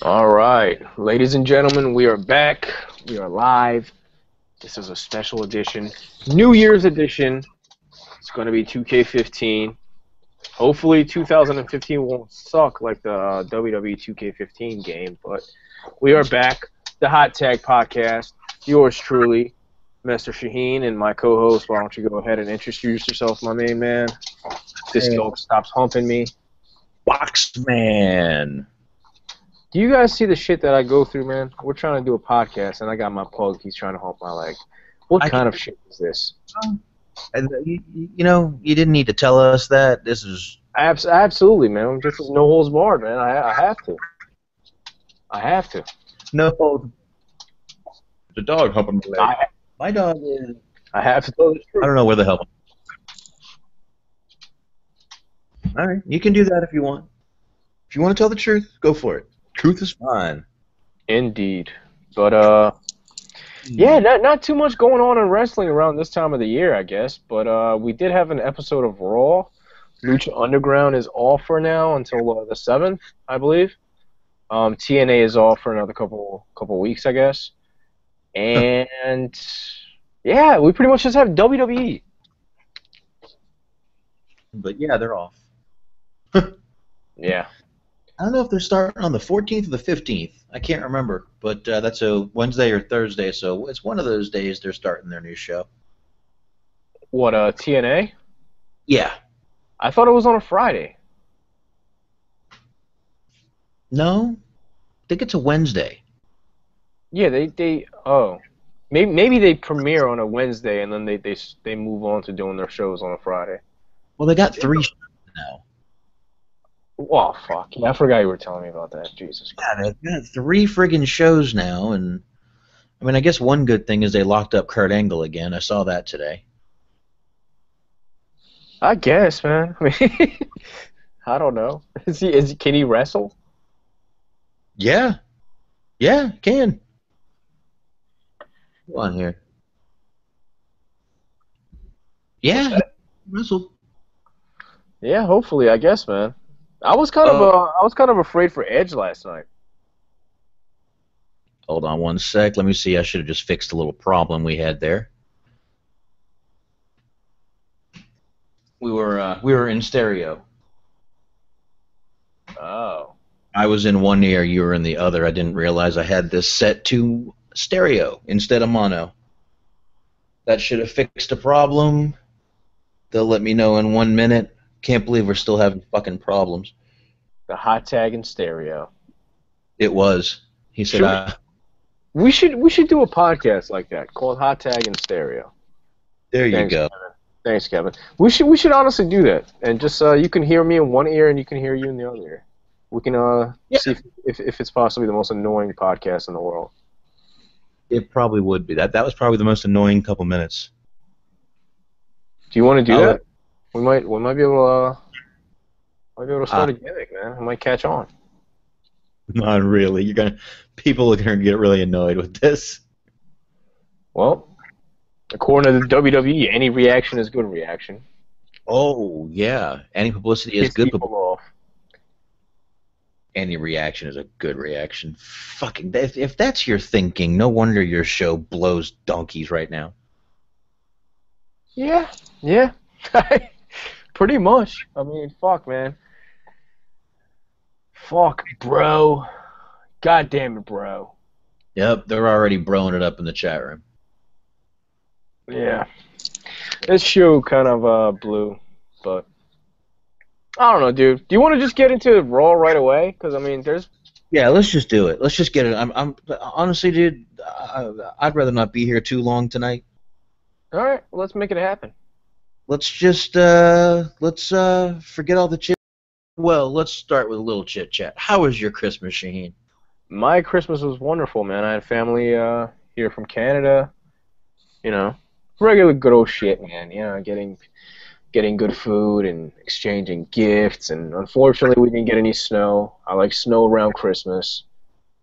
All right, ladies and gentlemen, we are back. We are live. This is a special edition, New Year's edition. It's going to be 2K15. Hopefully, 2015 won't suck like the uh, WWE 2K15 game, but we are back. The Hot Tag Podcast. Yours truly, Mr. Shaheen, and my co-host. Why don't you go ahead and introduce yourself, my main man? This Hey. dog stops humping me. Boxman. Do you guys see the shit that I go through, man? We're trying to do a podcast, and I got my pug. He's trying to hump my leg. What I kind of shit is this? Um, and uh, you, you know, you didn't need to tell us that. This is Abs- absolutely, man. This is no holds barred, man. I, I have to. I have to. no. The dog humping my leg. I, My dog is. I have to tell the truth. I don't know where the hell. All right, you can do that if you want. If you want to tell the truth, go for it. Truth is fine. Indeed. But uh, yeah, not not too much going on in wrestling around this time of the year, I guess. But uh, we did have an episode of Raw. Lucha Underground is off for now until uh, the seventh, I believe. Um, TNA is off for another couple couple weeks, I guess. And yeah, we pretty much just have. WWE. But yeah, they're off. Yeah. I don't know if they're starting on the 14th or the 15th. I can't remember, but uh, that's a Wednesday or Thursday, so it's one of those days they're starting their new show. What uh TNA? Yeah. I thought it was on a Friday. No, I think it's a Wednesday. Yeah, they they oh. Maybe, maybe they premiere on a Wednesday and then they, they they move on to doing their shows on a Friday. Well, they got three shows now. Oh fuck! Yeah, I forgot you were telling me about that. Jesus. Yeah, they've got three friggin' shows now, and I mean, I guess one good thing is they locked up Kurt Angle again. I saw that today. I guess, man. I mean, I don't know. Is he is can he wrestle? Yeah, yeah, can. Go on here. Yeah, wrestle. Yeah, hopefully. I guess, man. I was kind of Uh, uh, I was kind of afraid for Edge last night. Hold on one sec. Let me see. I should have just fixed a little problem we had there. We were uh, we were in stereo. Oh. I was in one ear, you were in the other. I didn't realize I had this set to stereo instead of mono. That should have fixed a problem. They'll let me know in one minute. Can't believe we're still having fucking problems. The hot tag in stereo. It was. He said, Sure. uh, We should we should do a podcast like that called Hot Tag in Stereo. "There you Thanks, go." Kevin. Thanks, Kevin. We should we should honestly do that, and just uh, you can hear me in one ear and you can hear you in the other ear. We can uh Yeah. see if, if if it's possibly the most annoying podcast in the world. It probably would be. That that was probably the most annoying couple minutes. Do you want to do I'll- that? We might we might be able to uh, might be able to start Ah. a gimmick, man. It might catch on. Not really. You're gonna. People are gonna get really annoyed with this. Well, according to the WWE, any reaction is good reaction. Oh yeah. Any publicity is Piss good. publicity. Off. any reaction is a good reaction. Fucking. If, if that's your thinking, no wonder your show blows donkeys right now. Yeah, yeah. Pretty much. I mean, fuck, man. Fuck, bro. God damn it, bro. Yep, they're already broing it up in the chat room. Yeah. This show kind of uh blew, but I don't know, dude. Do you want to just get into it Raw right away? Because I mean, there's Yeah, let's just do it. Let's just get it. I'm, I'm honestly, dude. I, I'd rather not be here too long tonight. all right. Well, let's make it happen. Let's just uh, let's uh, forget all the chit. Well, let's start with a little chit chat. How was your Christmas, Shaheen? My Christmas was wonderful, man. I had family uh here from Canada. You know, regular good old shit, man. You know, getting getting good food and exchanging gifts. And unfortunately, we didn't get any snow. I like snow around Christmas.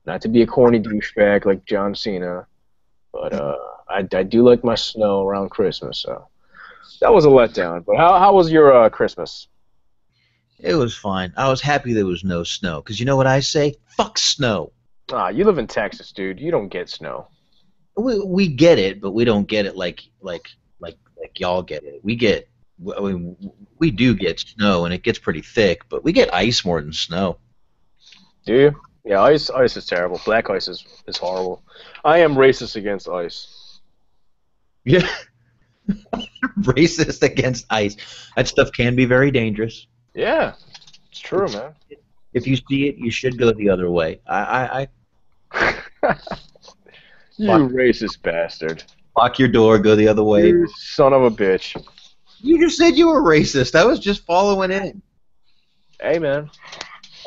Not to be a corny douchebag like John Cena, but uh, I, I do like my snow around Christmas. So that was a letdown. But how how was your uh, Christmas? It was fine. I was happy there was no snow, because you know what I say? Fuck snow. Ah, you live in Texas, dude. You don't get snow. We, we get it, but we don't get it like like like like y'all get it. We get I mean, we do get snow, and it gets pretty thick, but we get ice more than snow. Do you? Yeah, ice ice is terrible. Black ice is, is horrible. I am racist against ice. Yeah. Racist against ice. That stuff can be very dangerous. Yeah, it's true, man. If you see it, you should go the other way. I, I, I you Fuck. racist bastard. lock your door, go the other way. You son of a bitch. You just said you were racist. I was just following in. Hey, man.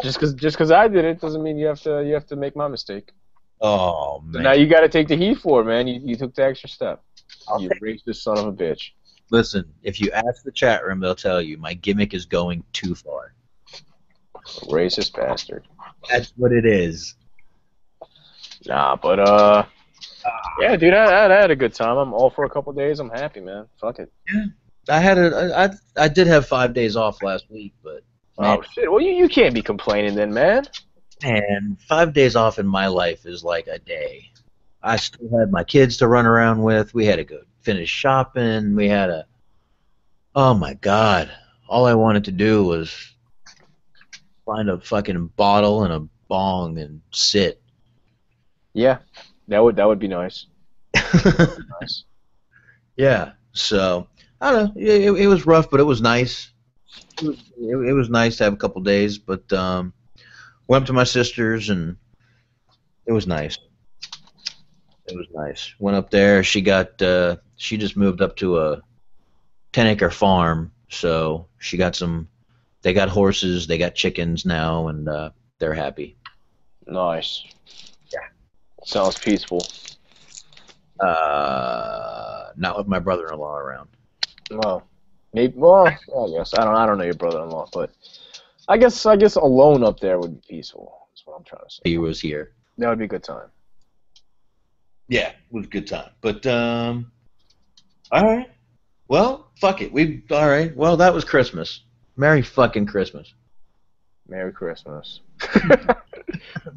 Just cause just 'cause I did it doesn't mean you have to you have to make my mistake. Oh So man. now you got to take the heat for it, man. You, you took the extra step. I'll You take- racist son of a bitch. Listen, if you ask the chat room, they'll tell you my gimmick is going too far. Racist bastard. That's what it is. Nah, but uh, yeah, dude, I, I had a good time. I'm all for a couple days. I'm happy, man. Fuck it. Yeah, I had a I, I I did have five days off last week, but Oh shit. Well, you, you can't be complaining then, man. man, five days off in my life is like a day. I still had my kids to run around with. We had to go finish shopping. We had a oh my god, all I wanted to do was find a fucking bottle and a bong and sit. Yeah, that would that would be nice. Nice. Yeah. So I don't know. It, it, it was rough, but it was nice. It was, it, it was nice to have a couple days, but um, went up to my sister's and it was nice. It was nice. Went up there. She got. Uh, she just moved up to a ten acre farm, so she got some. They got horses. They got chickens now, and uh, they're happy. Nice. Yeah. Sounds peaceful. Uh, not with my brother-in-law around. Well, maybe. Well, I guess I don't. I don't know your brother-in-law, but I guess I guess alone up there would be peaceful. That's what I'm trying to say. He was here. That would be a good time. Yeah, it was a good time. But um, all right. Well, fuck it. We all right. Well, that was Christmas. Merry fucking Christmas. Merry Christmas. that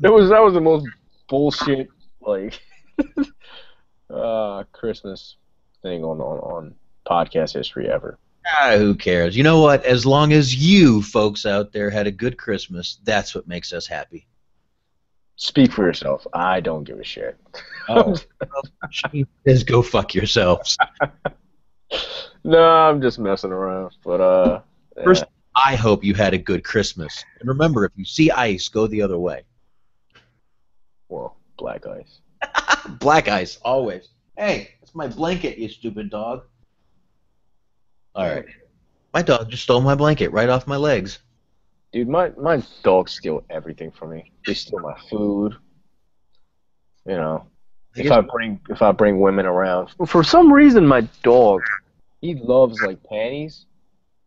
was that was the most bullshit like uh Christmas thing on on, on podcast history ever. Ah, who cares? You know what? As long as you folks out there had a good Christmas, that's what makes us happy. Speak for yourself. I don't give a shit. Oh, says go fuck yourselves. No, I'm just messing around. But uh First- yeah. I hope you had a good Christmas. And remember, if you see ice, go the other way. well, black ice. Black ice, always. Hey, it's my blanket, you stupid dog. All right. My dog just stole my blanket right off my legs. Dude, my my dogs steal everything from me. They steal my food. You know, if I bring if I bring women around, for some reason my dog, he loves like panties,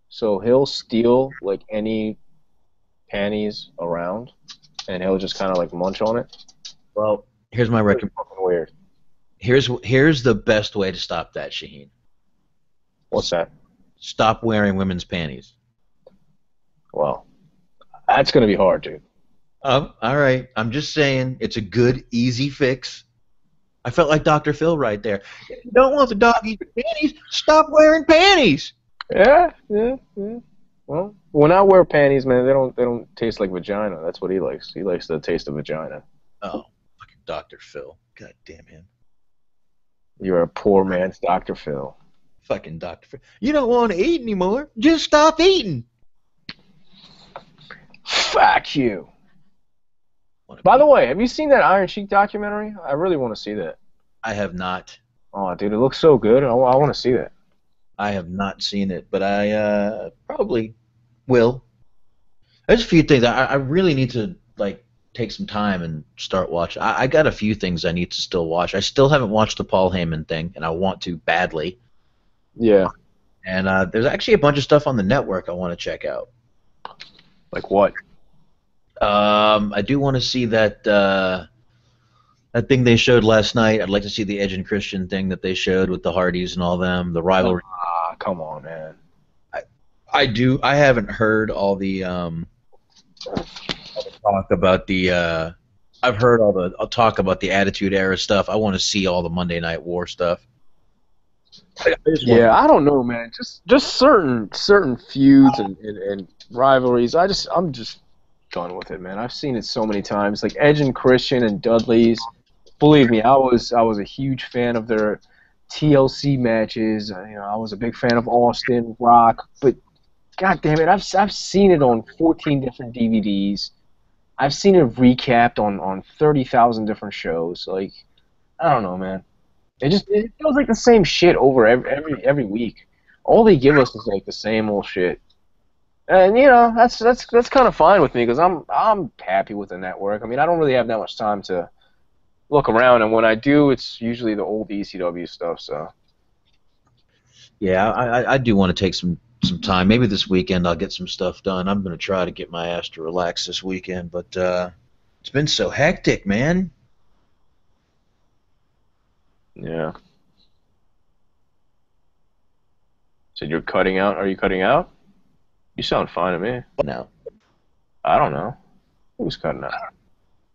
so he'll steal like any panties around, and he'll just kind of like munch on it. Well, here's my rec- Fucking weird. here's here's the best way to stop that, Shaheen. What's that? Stop wearing women's panties. Well, that's gonna be hard, dude. Oh, all right. I'm just saying it's a good, easy fix. I felt like Dr. Phil right there. If you don't want the doggy panties, stop wearing panties. Yeah, yeah, yeah. Well, when I wear panties, man, they don't they don't taste like vagina. That's what he likes. He likes the taste of vagina. Oh, fucking Dr. Phil. God damn him. You're a poor man's Dr. Phil. Fucking Dr. Phil. You don't want to eat anymore. Just stop eating. Fuck you. By the way, have you seen that Iron Sheik documentary? I really want to see that. I have not. Oh, dude, it looks so good. I, want to see that. I have not seen it, but I uh, probably will. There's a few things I, I really need to like take some time and start watching. I, I got a few things I need to still watch. I still haven't watched the Paul Heyman thing, and I want to badly. Yeah. And uh, there's actually a bunch of stuff on the network I want to check out. Like what? Um, I do want to see that uh, that thing they showed last night. I'd like to see the Edge and Christian thing that they showed with the Hardys and all them, the rivalry. Ah, come on, man. I do. I haven't heard all the um, all the talk about the. Uh, I've heard all the I'll talk about the Attitude Era stuff. I want to see all the Monday Night War stuff. I yeah, I don't know, man. Just just certain certain feuds and, and, and rivalries. I just I'm just done with it, man. I've seen it so many times. Like Edge and Christian and Dudley's. Believe me, I was I was a huge fan of their TLC matches. You know, I was a big fan of Austin Rock, but God damn it, I've I've seen it on 14 different DVDs. I've seen it recapped on on 30,000 different shows. Like, I don't know, man. It just it feels like the same shit over every every every week. All they give us is like the same old shit. And you know that's that's that's kind of fine with me because I'm I'm happy with the network. I mean I don't really have that much time to look around, and when I do, it's usually the old ECW stuff. So. Yeah, I I do want to take some some time. Maybe this weekend I'll get some stuff done. I'm going to try to get my ass to relax this weekend, but uh, it's been so hectic, man. Yeah. So you're cutting out? Are you cutting out? You sound fine to me. No. I don't know. Who's cutting out?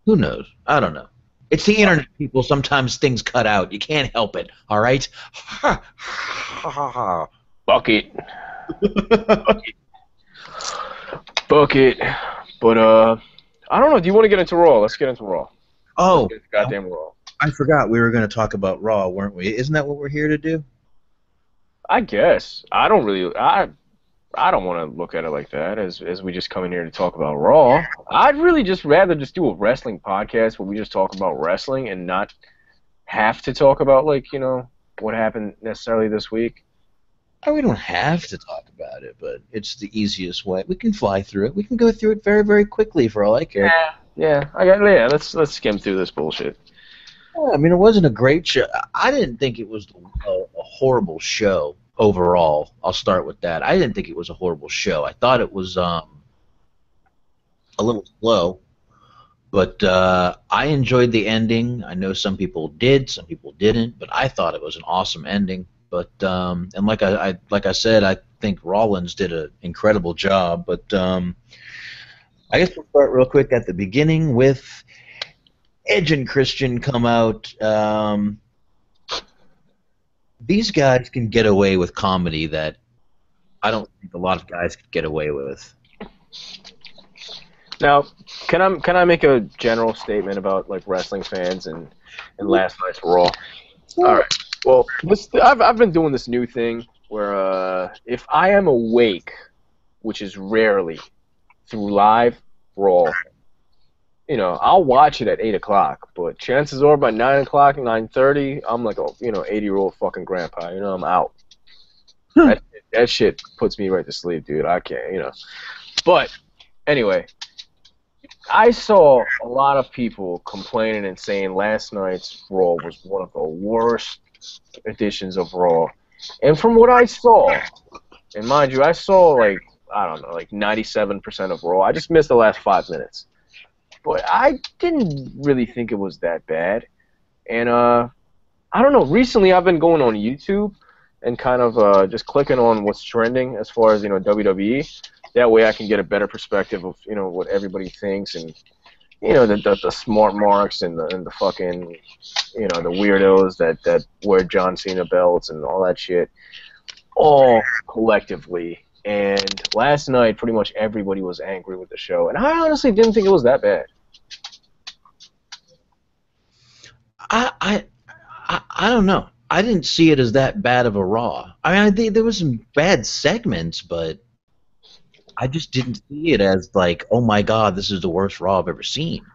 Who knows? I don't know. It's the internet, people. Sometimes things cut out. You can't help it. All right. Bucket. Bucket. Bucket. But uh, I don't know. Do you want to get into Raw? Let's get into Raw. Oh, goddamn Raw. I forgot we were going to talk about Raw, weren't we? Isn't that what we're here to do? I guess. I don't really. I I don't want to look at it like that as as we just come in here to talk about Raw. I'd really just rather just do a wrestling podcast where we just talk about wrestling and not have to talk about like you know what happened necessarily this week. Oh, we don't have to talk about it, but it's the easiest way. We can fly through it. We can go through it very, very quickly for all I care. Yeah, yeah. I got yeah. Let's let's skim through this bullshit. Yeah, I mean, it wasn't a great show. I didn't think it was a, a horrible show overall. I'll start with that. I didn't think it was a horrible show. I thought it was um, a little slow, but uh, I enjoyed the ending. I know some people did, some people didn't, but I thought it was an awesome ending. But um, and like I, I like I said, I think Rollins did an incredible job. But um, I guess we'll start real quick at the beginning with Edge and Christian come out. Um, these guys can get away with comedy that I don't think a lot of guys could get away with. Now, can I can I make a general statement about like wrestling fans and and last night's Raw? All right. Well, this I've I've been doing this new thing where uh, if I am awake, which is rarely, through live Raw, you know, I'll watch it at eight o'clock. But chances are by nine o'clock, nine thirty, I'm like a you know eighty year old fucking grandpa. You know, I'm out. Hmm. that, that shit puts me right to sleep, dude. I can't, you know. But anyway, I saw a lot of people complaining and saying last night's Raw was one of the worst editions of Raw. And from what I saw, and mind you, I saw like I don't know, like 97% of Raw. I just missed the last five minutes, but I didn't really think it was that bad. And uh, I don't know. Recently, I've been going on YouTube and kind of uh, just clicking on what's trending as far as you know WWE. That way, I can get a better perspective of you know what everybody thinks and you know the, the, the smart marks and the and the fucking you know the weirdos that that wear John Cena belts and all that shit, all collectively. And last night, pretty much everybody was angry with the show, and I honestly didn't think it was that bad. I I I, I don't know. I didn't see it as that bad of a Raw. I mean, I think there was some bad segments, but I just didn't see it as like, oh my god, this is the worst Raw I've ever seen.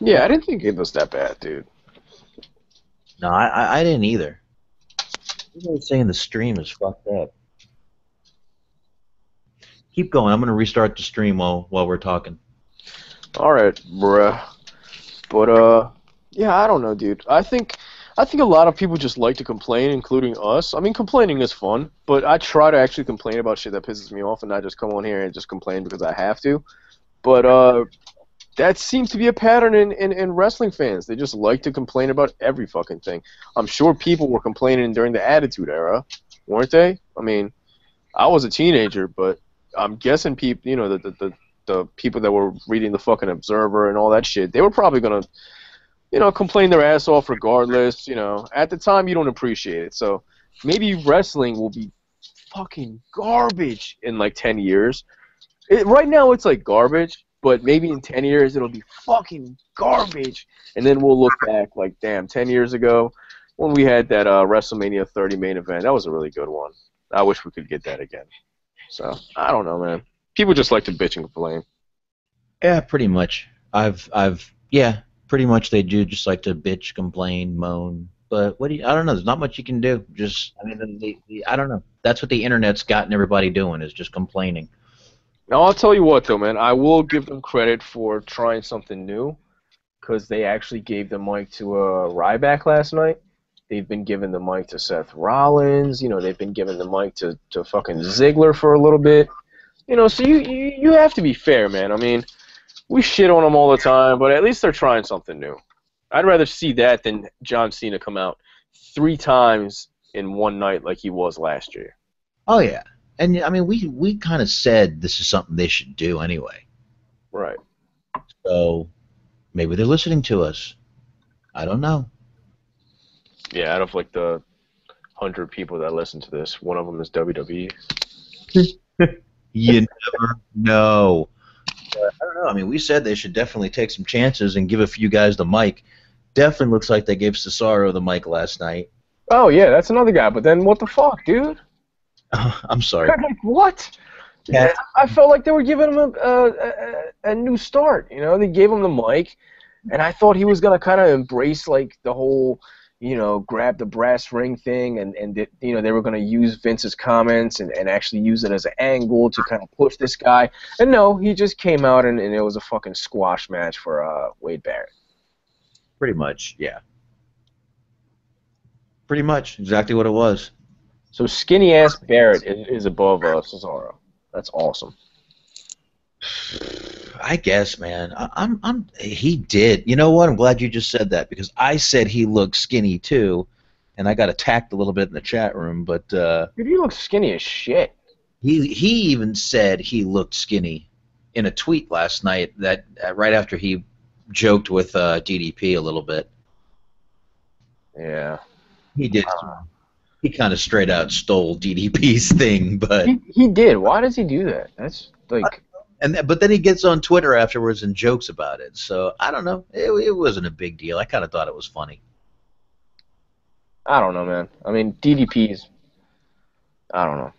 Yeah, I didn't think it was that bad, dude. No, I I, I didn't either. People saying the stream is fucked up. Keep going. I'm gonna restart the stream while while we're talking. All right, bruh. But uh, yeah, I don't know, dude. I think I think a lot of people just like to complain, including us. I mean, complaining is fun, but I try to actually complain about shit that pisses me off and not just come on here and just complain because I have to. But uh, that seems to be a pattern in, in, in wrestling fans. They just like to complain about every fucking thing. I'm sure people were complaining during the Attitude Era, weren't they? I mean, I was a teenager, but I'm guessing people, you know, the, the the the people that were reading the fucking Observer and all that shit, they were probably gonna, you know, complain their ass off regardless. You know, at the time you don't appreciate it, so maybe wrestling will be fucking garbage in like ten years. It, right now it's like garbage, but maybe in ten years it'll be fucking garbage, and then we'll look back like, damn, ten years ago when we had that uh, WrestleMania 30 main event, that was a really good one. I wish we could get that again. So I don't know, man. People just like to bitch and complain. Yeah, pretty much. I've I've yeah, pretty much they do just like to bitch, complain, moan. But what do you? I don't know. There's not much you can do. Just I mean, the, the, the, I don't know. That's what the internet's gotten everybody doing is just complaining. Now I'll tell you what though, man. I will give them credit for trying something new, because they actually gave the mic to uh, Ryback last night. They've been giving the mic to Seth Rollins. You know, they've been giving the mic to, to fucking Ziggler for a little bit. You know, so you, you you have to be fair, man. I mean, we shit on them all the time, but at least they're trying something new. I'd rather see that than John Cena come out three times in one night like he was last year. Oh yeah, and I mean we we kind of said this is something they should do anyway. Right. So maybe they're listening to us. I don't know. Yeah, out of like the hundred people that listen to this, one of them is WWE. You never know. But I don't know. I mean, we said they should definitely take some chances and give a few guys the mic. Definitely looks like they gave Cesaro the mic last night. Oh yeah, that's another guy. But then what the fuck, dude? I'm sorry. like what? Yeah. I felt like they were giving him a, a, a, a new start. You know, they gave him the mic, and I thought he was gonna kind of embrace like the whole, you know, grab the brass ring thing, and and you know they were gonna use Vince's comments and, and actually use it as an angle to kind of push this guy. And no, he just came out and, and it was a fucking squash match for uh, Wade Barrett. Pretty much, yeah. Pretty much, exactly what it was. So skinny ass Barrett is, is above uh, Cesaro. That's awesome. I guess, man. I, I'm, I'm. He did. You know what? I'm glad you just said that because I said he looked skinny too, and I got attacked a little bit in the chat room. But uh, Dude, you look skinny as shit. he he even said he looked skinny in a tweet last night. That uh, right after he joked with uh, DDP a little bit, Yeah. he did. He kind of straight out stole DDP's thing, but He, he did. Why does he do that? That's like and but then he gets on Twitter afterwards and jokes about it. So I don't know. It, it wasn't a big deal. I kind of thought it was funny. I don't know, man. I mean, DDP's. I don't know.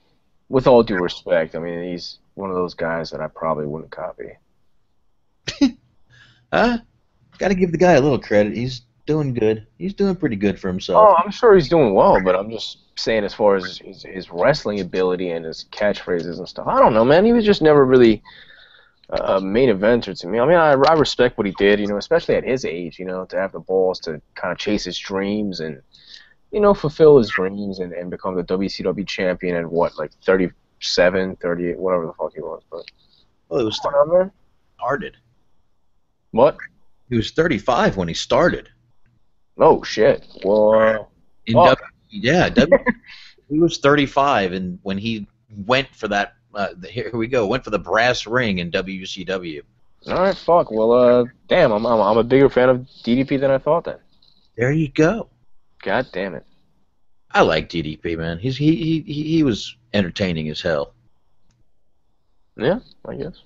With all due respect, I mean, he's one of those guys that I probably wouldn't copy. Huh? Got to give the guy a little credit. He's doing good. He's doing pretty good for himself. Oh. I'm sure he's doing well, but I'm just saying as far as his, his wrestling ability and his catchphrases and stuff. I don't know, man. He was just never really a main eventer to me. I mean, I, I respect what he did, you know, especially at his age, you know, to have the balls to kind of chase his dreams and, you know, fulfill his dreams and, and become the WCW champion at what, like 37, 38, whatever the fuck he was. But, well, it was on, started. What? He was 35 when he started. Oh, shit. Well, In. W- yeah, w- he was 35, and when he went for that, uh, here we go, went for the brass ring in WCW. all right, fuck. Well, uh, damn, I'm, I'm, I'm a bigger fan of DDP than I thought then. There you go. God damn it. I like DDP, man. He's he he he was entertaining as hell. Yeah, I guess.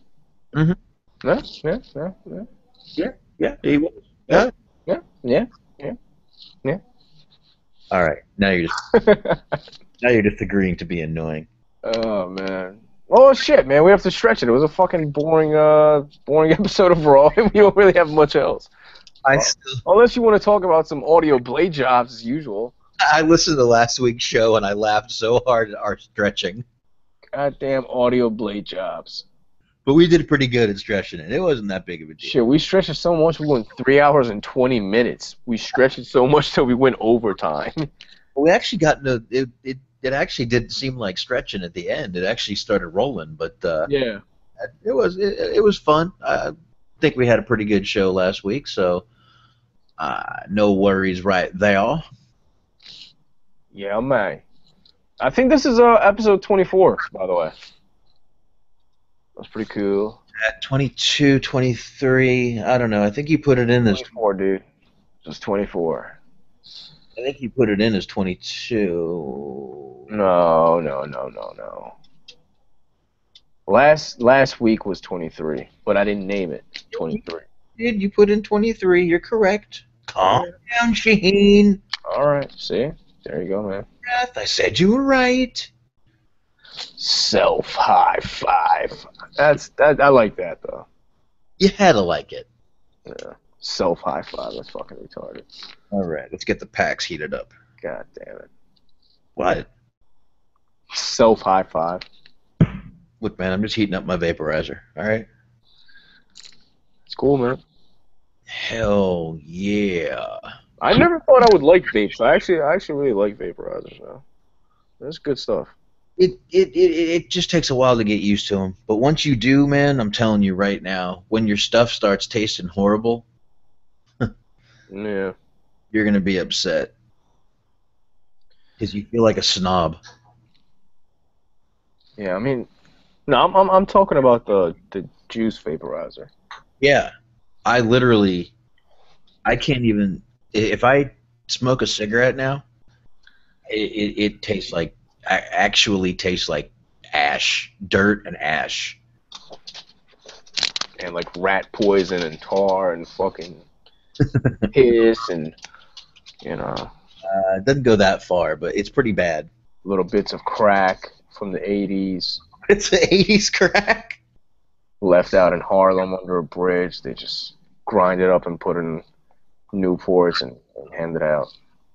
Mhm. Yeah, yeah, yeah, yeah. Yeah, he was. Yeah, yeah. All right, now you're just now you're just agreeing to be annoying. oh man. Oh shit, man, we have to stretch it. It was a fucking boring, uh, boring episode of Raw, and we don't really have much else. I Oh. still Unless you want to talk about some audio blade jobs as usual. I listened to last week's show and I laughed so hard at our stretching. Goddamn audio blade jobs. But we did pretty good at stretching it. It wasn't that big of a deal. Shit, we stretched it so much we went three hours and twenty minutes. We stretched it so much till we went overtime. We actually got into it. It, it actually didn't seem like stretching at the end. It actually started rolling, but uh, yeah. it was it, it was fun. I think we had a pretty good show last week, so uh, no worries right there. Yeah, man. I think this is uh, episode 24, by the way. That's pretty cool. At 22, 23, I don't know. I think you put it in as 24, dude. Just 24. I think you put it in as 22. No, no, no, no, no. Last last week was 23, but I didn't name it 23. Did you put in 23? You're correct. Calm down, Shaheen. All right, see? There you go, man. Breath. I said you were right. Self high five. That's that. I like that though. You had to like it. Yeah. Self high five. That's fucking retarded. All right, let's get the packs heated up. God damn it. What? Self high five. Look, man, I'm just heating up my vaporizer. All right. It's cool, man. Hell yeah. I never thought I would like vapes. I actually, I actually really like vaporizers now. That's good stuff. It, it, it, it just takes a while to get used to them. But once you do, man, I'm telling you right now, when your stuff starts tasting horrible, Yeah. you're going to be upset. Because you feel like a snob. Yeah. I mean, no, I'm, I'm, I'm talking about the the juice vaporizer. Yeah. I literally, I can't even, if I smoke a cigarette now, it, it, it tastes like, actually tastes like ash, dirt and ash. and like rat poison and tar and fucking piss and you know Uh, it doesn't go that far, but it's pretty bad. little bits of crack from the 80s It's the 80s crack. left out in Harlem under a bridge. They just grind it up and put it in Newports and, and hand it out.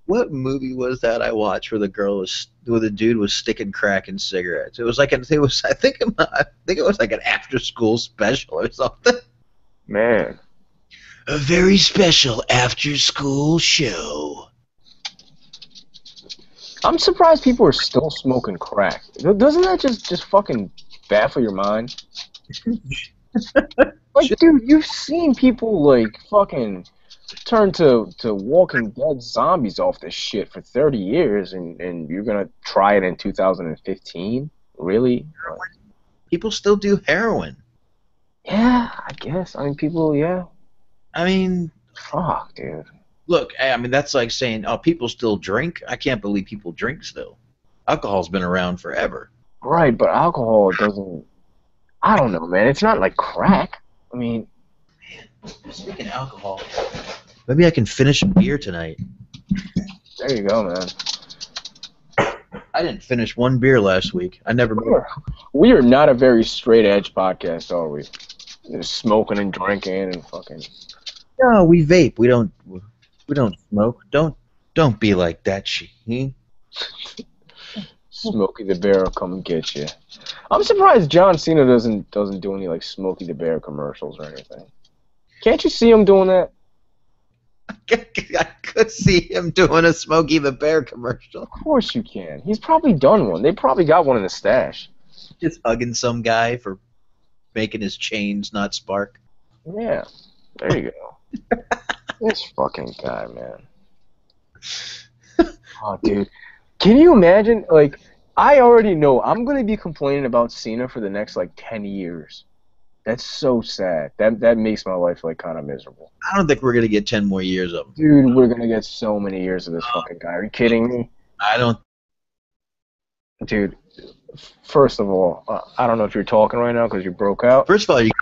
What movie was that I watched where the girl was, where the dude was sticking crack in cigarettes? It was like an, it was I think it- I think it was like an after school special or something. Man, A very special after school show. I'm surprised people are still smoking crack. Doesn't that just just fucking baffle your mind? like, dude, you've seen people like fucking turn to to Walking Dead zombies off this shit for 30 years, and and you're gonna try it in 2015? Really? People still do heroin. Yeah, I guess. I mean, people. Yeah. I mean, Fuck, dude. Look, I mean that's like saying, oh, people still drink. I can't believe people drink still. Alcohol's been around forever. Right, but alcohol doesn't. I don't know, man. It's not like crack. I mean, Speaking of alcohol, maybe I can finish a beer tonight. there you go, man. I didn't finish one beer last week. I never. We are, we are not a very straight edge podcast, are we? Just smoking and drinking and fucking. No, we vape. We don't. We don't smoke. Don't. Don't be like that, Shaheen. Smokey the Bear will come and get you. I'm surprised John Cena doesn't doesn't do any like Smokey the Bear commercials or anything. Can't you see him doing that? I could see him doing a Smokey the Bear commercial. Of course you can. He's probably done one. They probably got one in the stash. Just hugging some guy for making his chains not spark. Yeah. There you go. this fucking guy, man. Oh, dude. Can you imagine? Like, I already know I'm gonna be complaining about Cena for the next like ten years. That's so sad. That that makes my life like kind of miserable. I don't think we're gonna get ten more years of him. Dude, we're gonna get so many years of this fucking guy. Are you kidding me? I don't. Dude, first of all, uh, I don't know if you're talking right now because you broke out. First of all, you,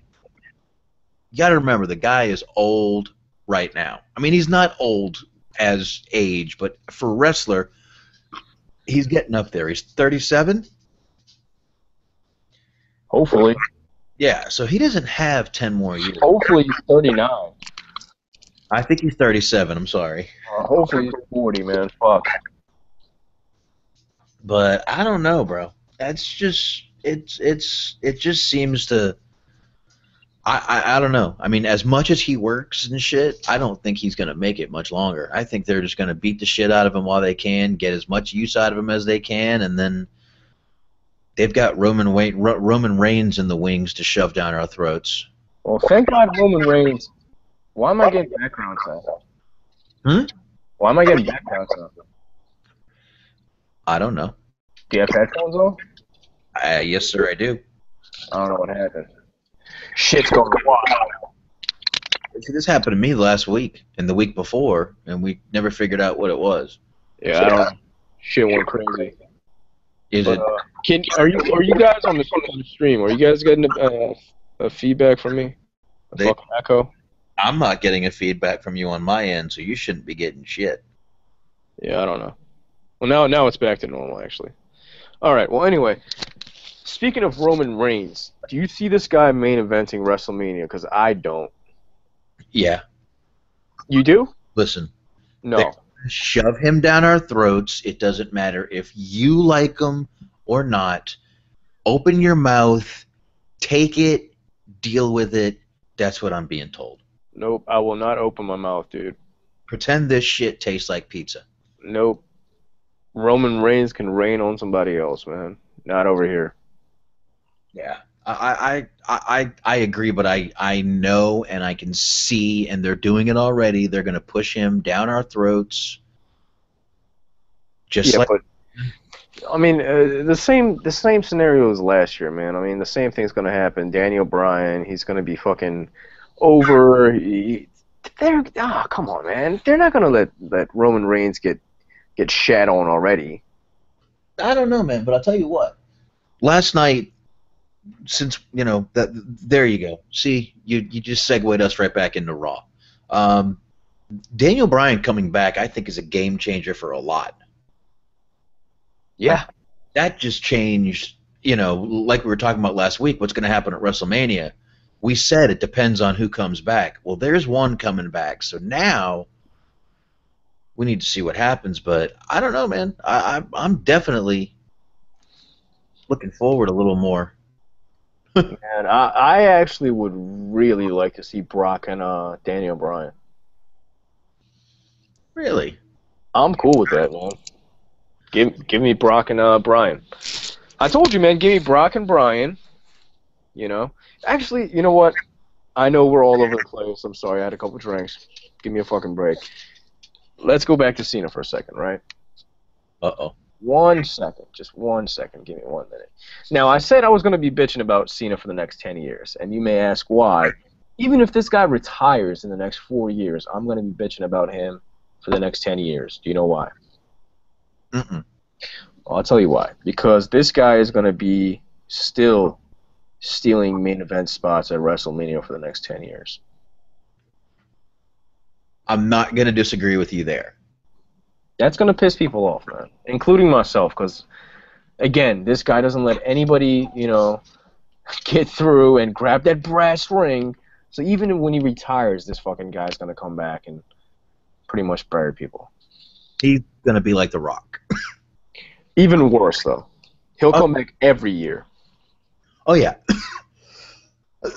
you got to remember the guy is old right now. I mean, he's not old as age, but for a wrestler, he's getting up there. He's 37. Hopefully. Yeah, so he doesn't have 10 more years. Hopefully he's 39. I think he's 37. I'm sorry, Uh, hopefully he's 40, man. Fuck. but I don't know, bro. That's just it's it's it just seems to. I, I, I don't know. I mean, as much as he works and shit, I don't think he's gonna make it much longer. I think they're just gonna beat the shit out of him while they can, get as much use out of him as they can, and then they've got Roman Ro- Roman Reigns in the wings to shove down our throats. Well, thank God Roman Reigns. Why am I getting background sound? Hmm? Why am I getting background sound? I don't know. Do you have headphones on? Uh, yes, sir, I do. I don't know what happened. Shit's going wild. See, this happened to me last week and the week before, and we never figured out what it was. Yeah, I don't. Shit went crazy. Is But, it? uh, can are you are you guys on the, on the stream? Are you guys getting a, uh, a feedback from me? They- fucking echo. I'm not getting a feedback from you on my end, so you shouldn't be getting shit. Yeah, I don't know. Well, now now it's back to normal actually. All right. Well, anyway, speaking of Roman Reigns, do you see this guy main eventing WrestleMania? Because I don't. Yeah. You do? Listen, No. Shove him down our throats. It doesn't matter if you like him or not. Open your mouth, take it, deal with it. That's what I'm being told. Nope. I will not open my mouth, dude. Pretend this shit tastes like pizza. Nope. Roman Reigns can rain on somebody else, man. Not over here. Yeah. I, I, I, I, agree, but I, I know and I can see, and they're doing it already. They're going to push him down our throats. Just yeah, like but I mean, uh, the same the same scenario as last year, man. I mean, the same thing's gonna happen. Daniel Bryan, he's gonna be fucking over. He, they're ah, come on, man. They're not gonna let let Roman Reigns get get shat on already. I don't know, man, but I'll tell you what. Last night, since you know that, there you go. See, you you just segued us right back into Raw. Um, Daniel Bryan coming back, I think, is a game changer for a lot. Yeah, That just changed. You know, like we were talking about last week, what's going to happen at WrestleMania? We said it depends on who comes back. Well, there's one coming back, so now we need to see what happens. But I don't know, man. I, I I'm definitely looking forward a little more. And I I actually would really like to see Brock and uh Daniel Bryan. Really? I'm cool with that, man. Give give me Brock and uh Bryan. I told you, man. Give me Brock and Bryan. You know, actually, you know what? I know we're all over the place. I'm sorry. I had a couple drinks. Give me a fucking break. Let's go back to Cena for a second, right? Uh oh. One second, just one second. Give me one minute. Now, I said I was going to be bitching about Cena for the next 10 years, and you may ask why. Even if this guy retires in the next four years, I'm going to be bitching about him for the next 10 years. Do you know why? Mm-mm. Well, I'll tell you why. Because this guy is going to be still stealing main event spots at WrestleMania for the next 10 years. I'm not gonna disagree with you there. That's going to piss people off, man, including myself. Because, again, this guy doesn't let anybody, you know, get through and grab that brass ring. So even when he retires, this fucking guy's going to come back and pretty much bury people. He's gonna be like The Rock. Even worse, though. He'll Oh. come back every year. Oh yeah.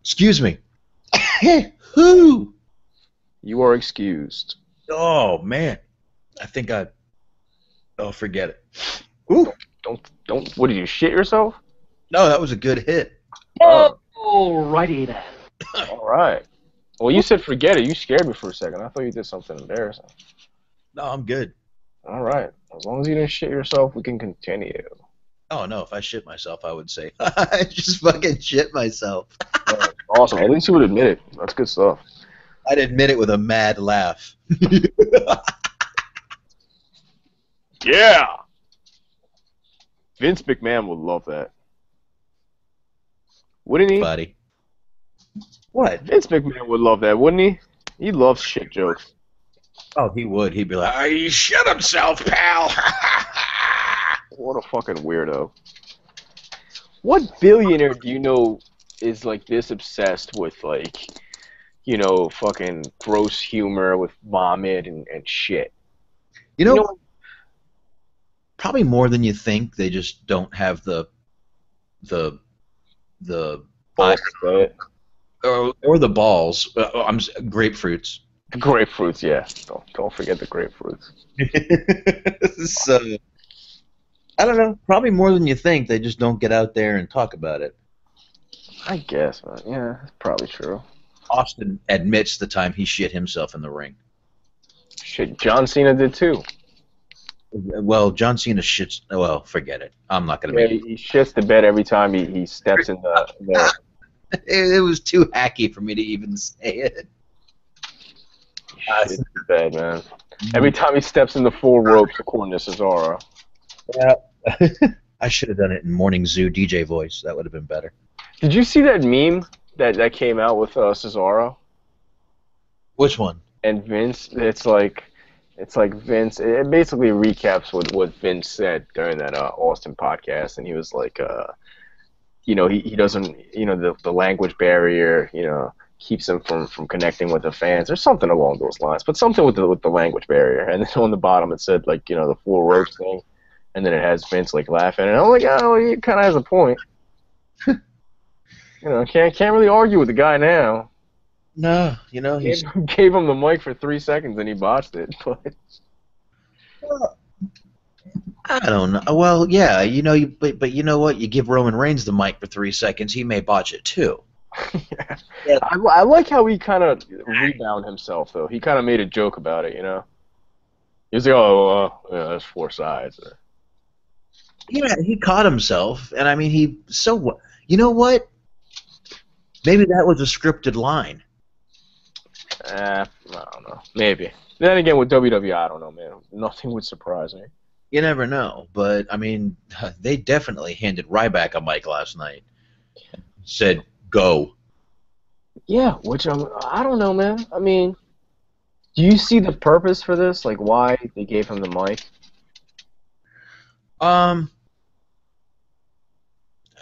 Excuse me. Who? You are excused. Oh man. I think I. Oh, forget it. Ooh. Don't, don't, what did you shit yourself? No, that was a good hit. Oh. Alrighty then. All right. Well, you said forget it. You scared me for a second. I thought you did something embarrassing. No, I'm good. All right. As long as you didn't shit yourself, we can continue. Oh no, if I shit myself, I would say I just fucking shit myself. Yeah, awesome. At least you would admit it. That's good stuff. I'd admit it with a mad laugh. Yeah. Vince McMahon would love that. Wouldn't he? Buddy. What? Vince McMahon would love that, wouldn't he? He loves shit jokes. Oh, he would. He'd be like, "Ah, he shit himself, pal." What a fucking weirdo. What billionaire do you know is like this obsessed with like, you know, fucking gross humor with vomit and, and shit? you know, You know- probably more than you think. They just don't have the, the, the, Balls or, or the balls. Uh, I'm grapefruits. Grapefruits, yeah. Don't don't forget the grapefruits. so, I don't know. Probably more than you think. They just don't get out there and talk about it. I guess, man. Yeah, that's probably true. Austin admits the time he shit himself in the ring. Shit, John Cena did too. Well, John Cena shits. Well, forget it. I'm not gonna Yeah, make. he, he shits the bed every time he, he steps in the, the It, it was too hacky for me to even say it. shits the bed, man. Every time he steps in the full ropes, according to Cesaro. Yeah. I should have done it in morning zoo DJ voice. That would have been better. Did you see that meme that, that came out with uh, Cesaro Which one? and Vince? It's like it's like Vince. It basically recaps what, what Vince said during that uh, Austin podcast, and he was like, uh, you know, he, he doesn't, you know, the the language barrier, you know, keeps him from, from connecting with the fans, or something along those lines. But something with the with the language barrier, and then on the bottom it said like, you know, the four ropes thing, and then it has Vince like laughing, and I'm like, oh, he kind of has a point. you know, can't can't really argue with the guy now. No, you know he Gave, gave him the mic for three seconds and he botched it. But I don't know. Well, yeah, you know, you, but but you know what? You give Roman Reigns the mic for three seconds, he may botch it too. yeah. I, I like how he kind of rebound himself though. He kind of made a joke about it, you know. He was like, "Oh, uh, yeah, there's four sides." Yeah, he caught himself, and I mean, he so what? You know what? Maybe that was a scripted line. Eh, I don't know. Maybe. Then again, with WWE, I don't know, man. Nothing would surprise me. You never know, but I mean, they definitely handed Ryback a mic last night. Said, "Go." Yeah, which I'm. I don't know, man. I mean, do you see the purpose for this? Like, why they gave him the mic? Um.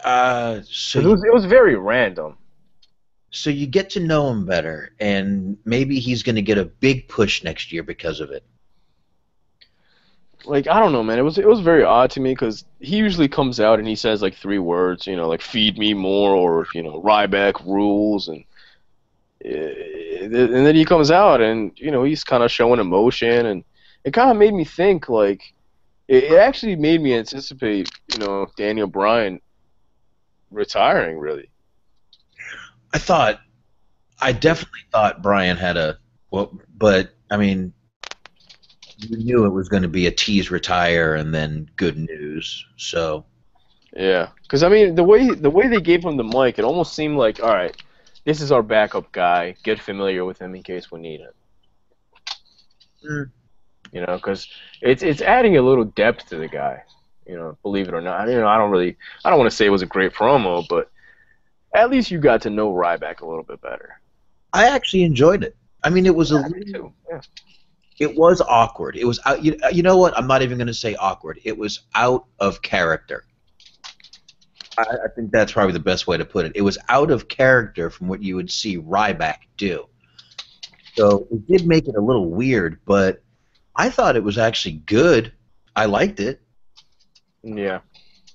Uh. So it was it was very random. So you get to know him better, and maybe he's going to get a big push next year because of it. like I don't know, man. It was it was very odd to me because he usually comes out and he says like three words, you know, like "feed me more" or you know, "Ryback rules," and eh, and then he comes out and you know he's kind of showing emotion, and it kind of made me think like it, it actually made me anticipate, you know, Daniel Bryan retiring really. I thought, I definitely thought Brian had a well, but I mean, you knew it was going to be a tease retire and then good news. So Yeah, because I mean the way the way they gave him the mic, it almost seemed like all right, this is our backup guy. Get familiar with him in case we need it. Mm. You know, because it's it's adding a little depth to the guy. You know, believe it or not. You know, I don't really I don't want to say it was a great promo, but at least you got to know Ryback a little bit better. I actually enjoyed it. I mean, it was a Yeah, me too. Yeah. it was awkward. It was out. You, you know what? I'm not even going to say awkward. It was out of character. I, I think that's probably the best way to put it. It was out of character from what you would see Ryback do. So it did make it a little weird, but I thought it was actually good. I liked it. Yeah.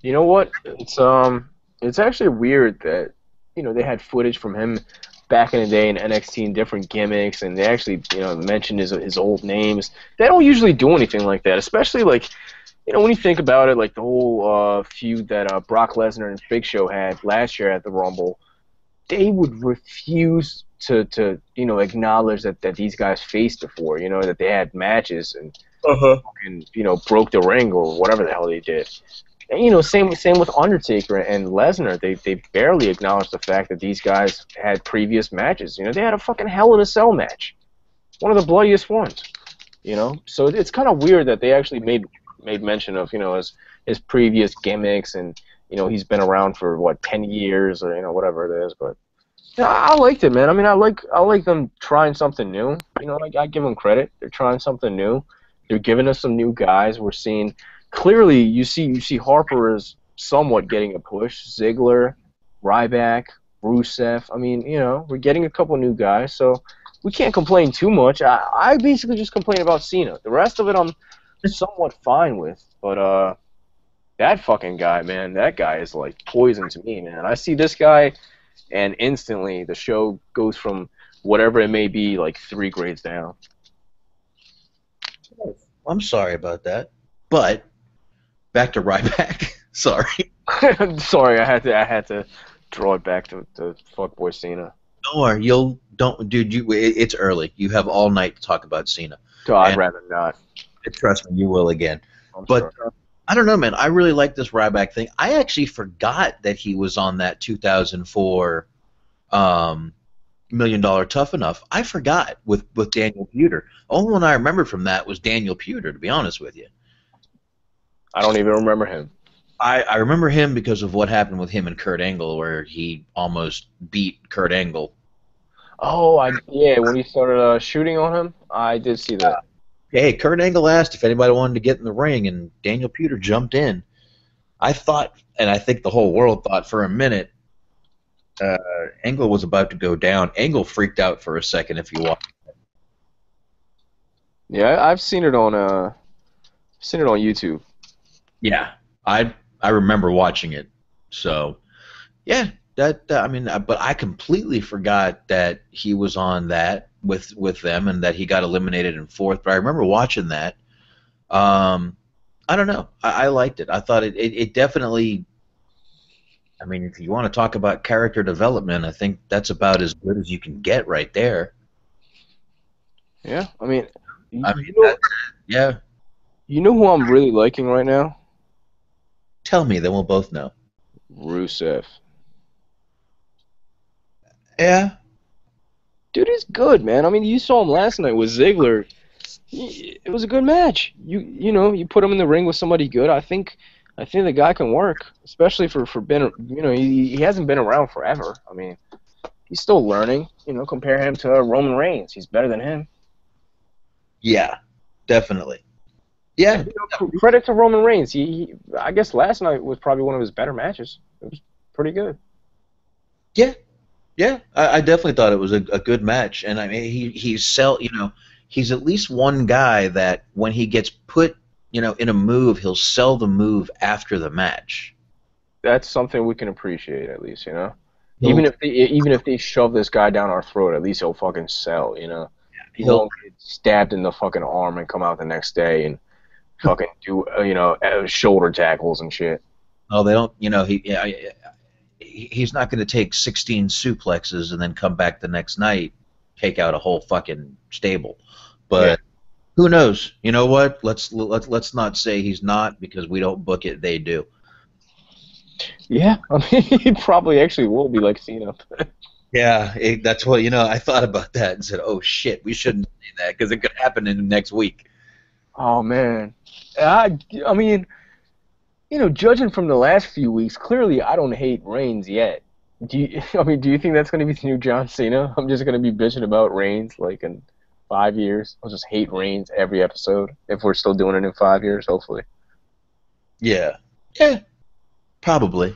You know what? It's um it's actually weird that you know they had footage from him back in the day in NXT and different gimmicks and they actually, you know, mentioned his his old names. They don't usually do anything like that, especially like you know, when you think about it, like the whole uh, feud that uh, Brock Lesnar and Big Show had last year at the Rumble, they would refuse to, to you know acknowledge that, that these guys faced before, you know, that they had matches and and you know broke the ring or whatever the hell they did. And, you know, same same with Undertaker and Lesnar. They they barely acknowledged the fact that these guys had previous matches. You know, they had a fucking Hell in a Cell match, one of the bloodiest ones. You know, so it's kind of weird that they actually made made mention of you know his his previous gimmicks and you know he's been around for what ten years or you know whatever it is. But yeah, I liked it, man. I mean, I like I like them trying something new. You know, like I give them credit. They're trying something new. They're giving us some new guys. We're seeing clearly. You see, you see Harper is somewhat getting a push. Ziggler, Ryback, Rusev. I mean, you know, we're getting a couple new guys, so we can't complain too much. I, I basically just complain about Cena. The rest of it, I'm somewhat fine with. But uh, that fucking guy, man, that guy is like poison to me, man. I see this guy, and instantly the show goes from whatever it may be, like three grades down. I'm sorry about that, but back to Ryback. sorry. Sorry, I had to I had to draw it back to, to fuckboy Cena. Don't worry. You'll don't, dude. You. It, it's early. You have all night to talk about Cena. So I'd And- rather not. Trust me, you will again. I'm But sure. I don't know, man. I really like this Ryback thing. I actually forgot that he was on that 2004 um, Million Dollar Tough Enough. I forgot with with Daniel Puder. Only one I remember from that was Daniel Puder. To be honest with you, I don't even remember him. I, I remember him because of what happened with him and Kurt Angle, where he almost beat Kurt Angle. Oh, I yeah. When he started uh, shooting on him, I did see that. Hey, Kurt Angle asked if anybody wanted to get in the ring, and Daniel Puder jumped in. I thought, and I think the whole world thought for a minute, uh, Angle was about to go down. Angle freaked out for a second. If you watch, Yeah, I've seen it on uh, seen it on YouTube. Yeah, I I remember watching it. So, yeah, that uh, I mean, uh, but I completely forgot that he was on that with with them and that he got eliminated in fourth. But I remember watching that. Um, I don't know. I, I liked it. I thought it, it, it definitely. I mean, if you want to talk about character development, I think that's about as good as you can get right there. Yeah, I mean, you, I mean, you know, that- yeah. you know who I'm really liking right now? Tell me, then we'll both know. Rusev. Yeah. Dude, is good, man. I mean, you saw him last night with Ziggler. It was a good match. You you know, you put him in the ring with somebody good. I think I think the guy can work, especially for for been you know he he hasn't been around forever. I mean, he's still learning. You know, compare him to uh, Roman Reigns. He's better than him. Yeah. Definitely. Yeah. You know, credit to Roman Reigns. He, he I guess last night was probably one of his better matches. It was pretty good. Yeah, I, I definitely thought it was a, a good match, and I mean he he's sell you know he's at least one guy that when he gets put you know in a move he'll sell the move after the match. That's something we can appreciate at least. You know. Even if they even if they shove this guy down our throat, at least he'll fucking sell, you know. He He'll- won't get stabbed in the fucking arm and come out the next day and fucking do uh, you know uh, shoulder tackles and shit. oh they don't you know he yeah, he- he's not going to take 16 suplexes and then come back the next night take out a whole fucking stable, but. Yeah. Who knows? You know what? Let's let's let's not say he's not because we don't book it. They do. Yeah, I mean he probably actually will be like Cena. Yeah, it, that's what you know. I thought about that and said, "Oh shit, we shouldn't say that because it could happen in the next week." Oh man, I I mean, you know, judging from the last few weeks, clearly I don't hate Reigns yet. Do you? I mean, do you think that's gonna be the new John Cena? I'm just gonna be bitching about Reigns like in five years. I'll just hate Reigns every episode if we're still doing it in five years, hopefully. Yeah, yeah, probably.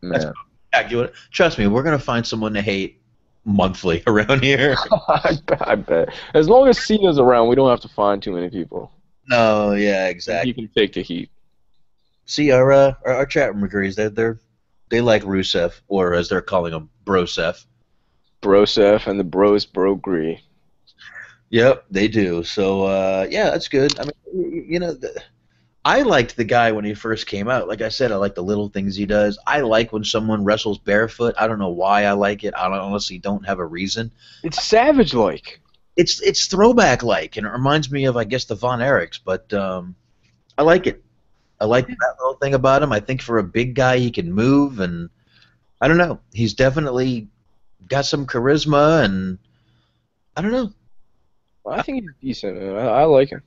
Man. Accurate. Trust me, we're gonna find someone to hate monthly around here. I, bet, I bet. As long as Cena's around, we don't have to find too many people. No, yeah, exactly. You can take the heat. See, our, uh, our our chat room agrees. They're they're they like Rusev, or as they're calling him, Brosef. Brosef and the Bros Bro agree. Yep, they do. So uh, yeah, that's good. I mean, you know, the, I liked the guy when he first came out. Like I said, I like the little things he does. I like when someone wrestles barefoot. I don't know why I like it. I don't, honestly don't have a reason. It's savage like. It's it's throwback like, and it reminds me of I guess the Von Erichs. But um, I like it. I like that little thing about him. I think for a big guy, he can move, and I don't know. He's definitely got some charisma, and I don't know. Well, I think he's decent, man. I, I like him.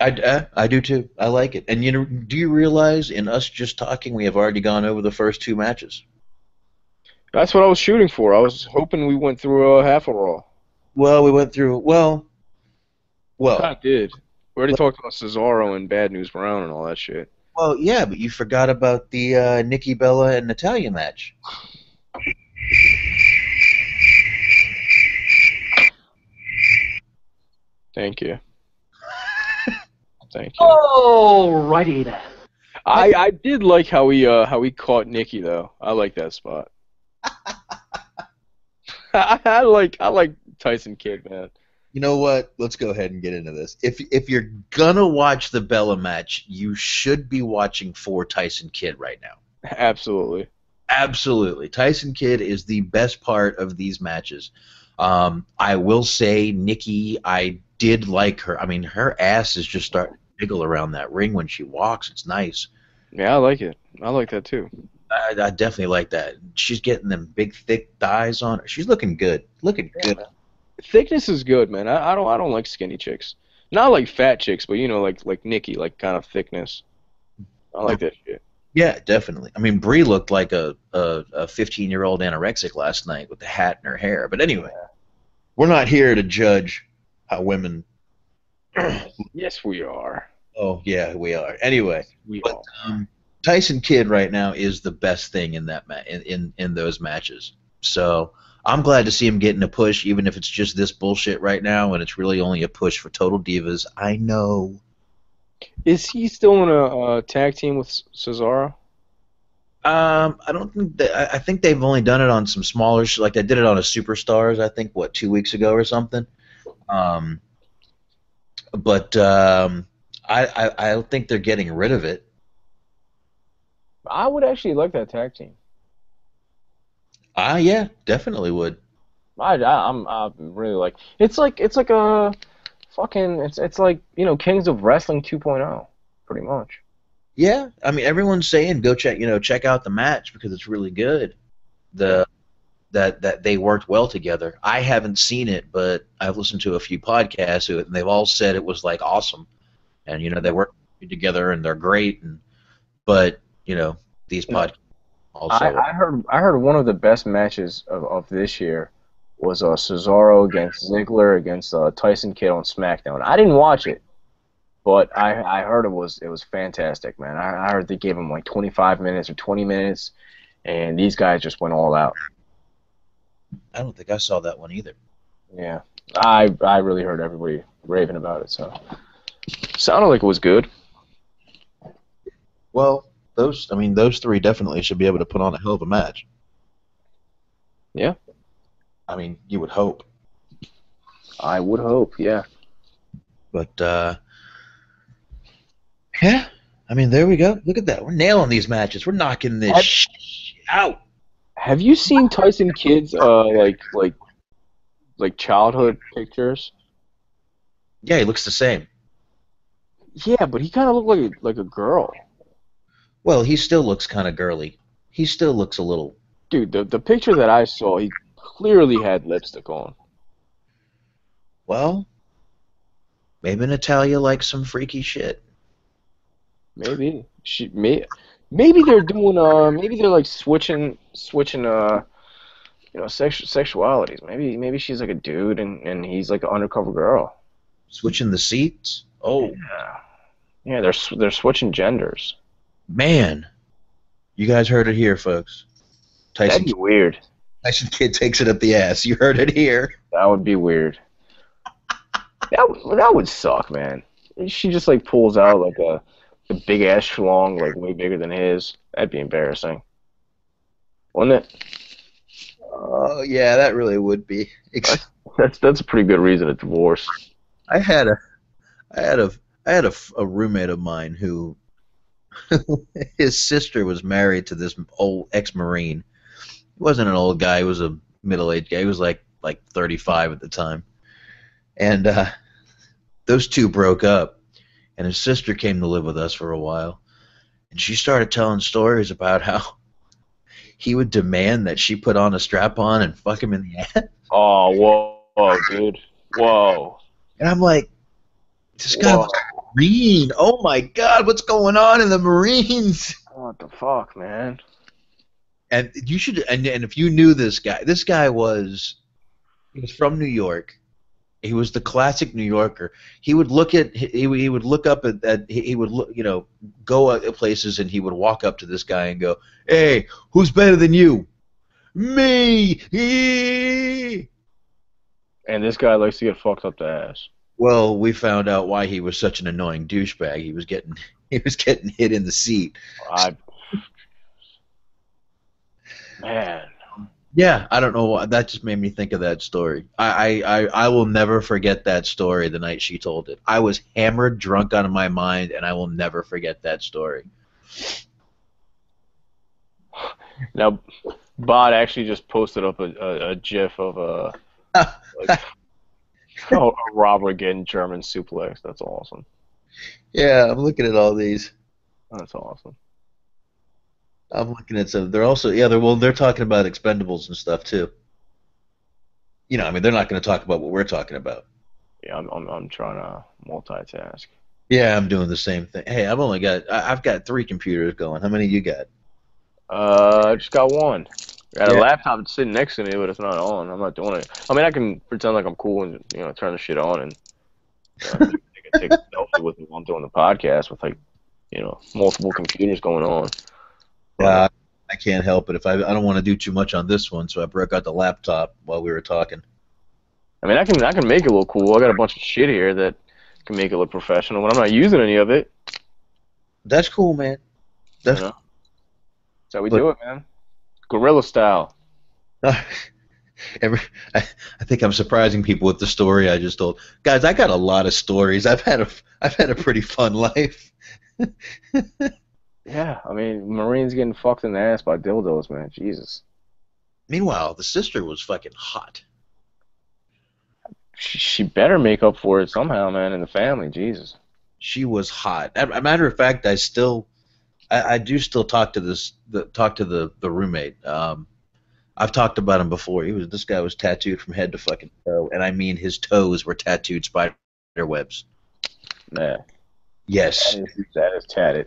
I, uh, I do too. I like it. And you know, do you realize in us just talking, we have already gone over the first two matches? That's what I was shooting for. I was hoping we went through uh, half a Raw. Well, we went through. Well, well, I did. We already talked about Cesaro and Bad News Brown and all that shit. well, yeah. But you forgot about the uh, Nikki Bella and Natalya match. Thank you. Thank you. Alrighty then. I, I did like how we uh how he caught Nikki though. I like that spot. I, I like I like Tyson Kidd, man. You know what? Let's go ahead and get into this. If if you're gonna watch the Bella match, you should be watching for Tyson Kidd right now. Absolutely. Absolutely. Tyson Kidd is the best part of these matches. Um, I will say, Nikki, I did like her. I mean, her ass is just start. jiggle around that ring when she walks. It's nice. Yeah, I like it. I like that too. I, I definitely like that. She's getting them big, thick thighs on her. She's looking good. Looking good. Thickness is good, man. I, I don't I don't like skinny chicks. Not like fat chicks, but you know, like like Nikki, like kind of thickness. I like that shit. Yeah, definitely. I mean, Brie looked like a a, a 15 year old anorexic last night with the hat in her hair. But anyway, we're not here to judge how women. Yes, we are. Oh yeah, we are. Anyway, We But- are. um, Tyson Kidd right now is the best thing in that ma- in, in in those matches. So I'm glad to see him getting a push, even if it's just this bullshit right now, and it's really only a push for Total Divas. I know. Is he still in a uh, tag team with Cesaro? Um, I don't think that, I, I think they've only done it on some smaller, sh- like they did it on a Superstars, I think, what two weeks ago or something. Um, but um, I, I I don't think they're getting rid of it. I would actually like that tag team. Ah, yeah, definitely would. I, I am I'm I really like. It's like it's like a fucking. It's it's like you know Kings of Wrestling 2.0, pretty much. Yeah, I mean everyone's saying go check you know check out the match because it's really good. The that that they worked well together. I haven't seen it, but I've listened to a few podcasts and they've all said it was like awesome, and you know they work together and they're great. And but you know these podcasts also I, I heard I heard one of the best matches of, of this year was uh, Cesaro against Ziggler against uh, Tyson Kidd on SmackDown. I didn't watch it, but I I heard it was it was fantastic, man. I, I heard they gave him like 25 minutes or 20 minutes, and these guys just went all out. I don't think I saw that one either. Yeah, I I really heard everybody raving about it. So sounded like it was good. Well, those I mean those three definitely should be able to put on a hell of a match. Yeah. I mean you would hope. I would hope. Yeah. But uh, yeah, I mean, there we go. Look at that. We're nailing these matches. We're knocking this Have- shit out. Have you seen Tyson Kidd's uh like like like childhood pictures? Yeah, he looks the same. Yeah, but he kind of looked like a, like a girl, Well, he still looks kind of girly. He still looks a little. dude. The the picture that I saw, he clearly had lipstick on. Well, maybe Natalya likes some freaky shit. Maybe she may maybe they're doing uh maybe they're like switching switching uh you know sexu- sexualities. Maybe maybe she's like a dude and and he's like an undercover girl. Switching the seats. Oh Yeah, yeah. They're they're switching genders. Man, you guys heard it here, folks. Tyson That'd be weird. Tyson Kidd takes it up the ass. You heard it here. That would be weird. That would, that would suck, man. She just like pulls out like a, a big ass schlong, like way bigger than his. That'd be embarrassing, wouldn't it? Oh yeah, that really would be. Ex- That's that's a pretty good reason to divorce. I had a, I had a, I had a roommate of mine who, his sister was married to this old ex-marine. He wasn't an old guy; he was a middle-aged guy. He was like like 35 at the time, and uh, those two broke up, and his sister came to live with us for a while, and she started telling stories about how he would demand that she put on a strap-on and fuck him in the ass. Oh, whoa, whoa, dude, whoa, And I'm like, this guy whoa. Marine. Oh my God, what's going on in the Marines? What the fuck, man? And you should, and, and if you knew this guy, this guy was, he was from New York. He was the classic New Yorker. He would look at, he, would- he would look up at, at he he would look, you know, go at places and he would walk up to this guy and go, hey, who's better than you? Me! And this guy likes to get fucked up the ass. Well, we found out why he was such an annoying douchebag. He was getting he was getting hit in the seat. I, man, Yeah, I don't know why. That just made me think of that story. I, I, I, I will never forget that story the night she told it. I was hammered, drunk out of my mind, and I will never forget that story. Now, Bod actually just posted up a, a, a GIF of uh, a, like, oh, a robber getting German suplex. That's awesome. Yeah, I'm looking at all these. That's awesome. I'm looking at some. They're also yeah. They're well. They're talking about Expendables and stuff too. You know, I mean, they're not going to talk about what we're talking about. Yeah, I'm, I'm, I'm trying to multitask. Yeah, I'm doing the same thing. Hey, I've only got. I, I've got three computers going. How many you got? Uh, I just got one. I got Yeah. a laptop sitting next to me, but it's not on. I'm not doing it. I mean, I can pretend like I'm cool and you know turn the shit on and take, a, take a selfie with me while I'm doing the podcast with like you know multiple computers going on. Uh, I can't help it if I. I don't want to do too much on this one, so I broke out the laptop while we were talking. I mean, I can I can make it look cool. I got a bunch of shit here that can make it look professional, but I'm not using any of it. That's cool, man. That's Yeah. That's how we But- do it, man. Gorilla style. Every, I, I think I'm surprising people with the story I just told. Guys, I got a lot of stories. I've had a I've had a pretty fun life. Yeah, I mean, Marines getting fucked in the ass by dildos, man. Jesus. Meanwhile, the sister was fucking hot. She, she better make up for it somehow, man, in the family. Jesus. She was hot. As a matter of fact, I still, I, I do still talk to this, the, talk to the the roommate. Um, I've talked about him before. He was this guy was tattooed from head to fucking toe, and I mean his toes were tattooed spider webs. Man, Yes, that is, that is tatted.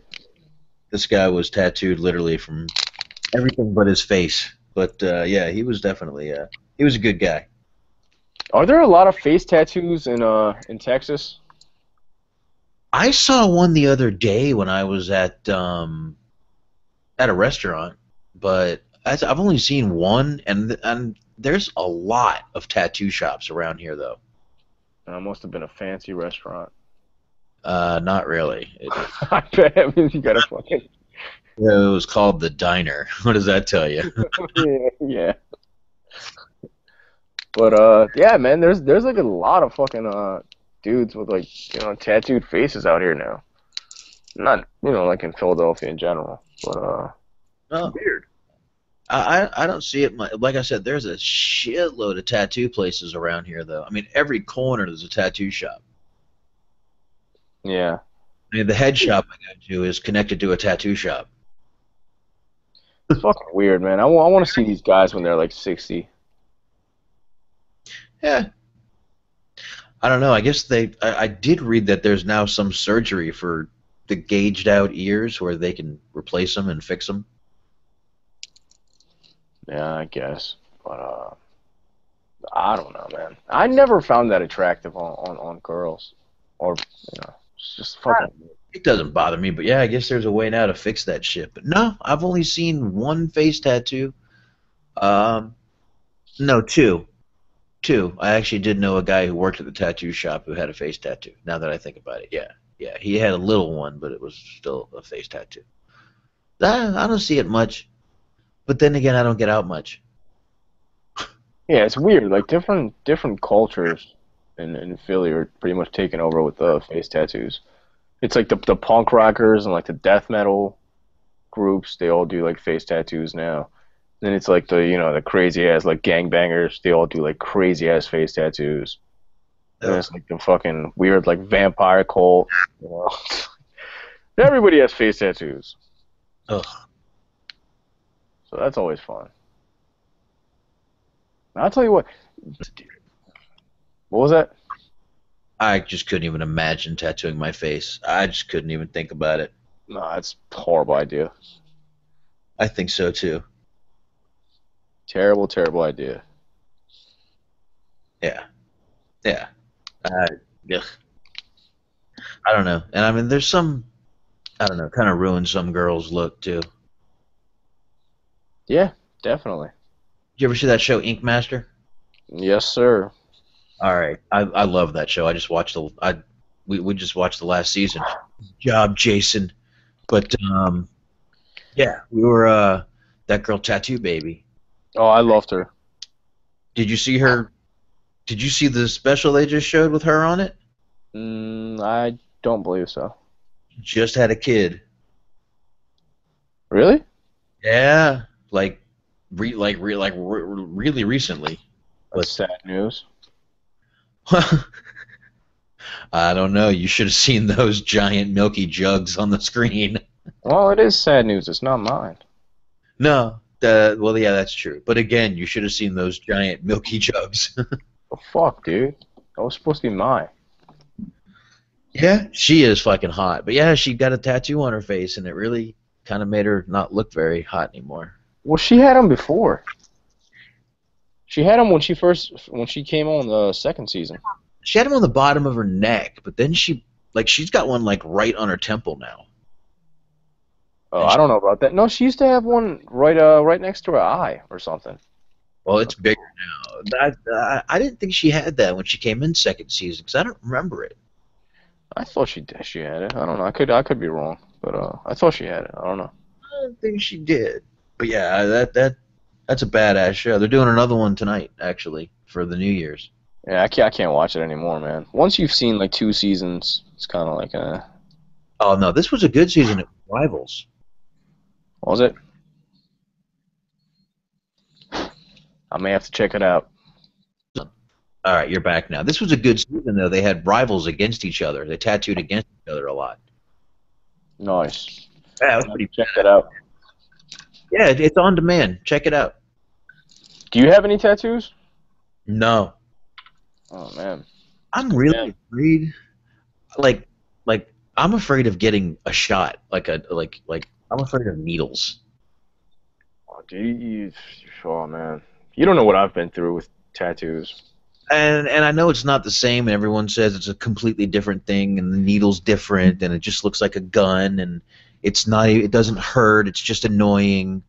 this guy was tattooed literally from everything but his face. But uh, yeah, he was definitely uh, he was a good guy. Are there a lot of face tattoos in uh in Texas? I saw one the other day when I was at um, at a restaurant, but I've only seen one, and and there's a lot of tattoo shops around here though. Uh, must have been a fancy restaurant. Uh, not really. It, I bet you got a fucking it was called the Diner. What does that tell you? yeah, yeah. But uh, yeah, man, there's there's like a lot of fucking uh dudes with like you know tattooed faces out here now. Not you know like in Philadelphia in general, but uh, Well, weird. I I I don't see it. much. Like I said, there's a shitload of tattoo places around here though. I mean, every corner there's a tattoo shop. Yeah, I mean, the head shop I go to is connected to a tattoo shop. it's fucking weird, man. I want to see these guys when they're like sixty. Yeah. I don't know. I guess they. I, I did read that there's now some surgery for the gauged out ears where they can replace them and fix them. Yeah, I guess, but uh, I don't know, man. I never found that attractive on on, on girls, or you know, it's just fucking. It doesn't bother me, but yeah, I guess there's a way now to fix that shit. But no, I've only seen one face tattoo. Um, no, two. Two. I actually did know a guy who worked at the tattoo shop who had a face tattoo. Now that I think about it, yeah, yeah, he had a little one, but it was still a face tattoo. I, I don't see it much, but then again, I don't get out much. Yeah, it's weird. Like different different cultures in, in Philly are pretty much taken over with the face tattoos. It's like the the punk rockers and like the death metal groups. They all do like face tattoos now. Then it's like the you know the crazy ass like gangbangers. They all do like crazy ass face tattoos. And it's like the fucking weird like vampire cult. You know, everybody has face tattoos. Ugh. So that's always fun. I'll tell you what. What was that? I just couldn't even imagine tattooing my face. I just couldn't even think about it. No, that's a horrible idea. I think so too. Terrible, terrible idea. Yeah, yeah. Uh, ugh. I don't know, and I mean, there's some, I don't know, kind of ruin some girls' look too. Yeah, definitely. Did you ever see that show Ink Master? Yes, sir. All right, I I love that show. I just watched the I we we just watched the last season. Good job, Jason. But um, yeah, we were uh that girl Tattoo Baby. Oh, I loved her. Did you see her? Did you see the special they just showed with her on it? Mm, I don't believe so. Just had a kid. Really? Yeah, like re like re like re- really recently. That's sad news. I don't know. You should have seen those giant milky jugs on the screen. Well, it is sad news. It's not mine. No, the well, yeah, that's true. But again, you should have seen those giant milky jugs. The fuck, dude? That was supposed to be mine. yeah, she is fucking hot. But yeah, she got a tattoo on her face, and it really kind of made her not look very hot anymore. Well, she had them before. She had them when she first when she came on the second season. She had them on the bottom of her neck, but then she like she's got one like right on her temple now. Oh, I don't know about that. No, she used to have one right uh right next to her eye or something. Well, it's bigger now. I, I, I didn't think she had that when she came in second season because I don't remember it. I thought she did. She had it. I don't know. I could I could be wrong, but uh, I thought she had it. I don't know. I don't think she did. But yeah, that that that's a badass show. They're doing another one tonight, actually, for the New Year's. Yeah, I can't, I can't watch it anymore, man. Once you've seen like two seasons, it's kind of like uh, Oh no, this was a good season Rivals. Was it? I may have to check it out. All right, you're back now. This was a good season though. They had rivals against each other. They tattooed against each other a lot. Nice. Yeah, it was pretty. check that out. Yeah, it's on demand. Check it out. Do you have any tattoos? No, Oh man. I'm really Yeah. afraid. Like, like I'm afraid of getting a shot. Like a like like I'm afraid of needles. Oh, dude, you, oh man. You don't know what I've been through with tattoos. and and I know it's not the same, and everyone says it's a completely different thing, and the needle's different, and it just looks like a gun, and it's not, it doesn't hurt, it's just annoying.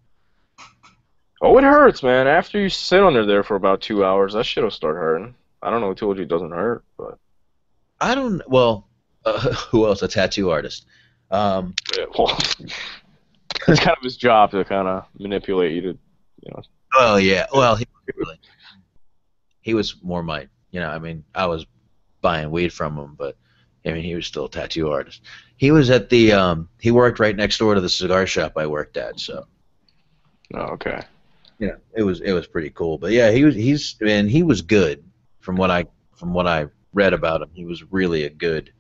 Oh, it hurts, man. After you sit under there for about two hours, that shit'll start hurting. I don't know who told you it doesn't hurt, but I don't, well, uh, who else? A tattoo artist. Um, yeah, well, it's kind of his job to kind of manipulate you to, you know. well, yeah, well, he, really, he was more my, you know, I mean, I was buying weed from him, but I mean, he was still a tattoo artist. He was at the, um, he worked right next door to the cigar shop I worked at, so. Oh, okay. yeah, it was it was pretty cool. But yeah, he was he's and he was good from what I from what I read about him. He was really a good.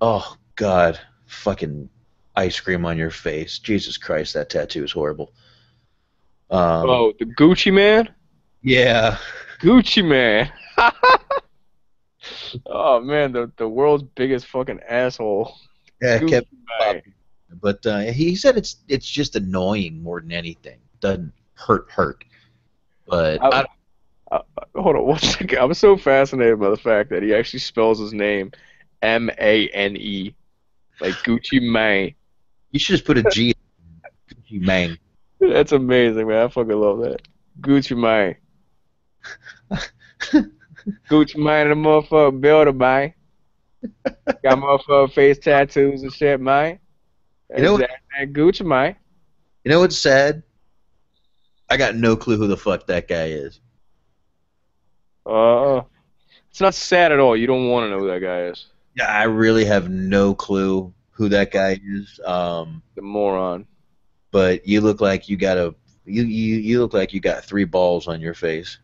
Oh God, fucking ice cream on your face. Jesus Christ, that tattoo is horrible. Um, oh, the Gucci Mane. yeah, Gucci Mane. oh man, the the world's biggest fucking asshole. yeah, Gucci kept man. but uh, he said it's it's just annoying more than anything. Doesn't hurt hurt. But I- I, Uh, hold on one second. I'm so fascinated by the fact that he actually spells his name M A N E, like Gucci Mane. You should just put a G. in Gucci Mane. That's amazing, man. I fucking love that. Gucci Mane. Gucci Mane and the motherfucker builder, man. Got motherfucker face tattoos and shit, man. You know- that, that Gucci Mane. You know what's sad? I got no clue who the fuck that guy is. Uh, it's not sad at all. You don't want to know who that guy is. Yeah, I really have no clue who that guy is. Um, The moron. but you look like you got a you you, you look like you got three balls on your face.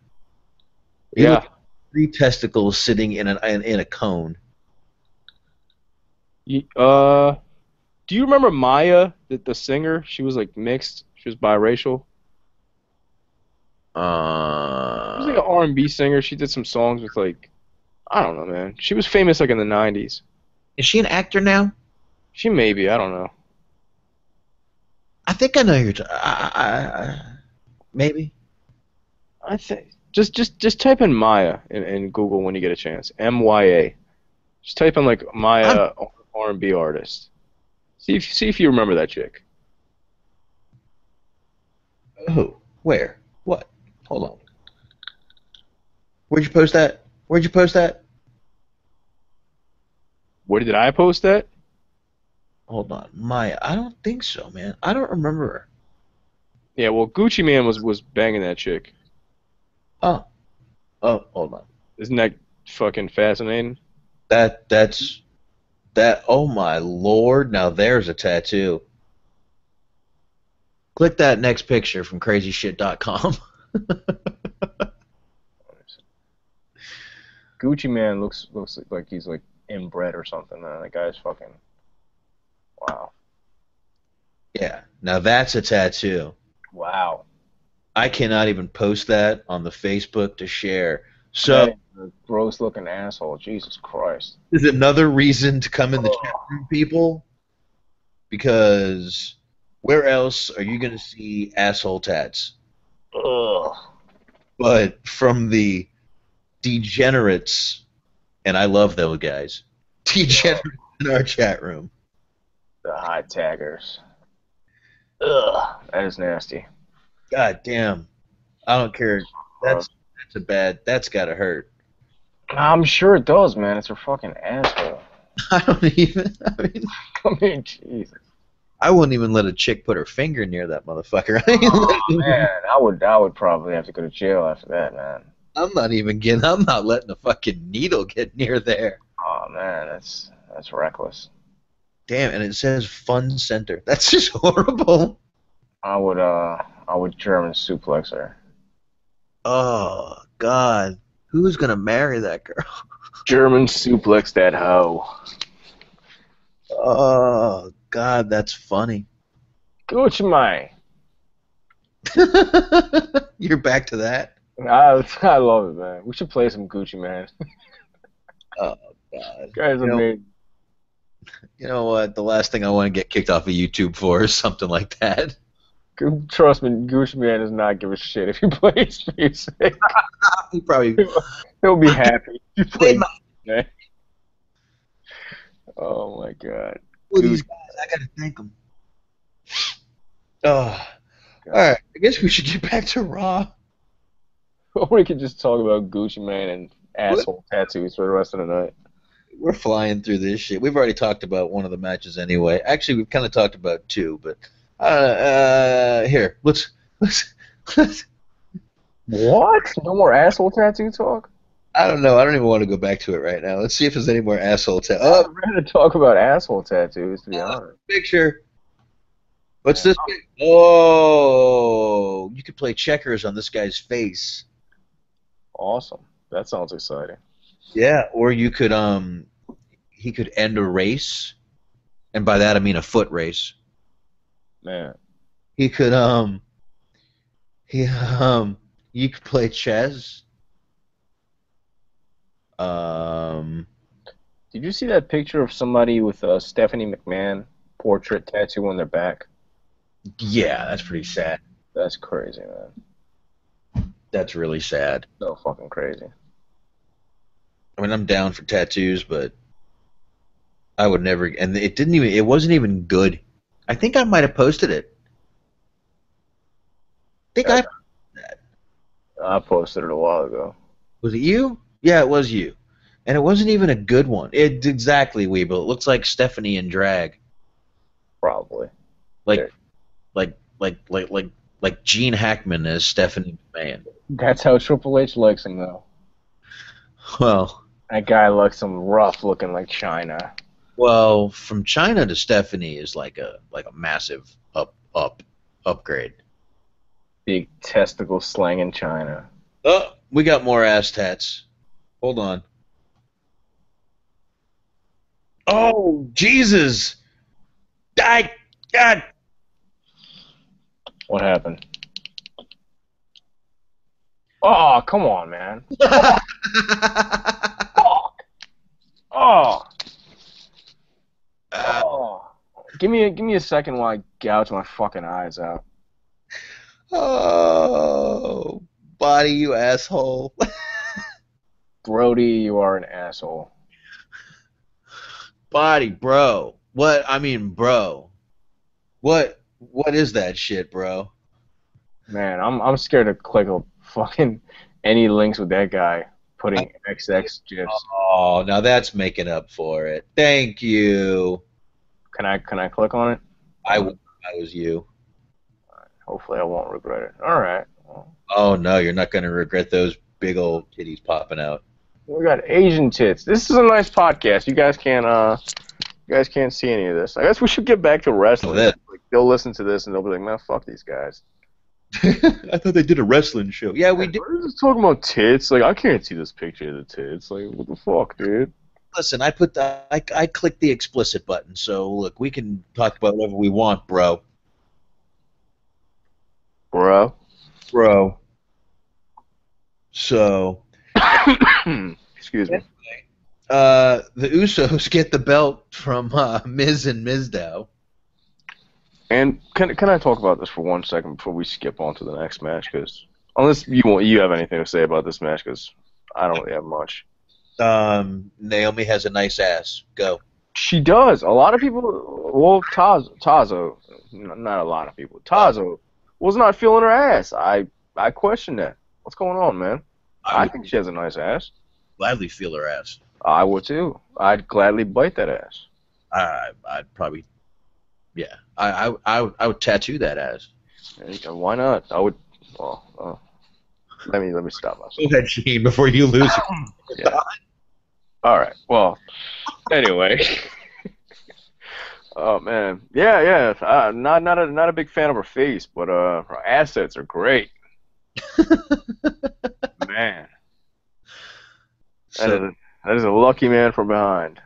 You Yeah. like three testicles sitting in an in, in a cone. You- Uh, do you remember Mya, the, the singer? She was like mixed. She was biracial. Uh, She was like an R&B singer. She did some songs with like, I don't know, man. She was famous like in the '90s. is she an actor now? She may be. I don't know. I think I know. T- I, maybe. I think just just just type in Mya in, in Google when you get a chance. M Y A. Just type in like Mya R&B artist. See if see if you remember that chick. Who? Where? What? Hold on. Where'd you post that? Where'd you post that? Where did I post that? Hold on, Mya. I don't think so, man. I don't remember her. Yeah, well, Gucci Mane was was banging that chick. Oh, oh, hold on. Isn't that fucking fascinating? That that's that. Oh my lord! Now there's a tattoo. Click that next picture from crazyshit.com. Gucci Mane looks looks like he's like inbred or something. Man, that guy's fucking. Wow. Yeah. Now that's a tattoo. Wow. I cannot even post that on the Facebook to share. So gross looking asshole. Jesus Christ. is another reason to come in the oh. chat room, people, because where else are you going to see asshole tats? Ugh. But from the degenerates, and I love those guys, degenerates in our chat room. The high taggers. Ugh. That is nasty. God damn, I don't care. That's uh, that's a bad. That's got to hurt. I'm sure it does, man. It's a fucking asshole. I don't even. I mean, I mean, Jesus. I wouldn't even let a chick put her finger near that motherfucker. I Oh, man, I would, I would probably have to go to jail after that, man. I'm not even getting. I'm not letting a fucking needle get near there. Oh man, that's that's reckless. Damn, and it says fun center. That's just horrible. I would, uh, I would German suplex her. Oh God, who's gonna marry that girl? German suplex that hoe. Oh God, that's funny. Gucci Mane. You're back to that. I, I love it, man. We should play some Gucci Mane. God. Guys, amazing. You know what? The last thing I want to get kicked off of YouTube for is something like that. Trust me, Gucci Mane does not give a shit if you play his music. He probably He'll be happy. if You play my Gucci Oh my god. with these guys. I gotta thank them. Oh, all right. I guess we should get back to Raw. Or we could just talk about Gucci Mane and asshole tattoos for the rest of the night. We're flying through this shit. We've already talked about one of the matches anyway. Actually, we've kind of talked about two, but uh, uh, here let's let's. let's What? No more asshole tattoo talk? I don't know. I don't even want to go back to it right now. Let's see if there's any more asshole. Ta- oh, I'd rather talk about asshole tattoos, to be honest. picture. What's this? Oh, you could play checkers on this guy's face. Awesome. That sounds exciting. Yeah, or you could um, he could end a race, and by that I mean a foot race. Man. He could um, he um, you could play chess. Um, Did you see that picture of somebody with a Stephanie McMahon portrait tattoo on their back? yeah, that's pretty sad. That's crazy, man. That's really sad. So fucking crazy. I mean, I'm down for tattoos, but I would never. And it didn't even. It wasn't even good. I think I might have posted it. I think I I posted it a while ago. was it you? Yeah, it was you. And it wasn't even a good one. It exactly Weeble. It looks like Stephanie in drag, Probably. like, Sure. like, like, like, like, like Gene Hackman as Stephanie McMahon. That's how Triple H likes him, though. Well, That guy looks him rough, looking like Chyna. well, from Chyna to Stephanie is like a like a massive up up upgrade. Big testicle slang in China. Oh, we got more ass tats. Hold on. Oh, Jesus! I, God! What happened? Oh, come on, man. Fuck. Oh. Oh. Give me a give me a second while I gouge my fucking eyes out. oh, body, you asshole. Brody, you are an asshole. body, bro. What? I mean, bro. What? What is that shit, bro? Man, I'm I'm scared to click a fucking any links with that guy putting XX gifs. Oh, now that's making up for it. Thank you. Can I can I click on it? I, w- I was you. Hopefully I won't regret it. All right. Well, Oh no, you're not gonna regret those big old titties popping out. we got Asian tits. This is a nice podcast. You guys can't uh you guys can't see any of this. I guess we should get back to wrestling. This. Like, they'll listen to this and they'll be like, man, fuck these guys. I thought they did a wrestling show. Yeah, we did. We're just talking about tits. Like I can't see this picture of the tits. Like what the fuck, dude? listen, I put the I, I clicked the explicit button, so look, we can talk about whatever we want, bro. Bro. Bro. So, Excuse me. uh, the Usos get the belt from uh, Miz and Mizdow. And can can I talk about this for one second before we skip on to the next match? Because unless you want, you have anything to say about this match, because I don't really have much. Um, Naomi has a nice ass. Go. She does. A lot of people, well, Taz, Tazo, n- not a lot of people. Tazo was not feeling her ass. I I question that. What's going on, man? I think she has a nice ass. gladly feel her ass. I would too. I'd gladly bite that ass. I, I'd probably, yeah. I, I, I, would, I would tattoo that as. There you go. Why not? I would. Well, uh, let me let me stop myself. Go ahead, Gene, before you lose it. Yeah. All right. Well, anyway. oh man, yeah, yeah. Uh, not not a not a big fan of her face, but uh, her assets are great. man, that is, a, that is a lucky man from behind.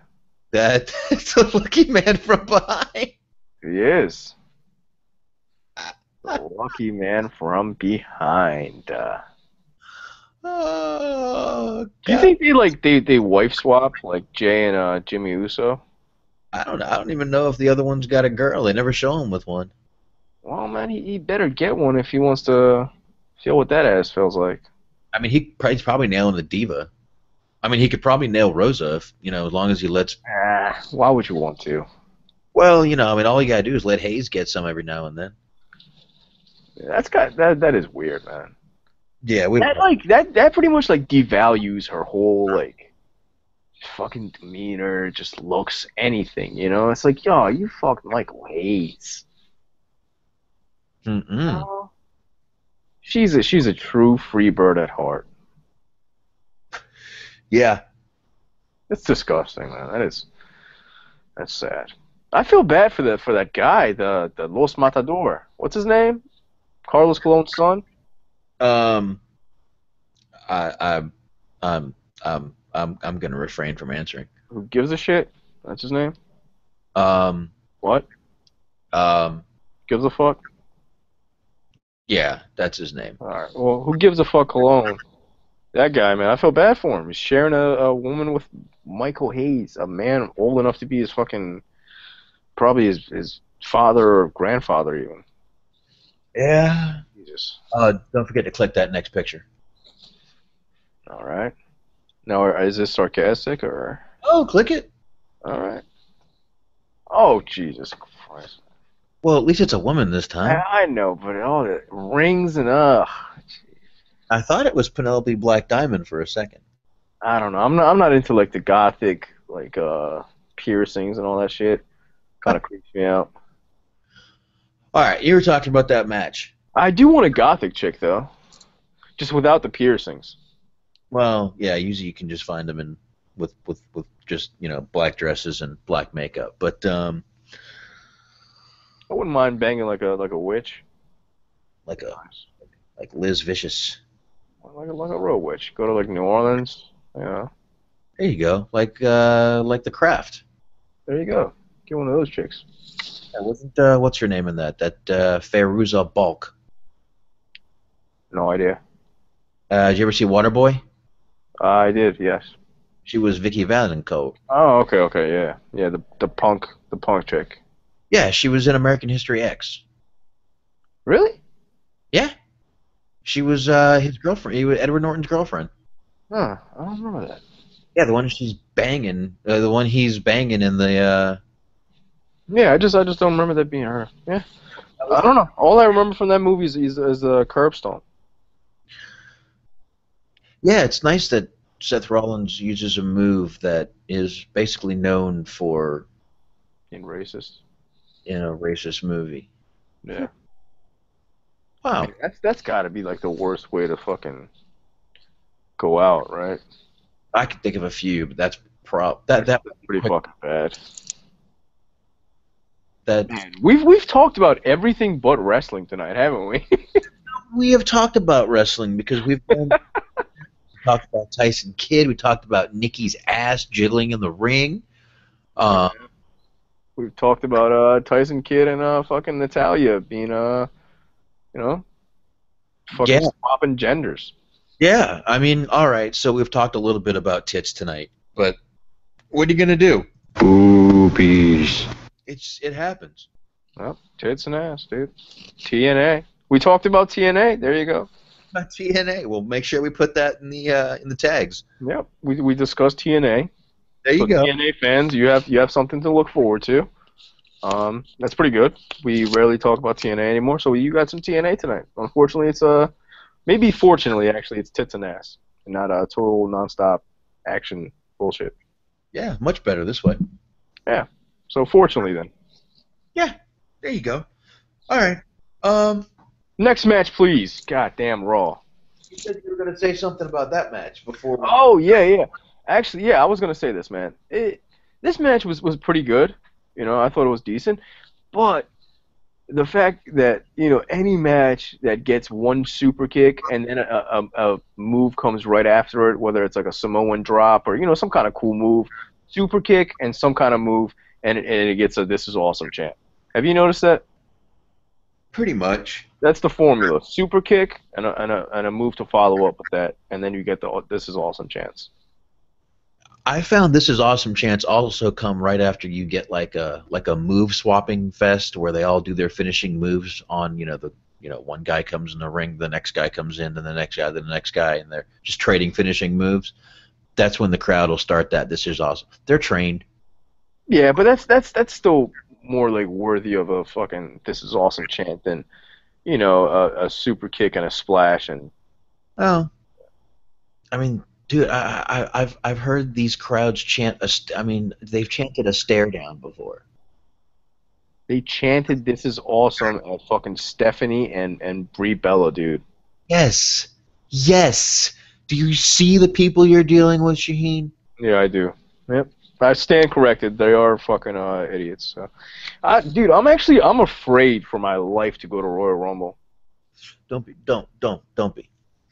that, that's a lucky man from behind. He is. the lucky man from behind. Uh, Oh, do you think they like they they wife swap like Jey and uh, Jimmy Uso? I don't. I don't even know if the other one's got a girl. They never show him with one. Well, man, he, he better get one if he wants to feel what that ass feels like. I mean, he he's probably nailing the diva. I mean, he could probably nail Rosa if you know, as long as he lets. Ah, why would you want to? Well, you know, I mean, all you gotta do is let Hayes get some every now and then. That's got that that is weird, man. Yeah, we. That like that that pretty much like devalues her whole like fucking demeanor, just looks, anything, you know? It's like, yo, you fucking like Hayes. Mm-mm. Oh. She's a she's a true free bird at heart. Yeah, It's disgusting, man. That is that's sad. I feel bad for the for that guy, the the Los Matador. What's his name? Carlos Colon's son. Um, I, I, um, um, I'm, I'm gonna refrain from answering. Who gives a shit? That's his name. Um, What? um, Gives a fuck? yeah, that's his name. All right. Well, who gives a fuck Cologne? That guy, man. I feel bad for him. He's sharing a, a woman with Michael Hayes, a man old enough to be his fucking, probably his his father or grandfather even. Yeah. Jesus. Uh, don't forget to click that next picture. All right. Now, is this sarcastic or? Oh, click it. All right. Oh Jesus Christ! Well, at least it's a woman this time. I, I know, but all the rings and uh, I thought it was Penelope Black Diamond for a second. I don't know. I'm not. I'm not into like the gothic like uh piercings and all that shit. Kind of creeps me out. All right, you were talking about that match. I do want a gothic chick though, just without the piercings. Well, yeah, usually you can just find them in with with with just you know black dresses and black makeup. But um, I wouldn't mind banging like a like a witch, like a like Liz Vicious. like a like a real witch. Go to like New Orleans. You know, There you go. Like uh, like the craft. there you go. Get one of those chicks. That wasn't uh, what's your name in that? That uh, Fairuza Balk. No idea. Uh, did you ever see Waterboy? I did. Yes. She was Vicki Vallencourt. Oh, okay, okay, yeah, yeah. The the punk, the punk chick. Yeah, she was in American History X. Really? Yeah, she was uh, his girlfriend. He was Edward Norton's girlfriend. Huh. I don't remember that. Yeah, the one she's banging. Uh, the one he's banging in the. Uh, Yeah, I just I just don't remember that being her. Yeah. I don't know. All I remember from that movie is is, is uh, the curb stomp. Yeah, it's nice that Seth Rollins uses a move that is basically known for In racist. in a racist movie. Yeah. I Wow. mean, that's that's got to be like the worst way to fucking go out, right? I could think of a few, but that's pro that that That's pretty fucking bad. That Man, we've we've talked about everything but wrestling tonight, haven't we? we have talked about wrestling because we've done talked about Tyson Kidd. We talked about Nikki's ass jiggling in the ring. Uh, We've talked about uh, Tyson Kidd and uh, fucking Natalya being uh, you know, fucking Yeah. swapping genders. yeah, I mean, all right. So we've talked a little bit about tits tonight, but what are you gonna do? Boobies. It's it happens. Well, tits and ass, dude. TNA. We talked about TNA. There you go. About TNA. We'll make sure we put that in the uh, in the tags. Yep. We we discussed TNA. There you So go. TNA fans, you have you have something to look forward to. Um, that's pretty good. We rarely talk about TNA anymore, so you got some TNA tonight. Unfortunately, it's uh maybe fortunately actually it's tits and ass and not a total nonstop action bullshit. Yeah, much better this way. So fortunately then, Yeah, There you go. All right. Um, next match please. God damn Raw. you said you were gonna say something about that match before. Oh yeah, yeah. Actually, yeah, I was gonna say this, man. It, this match was was pretty good. You know, I thought it was decent, but the fact that you know any match that gets one super kick and then a, a, a move comes right after it, whether it's like a Samoan drop or you know some kind of cool move, super kick and some kind of move, and it, and it gets a this is awesome chant. Have you noticed that? Pretty much. That's the formula: super kick and a, and a and a move to follow up with that, and then you get the this is awesome chance. I found this is awesome chance also come right after you get like a like a move swapping fest where they all do their finishing moves on you know the you know one guy comes in the ring the next guy comes in then the next guy then the next guy and they're just trading finishing moves. That's when the crowd will start that this is awesome. They're trained. Yeah, but that's that's that's still more like worthy of a fucking this is awesome chant than you know a, a super kick and a splash and Oh. I mean, dude, I, I I've I've heard these crowds chant a st- I mean, they've chanted a stare down before. they chanted this is awesome at fucking Stephanie and and Brie Bella, dude. Yes. Yes. Do you see the people you're dealing with, Shaheen? Yeah, I do. Yep. I stand corrected. They are fucking uh, idiots. So. I, dude, I'm actually I'm afraid for my life to go to Royal Rumble. Don't be don't don't don't be.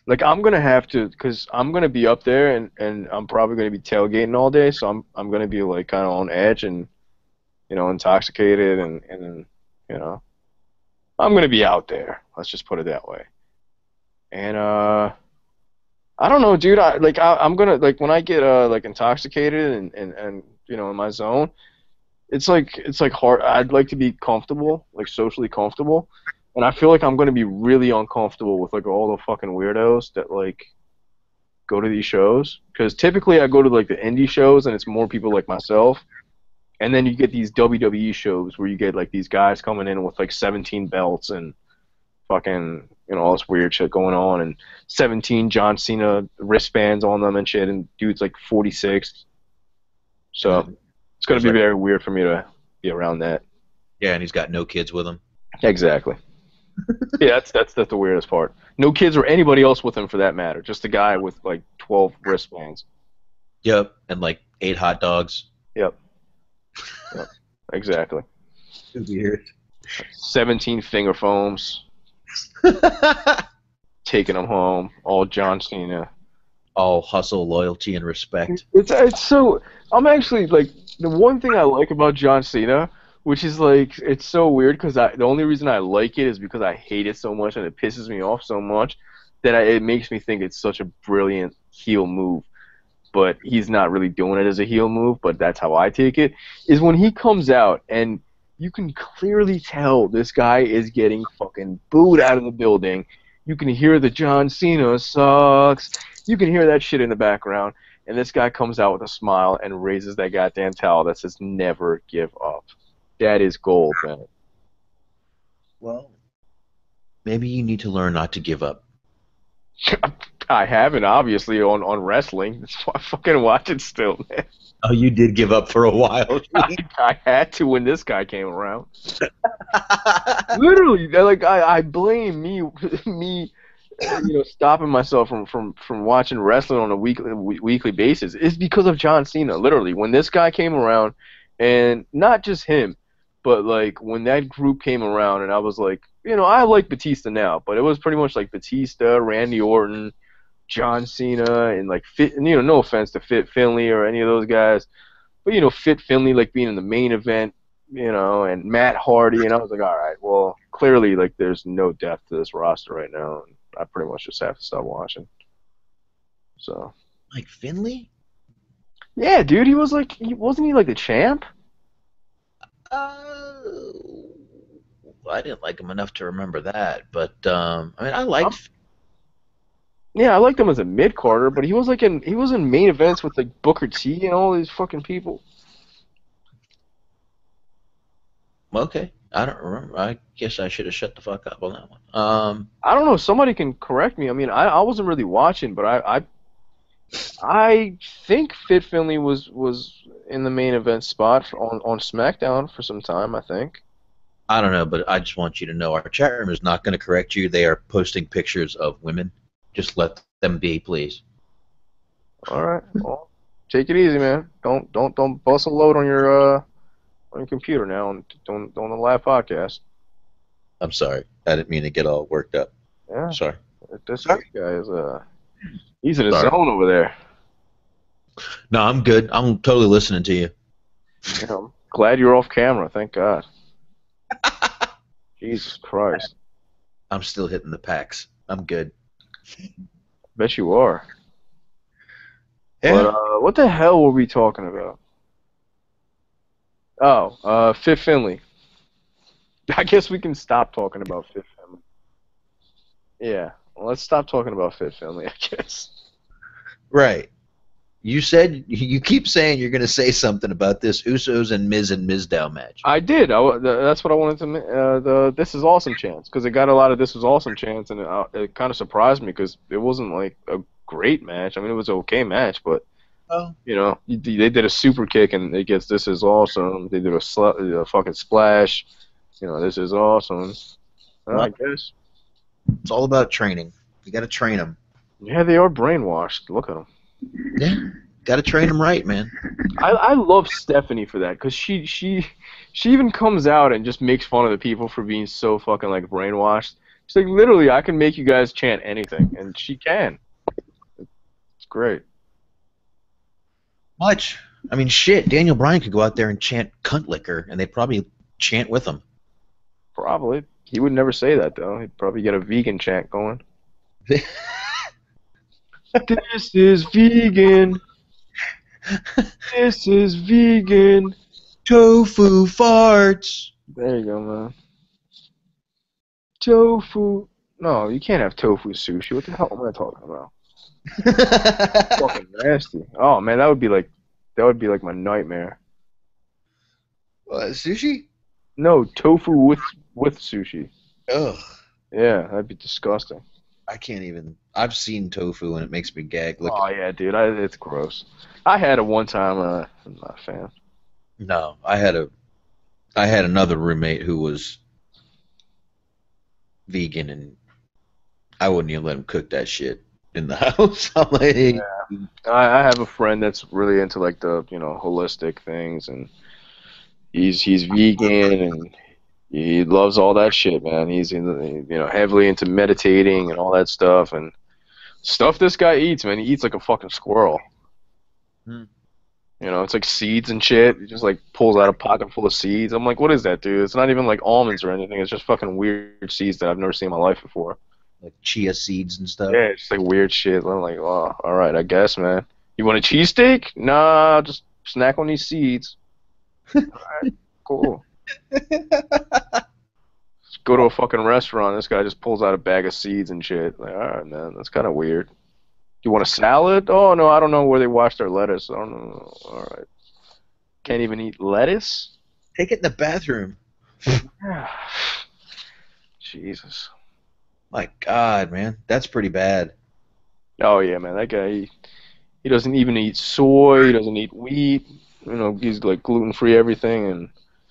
Like I'm gonna have to, cause I'm gonna be up there and and I'm probably gonna be tailgating all day, so I'm I'm gonna be like kind of on edge and you know intoxicated and and you know I'm gonna be out there. Let's just put it that way. And uh, I don't know, dude. I like I, I'm gonna like when I get uh like intoxicated and and and you know in my zone, it's like it's like hard. I'd like to be comfortable, like socially comfortable and I feel like I'm gonna be really uncomfortable with like all the fucking weirdos that like go to these shows because typically I go to like the indie shows and it's more people like myself, and then you get these WWE shows where you get like these guys coming in with like 17 belts and fucking you know all this weird shit going on and 17 John Cena wristbands on them and shit and dude's like 46, so it's gonna be very weird for me to be around that. Yeah, and he's got no kids with him. Exactly. yeah, that's that's that's the weirdest part. No kids or anybody else with him for that matter. Just a guy with like twelve wristbands. Yep. And like eight hot dogs. Yep. Exactly. Weird. Seventeen finger foams, taking them home. All John Cena. All hustle, loyalty, and respect. It's it's so. I'm actually like the one thing I like about John Cena, which is like it's so weird because I the only reason I like it is because I hate it so much and it pisses me off so much that I, it makes me think it's such a brilliant heel move. But he's not really doing it as a heel move, but that's how I take it. Is when he comes out and you can clearly tell this guy is getting fucking booed out of the building. You can hear the John Cena sucks. You can hear that shit in the background and this guy comes out with a smile and raises that goddamn towel that says "Never give up." That is gold, man. Well, maybe you need to learn not to give up. I haven't obviously on on wrestling. That's why I fucking watch it still, man. Oh, you did give up for a while. I, I had to when this guy came around. Literally, like I, I blame me me uh, you know stopping myself from from from watching wrestling on a weekly weekly basis is because of John Cena. Literally, when this guy came around, and not just him, but like when that group came around, and I was like, you know, I like Batista now, but it was pretty much like Batista, Randy Orton, John Cena and like Fit. And, you know, no offense to Fit Finlay or any of those guys, but you know, Fit Finlay like being in the main event, you know, and Matt Hardy, and I was like, all right, well, clearly like there's no depth to this roster right now, and I pretty much just have to stop watching. So. Like Finlay? Yeah, dude, he was like, he wasn't he like the champ? Uh, I didn't like him enough to remember that, but um, I mean, I liked. Yeah, I liked him as a mid carder, but he was like in he was in main events with like Booker T and all these fucking people. Okay, I don't remember. I guess I should have shut the fuck up on that one. Um, I don't know. Somebody can correct me. I mean, I, I wasn't really watching, but I, I I think Fit Finlay was was in the main event spot on on SmackDown for some time. I think. I don't know, but I just want you to know our chat room is not going to correct you. They are posting pictures of women. Just let them be, please. All right. Well, take it easy, man. Don't don't don't bust a load on your uh on your computer now and don't on the live podcast. I'm sorry. I didn't mean to get all worked up. Yeah. Sorry. This guy is uh he's in his Sorry. zone over there. No, I'm good. I'm totally listening to you. You know, glad you're off camera. Thank God. Jesus Christ. I'm still hitting the packs. I'm good. Bet you are. But uh, what the hell were we talking about? Oh, uh, Fit Finlay. I guess we can stop talking about Fit Finlay. Yeah, well, let's stop talking about Fit Finlay. I guess. Right. You said you keep saying you're going to say something about this Usos and Miz and Mizdow match. I did. I, that's what I wanted to. Uh, the This is awesome chance because it got a lot of this is awesome chance, and it, uh, it kind of surprised me because it wasn't like a great match. I mean, it was an okay match, but Oh. you know, they did a super kick and it gets this is awesome. They did a, sl- a fucking splash. You know, this is awesome. Uh, I guess. It's all about training. You got to train them. Yeah, they are brainwashed. Look at them. Yeah. Got to train them right, man. I, I love Stephanie for that because she she she even comes out and just makes fun of the people for being so fucking like brainwashed. She's like, literally, I can make you guys chant anything, and she can. It's great. Much. I mean, shit. Daniel Bryan could go out there and chant "cunt liquor," and they'd probably chant with him. Probably. He would never say that though. He'd probably get a vegan chant going. this is vegan. This is vegan. Tofu farts. There you go, man. Tofu. No, you can't have tofu sushi. What the hell am I talking about? Fucking nasty. Oh man, that would be like that would be like my nightmare. what, sushi? No, tofu with with sushi. Ugh. Yeah, that'd be disgusting. I can't even. I've seen tofu and it makes me gag. Look, Oh yeah, dude, I, it's gross. I had it one time. Uh, I'm not a fan. no, I had a, I had another roommate who was vegan, and I wouldn't even let him cook that shit in the house. I'm like, I, I have a friend that's really into like the you know holistic things, and he's he's vegan and he loves all that shit, man. He's in you know heavily into meditating and all that stuff, and stuff this guy eats, man. He eats like a fucking squirrel. Hmm. You know, it's like seeds and shit. He just like pulls out a pocket full of seeds. I'm like, what is that, dude? It's not even like almonds or anything. It's just fucking weird seeds that I've never seen in my life before. like chia seeds and stuff. Yeah, it's like weird shit. I'm like, oh, all right, I guess, man. You want a cheesesteak? Nah, just snack on these seeds. all right, cool. Go to a fucking restaurant. This guy just pulls out a bag of seeds and shit. Like, all right, man, that's kind of weird. You want a salad? Oh no, I don't know where they wash their lettuce. I don't know. All right. Can't even eat lettuce. Take it in the bathroom. Jesus. My God, man, that's pretty bad. Oh yeah, man, that guy. He, he doesn't even eat soy. He doesn't eat wheat. You know, he's like gluten free everything and.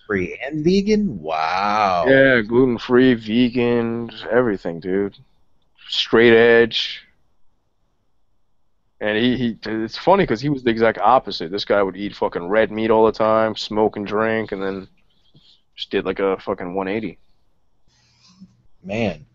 Free and vegan? Wow. Yeah, gluten free, vegan, everything, dude. Straight edge. And he, he it's funny because he was the exact opposite. This guy would eat fucking red meat all the time, smoke and drink, and then just did like a fucking 180. Man.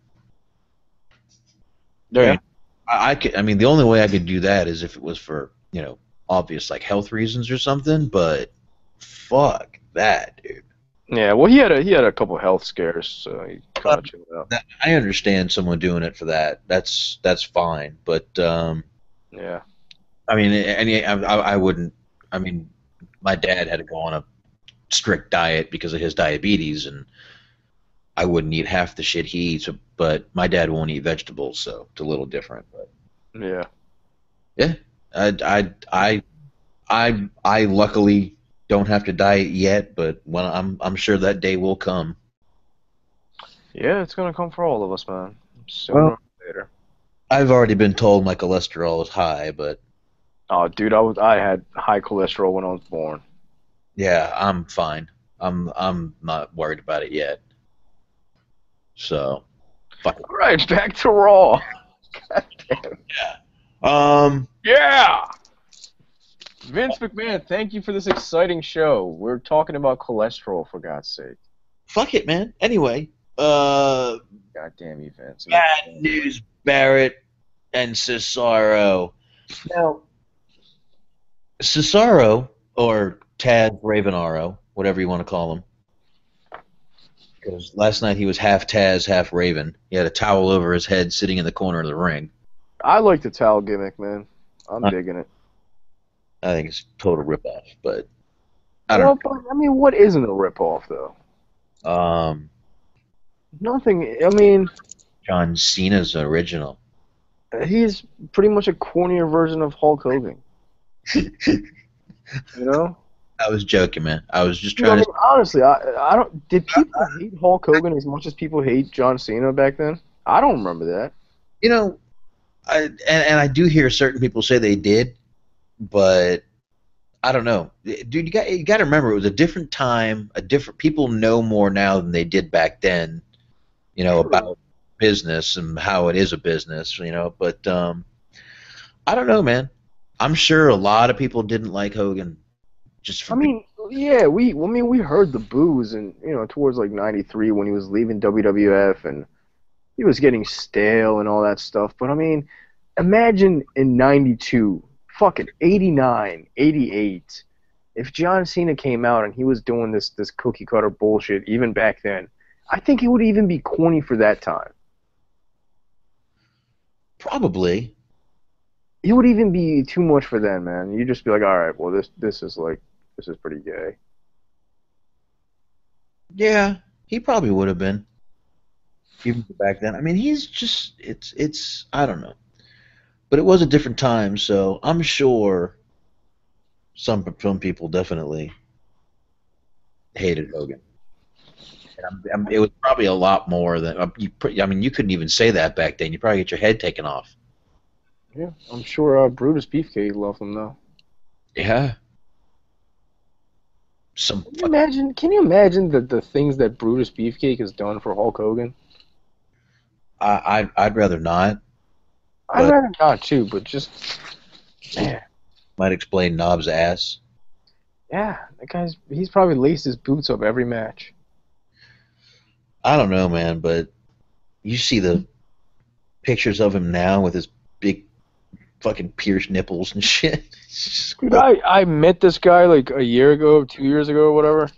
Yeah. I, I could. I mean, the only way I could do that is if it was for you know obvious like health reasons or something. But fuck that, dude. Yeah, well, he had a he had a couple health scares, so he kind of chilled out. That, I understand someone doing it for that. That's that's fine. But um, Yeah, I mean, any I, I I wouldn't. I mean, my dad had to go on a strict diet because of his diabetes, and I wouldn't eat half the shit he eats. But my dad won't eat vegetables, so it's a little different. But yeah, yeah. I I I I, I luckily don't have to diet yet, but when I'm I'm sure that day will come. Yeah, it's gonna come for all of us, man. Sooner Well- or later. I've already been told my cholesterol is high, but Oh, dude, I was I had high cholesterol when I was born. yeah, I'm fine. I'm I'm not worried about it yet. So, fuck. All right, back to Raw. God damn. it. Um, Yeah. Vince McMahon, thank you for this exciting show. We're talking about cholesterol, for God's sake. fuck it, man. Anyway, uh, God damn you, Vince. bad news, Barrett and Cesaro. Now, Cesaro or Tad Ravenaro, whatever you want to call him, because last night he was half Taz, half Raven. He had a towel over his head, sitting in the corner of the ring. I like the towel gimmick, man. I'm Huh. digging it. I think it's a total ripoff, but I don't. but, I mean, what isn't a ripoff, though? Um, Nothing. I mean, John Cena's original. he's pretty much a cornier version of Hulk Hogan. You know? I was joking, man. I was just You know, I trying mean, to. honestly, I, I don't. Did people hate Hulk Hogan as much as people hate John Cena back then? I don't remember that. You know, I and, and I do hear certain people say they did, but I don't know, dude. You got you got to remember it was a different time. A different people know more now than they did back then. You know True. about business and how it is a business. You know, but um, I don't know, man. I'm sure a lot of people didn't like Hogan. Just for I mean, yeah, we. I mean, we heard the boos, and you know, towards like '93 when he was leaving WWF, and he was getting stale and all that stuff. But I mean, imagine in '92, fucking '89, '88, if John Cena came out and he was doing this this cookie cutter bullshit, even back then, I think he would even be corny for that time. probably. He would even be too much for then, man. You'd just be like, all right, well, this this is like this is pretty gay. Yeah, he probably would have been. Even back then. I mean, he's just it's it's I don't know. But it was a different time, so I'm sure some some people definitely hated Hogan. And I'm, I'm, it was probably a lot more than uh, you. I mean, you couldn't even say that back then. You probably get your head taken off. Yeah, I'm sure uh, Brutus Beefcake loved him though. Yeah. Some Can you imagine? Can you imagine the the things that Brutus Beefcake has done for Hulk Hogan? I I'd, I'd rather not. I'd But- rather not too, but just man, Might explain Knob's ass. yeah, that guy's he's probably laced his boots up every match. I don't know, man, but you see the pictures of him now with his big fucking pierced nipples and shit. Dude, I I met this guy like a year ago, two years ago, or whatever.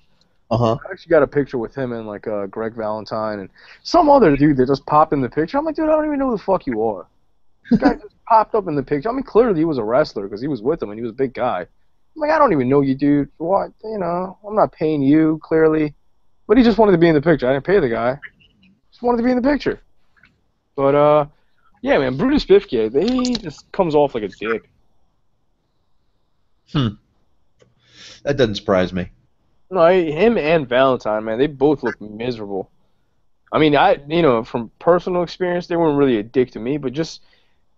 Uh huh. I actually got a picture with him and like uh, Greg Valentine and some other dude that just popped in the picture. I'm like, dude, I don't even know who the fuck you are. This guy just popped up in the picture. I mean, clearly he was a wrestler because he was with him and he was a big guy. I'm like, I don't even know you, dude. What? You know, I'm not paying you clearly, but he just wanted to be in the picture. I didn't pay the guy. Just wanted to be in the picture. But uh, yeah, man, Brutus Beefcake, he just comes off like a dick. Hmm. That doesn't surprise me. No, I- him and Valentine, man, they both look miserable. I mean, I you know from personal experience, they weren't really a dick to me, but just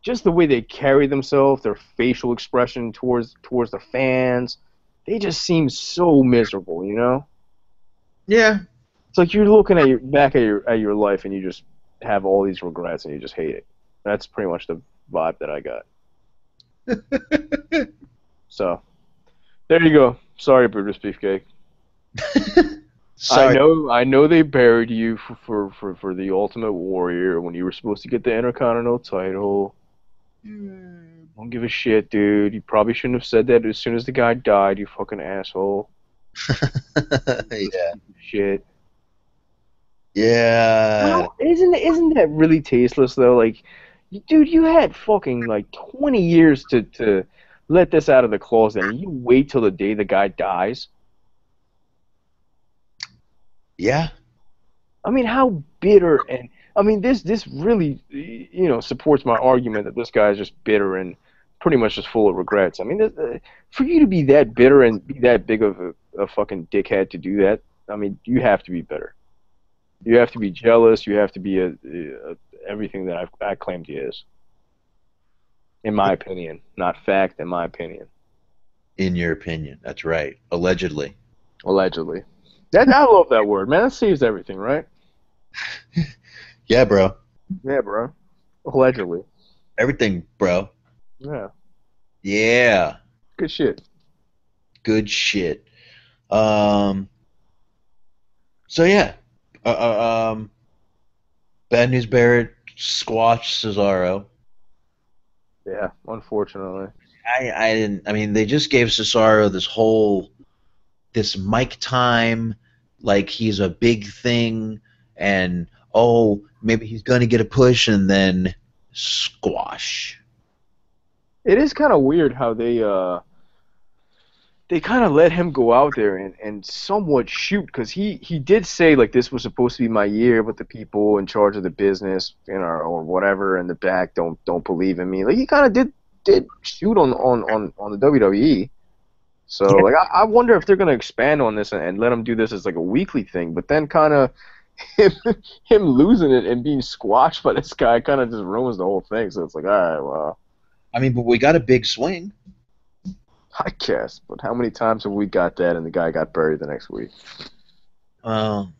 just the way they carry themselves, their facial expression towards towards the fans, they just seem so miserable. You know, Yeah. it's like you're looking at your back at your at your life and you just have all these regrets and you just hate it. That's pretty much the vibe that I got. So, there you go. Sorry, Brutus Beefcake. Sorry. I know, I know they buried you for, for, for, for the Ultimate Warrior when you were supposed to get the Intercontinental title. Hmm. Don't give a shit, dude. You probably shouldn't have said that as soon as the guy died. You fucking asshole. yeah. Shit. Yeah. Well, isn't isn't that really tasteless though? Like, dude, you had fucking like 20 years to to let this out of the closet, and you wait till the day the guy dies. Yeah. I mean, how bitter and I mean this this really you know supports my argument that this guy is just bitter and pretty much just full of regrets. I mean, this- uh, for you to be that bitter and be that big of a, a fucking dickhead to do that, I mean, you have to be bitter. You have to be jealous. You have to be a, a everything that I, I claimed he is. In my opinion, not fact. In my opinion, In your opinion, that's right. Allegedly. allegedly. That I love that word, man. That saves everything, right? Yeah, bro. Yeah, bro. Allegedly. Everything, bro. Yeah. Yeah. Good shit. Good shit. Um. So yeah, uh, uh, um, Bad News Barrett squashed Cesaro. Yeah. Unfortunately. I, I didn't. I mean, they just gave Cesaro this whole, this mic time, like he's a big thing, and oh, maybe he's gonna get a push, and then squash. It is kind of weird how they uh they kind of let him go out there and, and somewhat shoot because he he did say like this was supposed to be my year, but the people in charge of the business, you know, or whatever in the back don't don't believe in me. Like he kind of did did shoot on on on on the WWE. So like I, I wonder if they're gonna expand on this and, and let him do this as like a weekly thing, but then kind of him him losing it and being squashed by this guy kind of just ruins the whole thing. So it's like all right, well. I mean, but we got a big swing. I guess, but how many times have we got that and the guy got buried the next week? Um,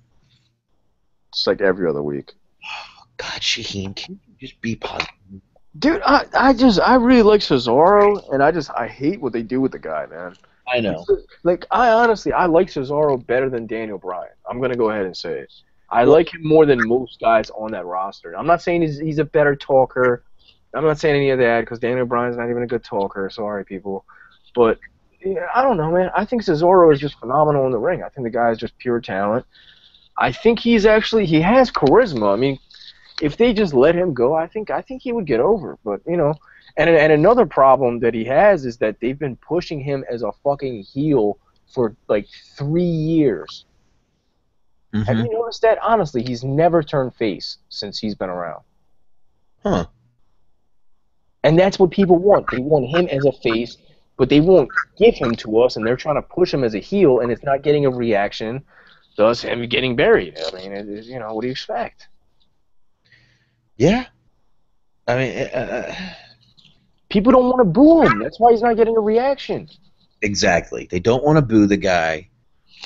It's like every other week. God, Shaheen, can you just be positive? Dude, I, I just I really like Cesaro and I just I hate what they do with the guy, man. I know. Like I honestly I like Cesaro better than Daniel Bryan. I'm gonna go ahead and say it. I like him more than most guys on that roster. I'm not saying he's he's a better talker. I'm not saying any of that because Daniel Bryan's not even a good talker. Sorry, people. But yeah, I don't know, man. I think Cesaro is just phenomenal in the ring. I think the guy is just pure talent. I think he's actually he has charisma. I mean, if they just let him go, I think I think he would get over. But you know, and and another problem that he has is that they've been pushing him as a fucking heel for like three years. Have Mhm. you noticed that? Honestly, he's never turned face since he's been around. Huh. And that's what people want. They want him as a face, but they won't give him to us, and they're trying to push him as a heel, and it's not getting a reaction. Thus, him getting buried. I mean, it, it- you know, what do you expect? Yeah. I mean, uh, People don't want to boo him. That's why he's not getting a reaction. exactly. They don't want to boo the guy.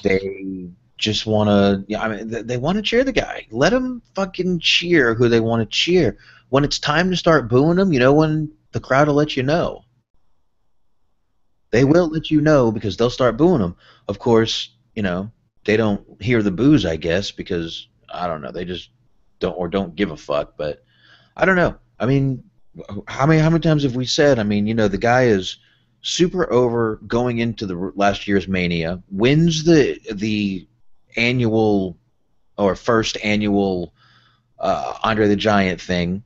They just want to. Yeah, I mean, they, they want to cheer the guy. Let them fucking cheer who they want to cheer. When it's time to start booing them, you know when the crowd will let you know. They will let you know because they'll start booing them. Of course, you know they don't hear the boos, I guess, because I don't know. They just don't or don't give a fuck. But I don't know. I mean, how many how many times have we said? I mean, you know, the guy is super over going into the last year's Mania, wins the the annual or first annual uh, Andre the Giant thing.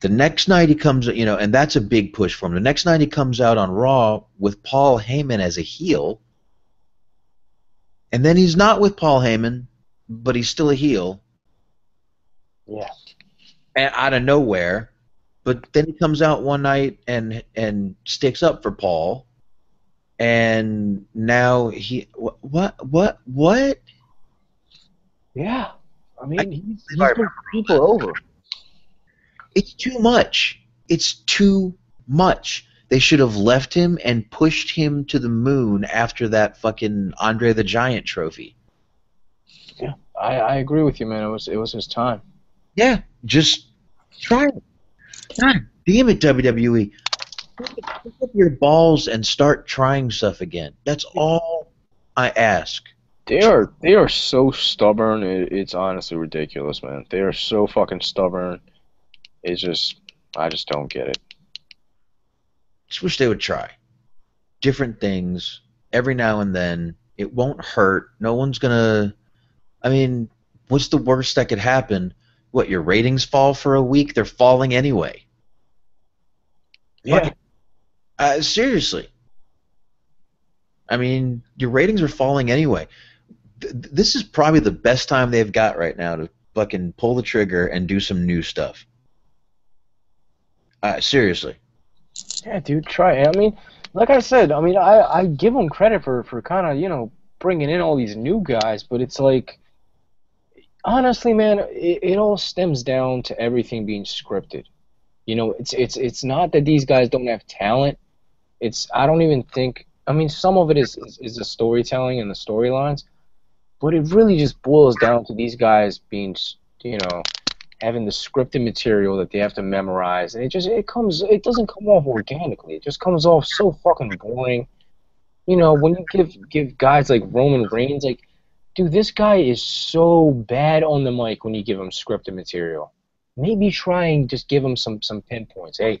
The next night he comes, you know, and that's a big push for him. The next night he comes out on Raw with Paul Heyman as a heel, and then he's not with Paul Heyman, but he's still a heel Yeah. and out of nowhere. But then he comes out one night and and sticks up for Paul, and now he wh- what what what? Yeah. I mean, he's, he's I been people over. It's too much. It's too much. They should have left him and pushed him to the moon after that fucking Andre the Giant trophy. I, I agree with you, man. It was it was his time. Yeah, just try it. God damn it, WWE. Pick up your balls and start trying stuff again. That's all I ask. They are they are so stubborn. It, it's honestly ridiculous, man. They are so fucking stubborn. It's just I just don't get it. Just wish they would try different things every now and then. It won't hurt. No one's gonna. I mean, what's the worst that could happen? What your ratings fall for a week? They're falling anyway. Yeah. Uh, seriously. I mean, your ratings are falling anyway. Th- this is probably the best time they've got right now to fucking pull the trigger and do some new stuff. Uh, seriously. Yeah, dude, try. I mean, like I said, I mean, I, I give them credit for, for kind of, you know, bringing in all these new guys, but it's like, honestly, man, it, it all stems down to everything being scripted. You know, it's it's it's not that these guys don't have talent. It's I don't even think. I mean, some of it is is, is the storytelling and the storylines, but it really just boils down to these guys being, you know, having the scripted material that they have to memorize, and it just it comes it doesn't come off organically. It just comes off so fucking boring. You know, when you give give guys like Roman Reigns, like, dude, this guy is so bad on the mic when you give him scripted material. Maybe try and just give him some some pinpoints. Hey,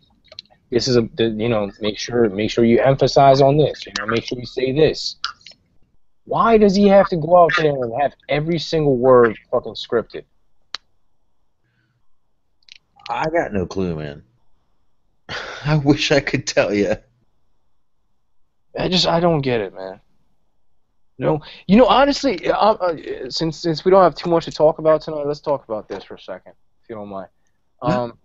this is a you know make sure make sure you emphasize on this. You know, make sure you say this. Why does he have to go out there and have every single word fucking scripted? I got no clue, man. I wish I could tell you. I just I don't get it, man. No, you know honestly, uh, uh, since since we don't have too much to talk about tonight, let's talk about this for a second, if you don't mind. Um,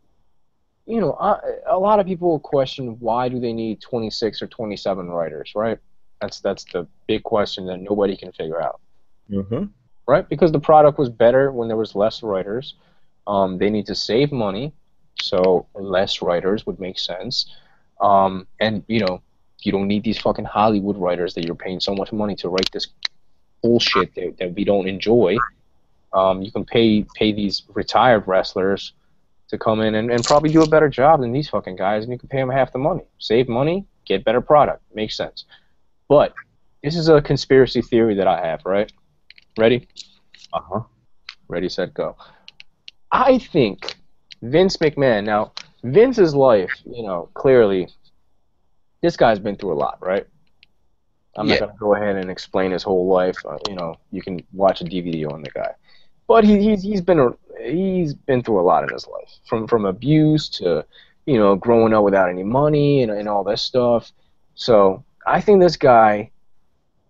you know, I, a lot of people question why do they need 26 or 27 writers, right? That's that's the big question that nobody can figure out, Mm-hmm. right? Because the product was better when there was less writers. Um, they need to save money, so less writers would make sense. Um, and you know, you don't need these fucking Hollywood writers that you're paying so much money to write this bullshit that, that we don't enjoy. Um, you can pay pay these retired wrestlers to come in and, and probably do a better job than these fucking guys, and you can pay them half the money. Save money, get better product. Makes sense. But this is a conspiracy theory that I have, right? Ready? Uh huh. Ready, set, go. I think Vince McMahon. Now, Vince's life, you know, clearly, this guy's been through a lot, right? I'm Yeah. not gonna go ahead and explain his whole life. Uh, you know, you can watch a DVD on the guy, but he, he's he's been a, he's been through a lot in his life, from from abuse to, you know, growing up without any money and and all this stuff. So I think this guy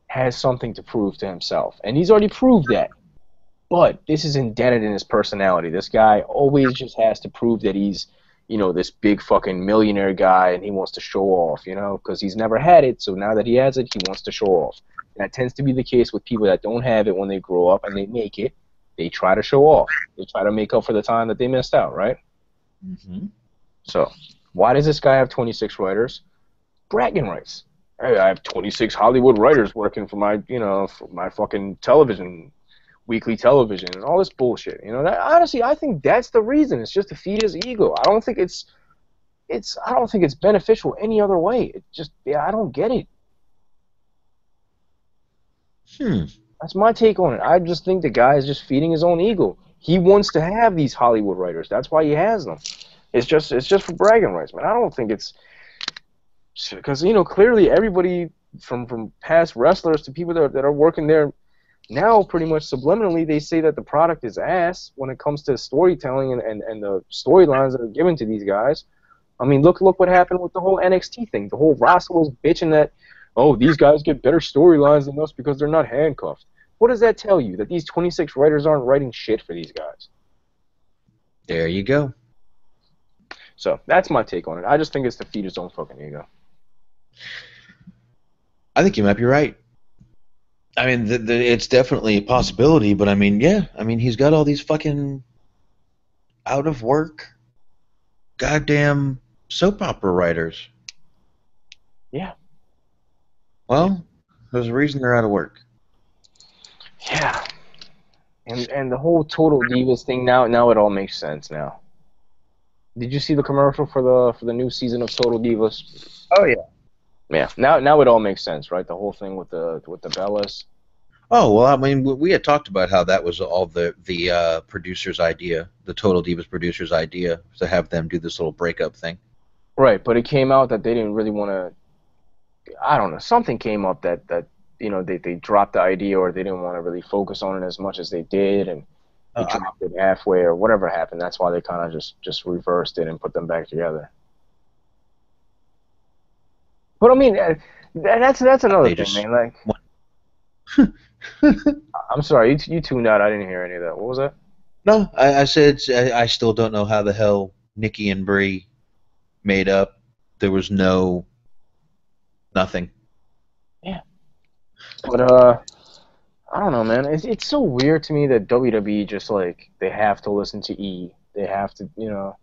has something to prove to himself, and he's already proved that. But this is indebted in his personality. This guy always just has to prove that he's, you know, this big fucking millionaire guy, and he wants to show off, you know, because he's never had it. So now that he has it, he wants to show off. And that tends to be the case with people that don't have it when they grow up and they make it. They try to show off. They try to make up for the time that they missed out, right? Mm-hmm. So why does this guy have 26 writers? Bragging rights. Hey, I have 26 Hollywood writers working for my, you know, for my fucking television, weekly television, and all this bullshit. You know, that honestly, I think that's the reason. It's just to feed his ego. I don't think it's, it's, I don't think it's beneficial any other way. It just, yeah, I don't get it. Hmm. That's my take on it. I just think the guy is just feeding his own ego. He wants to have these Hollywood writers. That's why he has them. It's just it's just for bragging rights, man. I don't think it's because you know clearly everybody from from past wrestlers to people that are, that are working there now pretty much subliminally they say that the product is ass when it comes to storytelling and, and, and the storylines that are given to these guys. I mean, look look what happened with the whole NXT thing. The whole roster was bitching that oh these guys get better storylines than us because they're not handcuffed. What does that tell you? That these 26 writers aren't writing shit for these guys. There you go. So that's my take on it. I just think it's to feed his own fucking ego. I think you might be right. I mean, the, the, it's definitely a possibility, but I mean, yeah. I mean, he's got all these fucking out of work, goddamn soap opera writers. Yeah. Well, there's a reason they're out of work. Yeah. And and the whole Total Divas thing now now it all makes sense now. Did you see the commercial for the for the new season of Total Divas? Oh yeah. Yeah. Now now it all makes sense, right? The whole thing with the with the Bellas. Oh well, I mean, we- had talked about how that was all the the uh, producer's idea, the Total Divas producer's idea, to have them do this little breakup thing. Right, but it came out that they didn't really want to. I don't know. Something came up that that you know they they dropped the idea or they didn't want to really focus on it as much as they did, and they Uh, dropped it halfway or whatever happened. That's why they kind of just just reversed it and put them back together. But I mean, uh, that's that's another They thing, man. Like, I'm sorry, you, you tuned out. I didn't hear any of that. What was that? No, I, I said I, I still don't know how the hell Nikki and Brie made up. There was no nothing. Yeah, but uh, I don't know, man. It's it's so weird to me that WWE just like they have to listen to E. They have to, you know,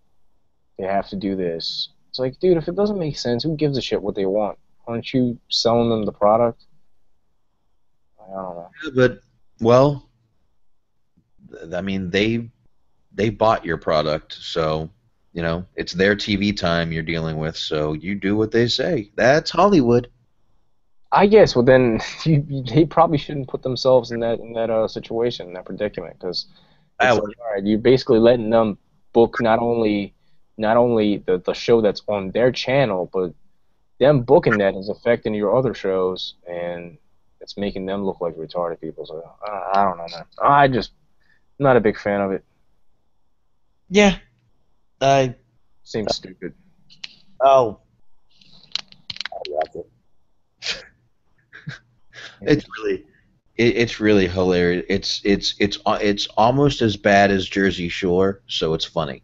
they have to do this. It's like, dude, if it doesn't make sense, who gives a shit what they want? Aren't you selling them the product? I don't know. But well, I mean they they bought your product, so you know it's their TV time you're dealing with. So you do what they say. That's Hollywood. I guess. Well, then you, you- they probably shouldn't put themselves in that in that uh, situation, in that predicament, because like, all right, you're basically letting them book not only not only the the show that's on their channel, but them booking that is affecting your other shows, and it's making them look like retarded people. So I, I don't know, man. I just I'm not a big fan of it. Yeah. I Seems stupid. oh. It's really, it, it's really hilarious. It's it's it's uh, it's almost as bad as Jersey Shore, so it's funny.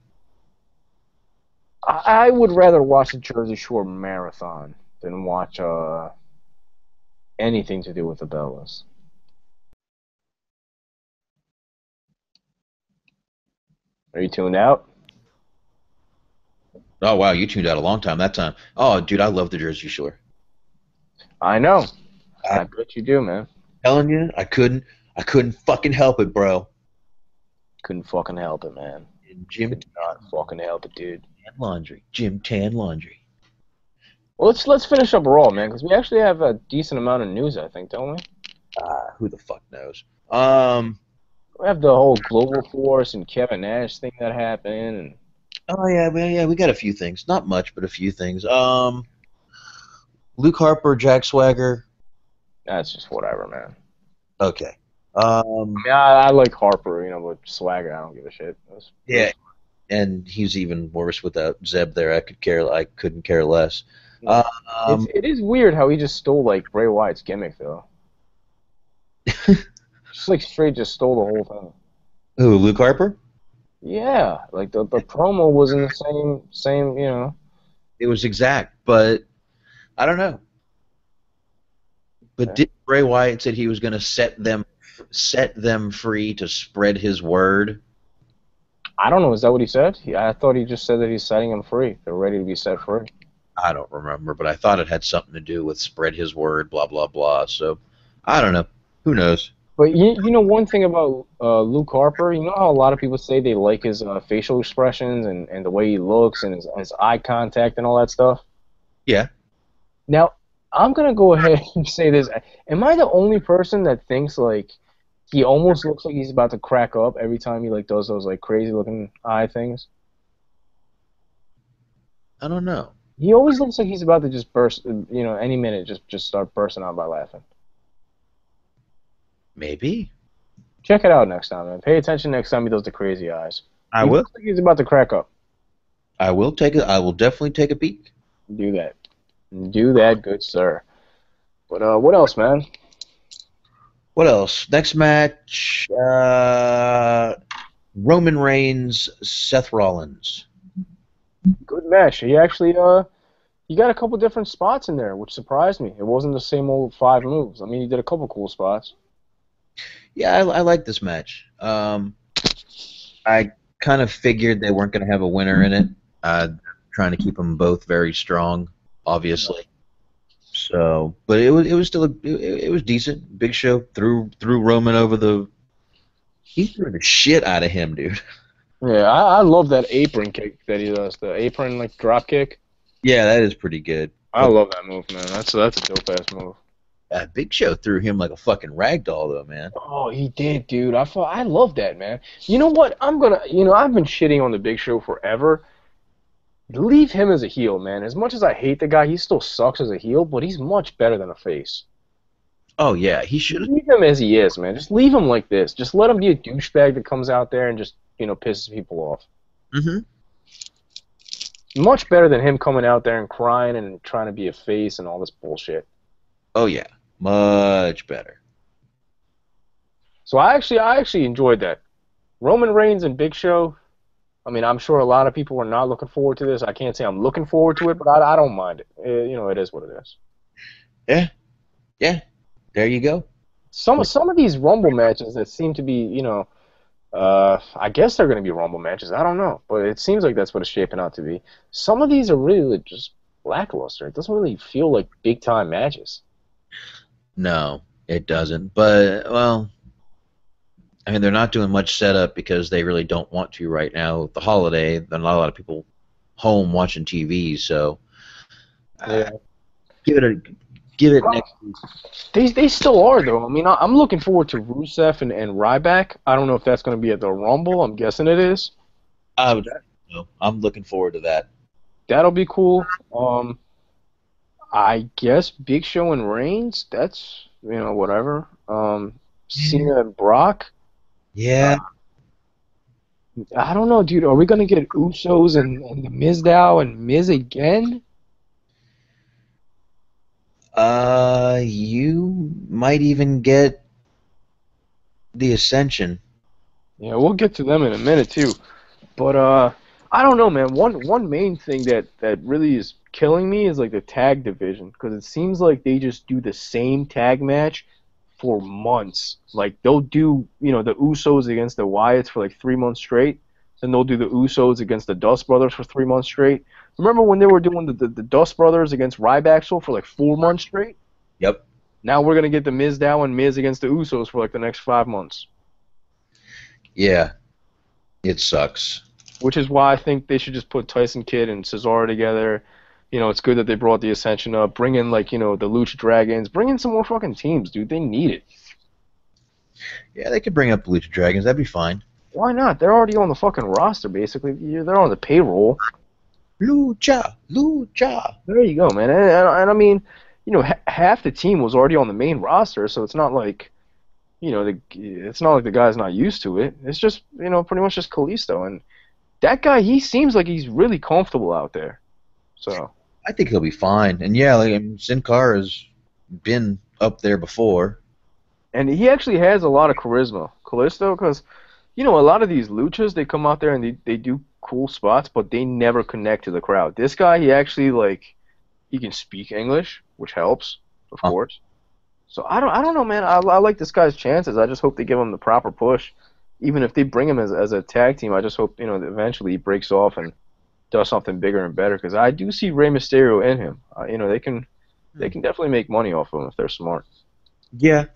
I, would rather watch a Jersey Shore marathon than watch uh anything to do with the Bellas. Are you tuned out? Oh wow, you tuned out a long time that time. Oh dude, I love the Jersey Shore. I know. I I- bet you do, man. Telling you, I couldn't I couldn't fucking help it, bro. Couldn't fucking help it, man. Gym Could not fucking help it, dude. Laundry. Gym Tan Laundry. Well, let's let's finish up Raw, man, because we actually have a decent amount of news, I think, don't we? Ah, who the fuck knows? Um. We have the whole Global Force and Kevin Nash thing that happened, and Oh yeah, well, yeah, we got a few things. Not much, but a few things. Um. Luke Harper, Jack Swagger. that's just whatever, man. Okay. Um. I mean, I, I like Harper, you know, but Swagger, I don't give a shit. That's- Yeah. And he's even worse without Zeb there. I could care. I couldn't care less. Um, it's, it is weird how he just stole like Bray Wyatt's gimmick, though. just like straight, just stole the whole thing. who? Luke Harper? Yeah, like the the promo was in the same same, you know. It was exact, but I don't know. But Okay. did Bray Wyatt said he was going to set them set them free to spread his word? I don't know. Is that what he said? He, I thought he just said that he's setting them free. They're ready to be set free. I don't remember, but I thought it had something to do with spread his word, blah blah blah. So I don't know. Who knows? But you, you know one thing about uh, Luke Harper, you know how a lot of people say they like his uh, facial expressions and, and the way he looks and his, his eye contact and all that stuff. Yeah. Now I'm gonna go ahead and say this: Am I the only person that thinks like he almost looks like he's about to crack up every time he like does those like crazy looking eye things? I don't know. He always looks like he's about to just burst, you know, any minute just just start bursting out by laughing. Maybe Check it out next time, man. Pay attention next time he does the crazy eyes. I He will. looks like he's about to crack up. I will take a. I will definitely take a peek. Do that. Do that, good sir. But uh, what else, man? What else? Next match: uh, Roman Reigns, Seth Rollins. Good match. He actually uh, he got a couple different spots in there, which surprised me. It wasn't the same old five moves. I mean, he did a couple cool spots. Yeah, I, I like this match. Um, I kind of figured they weren't going to have a winner in it. Uh, trying to keep them both very strong, obviously. So, but it was it was still a, it, it was decent. Big Show threw threw Roman over the. He threw the shit out of him, dude. Yeah, I, I love that apron kick that he does. The apron like drop kick. Yeah, that is pretty good. I love that move, man. That's that's a dope ass move. Uh, Big Show threw him like a fucking rag doll, though, man. Oh, he did, dude. I thought I love that, man. You know what? I'm gonna, you know, I've been shitting on the Big Show forever, leave him as a heel, man. As much as I hate the guy, he still sucks as a heel, but he's much better than a face. Oh yeah, he should. Leave him as he is, man. Just leave him like this. Just let him be a douchebag that comes out there and just you know pisses people off. Mm-hmm. Much better than him coming out there and crying and trying to be a face and all this bullshit. Oh yeah, much better. So I actually I actually enjoyed that. Roman Reigns and Big Show. I mean, I'm sure a lot of people are not looking forward to this. I can't say I'm looking forward to it, but I, I don't mind it. Eh, you know, it is what it is. Yeah, yeah. There you go. Some some of these Rumble matches that seem to be, you know, uh, I guess they're going to be Rumble matches. I don't know, but it seems like that's what it's shaping out to be. Some of these are really just lackluster. It doesn't really feel like big time matches. No, it doesn't. But well, I mean, they're not doing much setup because they really don't want to right now. With the holiday, then not a lot of people home watching TV. So Yeah. give it a give it Well, next week. They they still are though. I mean, I, I'm looking forward to Rusev and, and Ryback. I don't know if that's going to be at the Rumble. I'm guessing it is. I would, no, I'm looking forward to that. That'll be cool. Um, I guess Big Show and Reigns. That's you know whatever. Um, Cena and Brock. Yeah. I don't know, dude. Are we gonna get Usos and, and the Mizdow and Miz again? Uh, you might even get the Ascension. Yeah, we'll get to them in a minute too. But uh, I don't know, man. One one main thing that that really is killing me is like the tag division because it seems like they just do the same tag match for months. Like they'll do, you know, the Usos against the Wyatts for like three months straight. Then they'll do the Usos against the Dust Brothers for three months straight. Remember when they were doing the, the, the Dust Brothers against Ryback Show for like four months straight? Yep. Now we're gonna get the Mizdow and Miz against the Usos for like the next five months. Yeah. It sucks. which is why I think they should just put Tyson Kidd and Cesaro together. You know, it's good that they brought the Ascension up. Bring in like you know the Lucha Dragons. Bring in some more fucking teams, dude. They need it. Yeah, they could bring up the Lucha Dragons. That'd be fine. Why not? They're already on the fucking roster, basically. They're on the payroll. Lucha, Lucha. There you go, man. And, and, and I mean, you know, ha- half the team was already on the main roster, so it's not like, you know, the it's not like the guy's not used to it. It's just you know pretty much just Kalisto, and that guy he seems like he's really comfortable out there. So I think he'll be fine. And yeah, like I mean, Sin Cara has been up there before. and he actually has a lot of charisma, Kalisto, because you know a lot of these luchas they come out there and they, they do cool spots, but they never connect to the crowd. This guy, he actually like he can speak English, which helps, of Huh. course. So I don't I don't know, man. I, I like this guy's chances. I just hope they give him the proper push. Even if they bring him as as a tag team, I just hope you know eventually he breaks off and does something bigger and better. Because I do see Rey Mysterio in him. Uh, you know they can they can definitely make money off of him if they're smart. Yeah.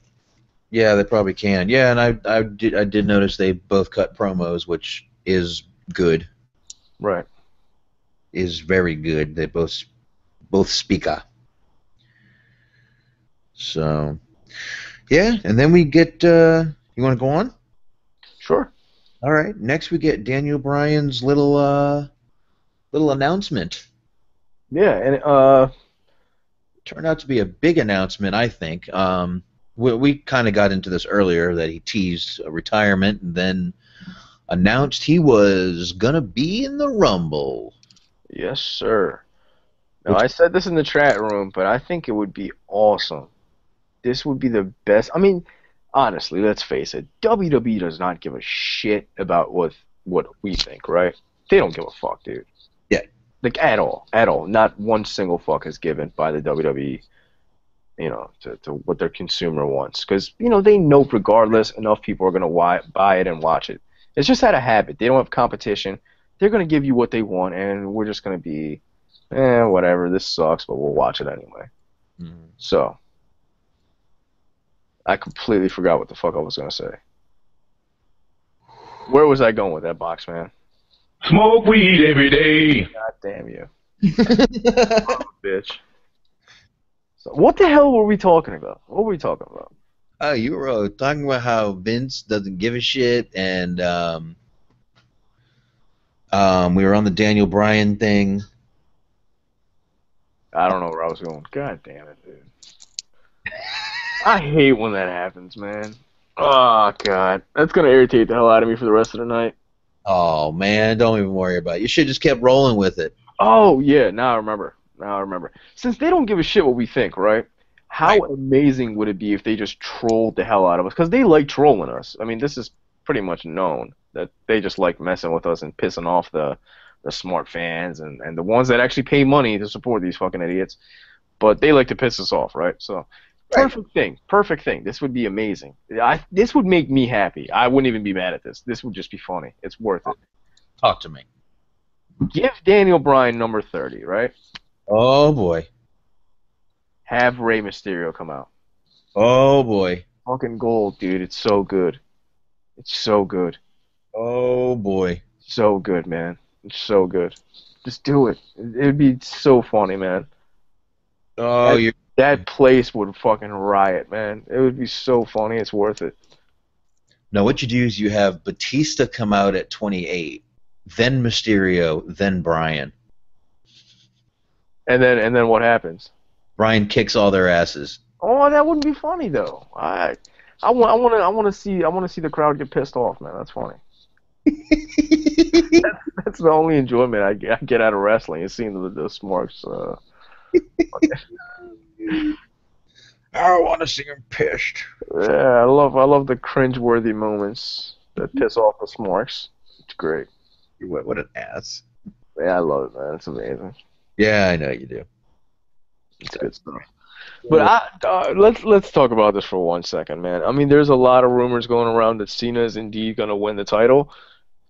Yeah, they probably can. Yeah, and I I did I did notice they both cut promos, which is good. Right. Is very good. They both both speak up. So, yeah, and then we get. Uh, you want to go on? Sure. All right. Next, we get Daniel Bryan's little uh, little announcement. Yeah, and uh, Turned out to be a big announcement, I think. Um, we we kind of got into this earlier that he teased a retirement and then announced he was gonna be in the Rumble. yes, sir. Now I said this in the chat room, but I think it would be awesome. This would be the best. I mean, honestly, let's face it. WWE does not give a shit about what what we think, right? They don't give a fuck, dude. Like at all, at all. Not one single fuck is given by the WWE. You know, to, to what their consumer wants, because you know they know regardless, enough people are gonna wi- buy it and watch it. It's just out of habit. They don't have competition. They're gonna give you what they want, and we're just gonna be, eh, whatever. This sucks, but we'll watch it anyway. So, I completely forgot what the fuck I was gonna say. Where was I going with that box, man? Smoke weed every day. God damn you, bitch. So, what the hell were we talking about? What were we talking about? Oh, you were uh, talking about how Vince doesn't give a shit, and um, Um, we were on the Daniel Bryan thing. I don't know where I was going. God damn it, dude. I hate when that happens, man. Oh god, that's gonna irritate the hell out of me for the rest of the night. Oh man, don't even worry about it. You should just kept rolling with it. Oh yeah, now I remember. Now I remember. Since they don't give a shit what we think, right? How Right. amazing would it be if they just trolled the hell out of us? Because they like trolling us. I mean, this is pretty much known that they just like messing with us and pissing off the the smart fans and, and the ones that actually pay money to support these fucking idiots. But they like to piss us off, right? So. Perfect thing, perfect thing. This would be amazing. I this would make me happy. I wouldn't even be mad at this. This would just be funny. It's worth it. Talk to me. Give Daniel Bryan number thirty, right? Oh boy. Have Rey Mysterio come out. Oh boy. Fucking gold, dude. It's so good. It's so good. Oh boy. So good, man. It's so good. Just do it. It'd be so funny, man. Oh, you. That place would fucking riot, man. It would be so funny. It's worth it. Now, what you do is you have Batista come out at 28, then Mysterio, then Bryan. And then and then what happens? Bryan kicks all their asses. Oh, that wouldn't be funny though. I I want I want to I want to see I want to see the crowd get pissed off, man. That's funny. That's the only enjoyment I get, I get out of wrestling is seeing the the smarks. Uh, I want to see him pissed. yeah, I love I love the cringe-worthy moments that piss off the smarks. It's great. What, what an ass. Yeah, I love it, man. It's amazing. Yeah, I know you do. It's good stuff. But I, uh, let's let's talk about this for one second, man. I mean, there's a lot of rumors going around that Cena is indeed going to win the title.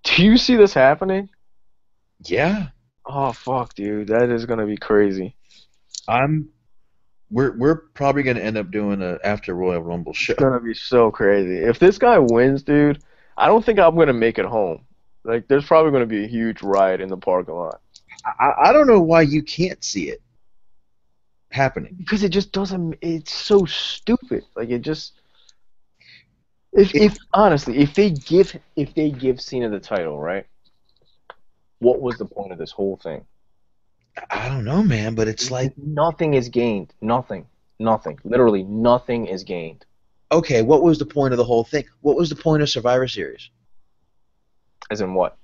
Do you see this happening? Yeah, Oh fuck, dude, that is going to be crazy. I'm. We're we're probably gonna end up doing a after Royal Rumble show. It's going to be so crazy. If this guy wins, dude, I don't think I'm going to make it home. Like, there's probably going to be a huge riot in the parking lot I, I don't know why you can't see it happening. because it just doesn't. It's so stupid. Like, it just. If, if honestly, if they give if they give Cena the title, right? What was the point of this whole thing? I don't know, man, but it's like nothing is gained. Nothing. Nothing. Literally nothing is gained. okay, what was the point of the whole thing? What was the point of Survivor Series? As in what?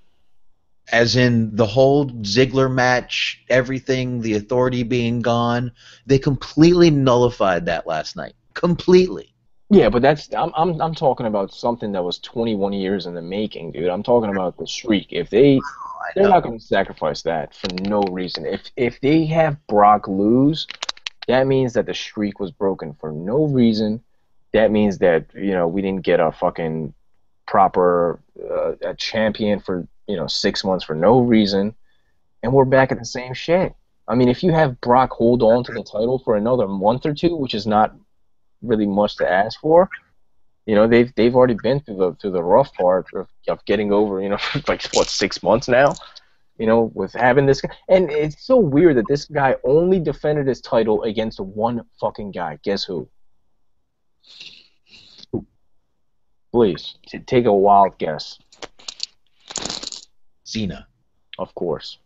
As in the whole Ziggler match, everything, the authority being gone. They completely nullified that last night. Completely. Yeah, but that's I'm I'm I'm talking about something that was 21 years in the making, dude. I'm talking about the streak. If they I they're know. not going to sacrifice that for no reason. If if they have Brock lose, that means that the streak was broken for no reason. That means that you know we didn't get a fucking proper uh, a champion for you know six months for no reason, and we're back at the same shit. I mean, if you have Brock hold on to the title for another month or two, which is not really much to ask for, you know they've they've already been through the through the rough part of, of getting over you know like what six months now you know with having this guy and it's so weird that this guy only defended his title against one fucking guy guess who please take a wild guess Cena. of course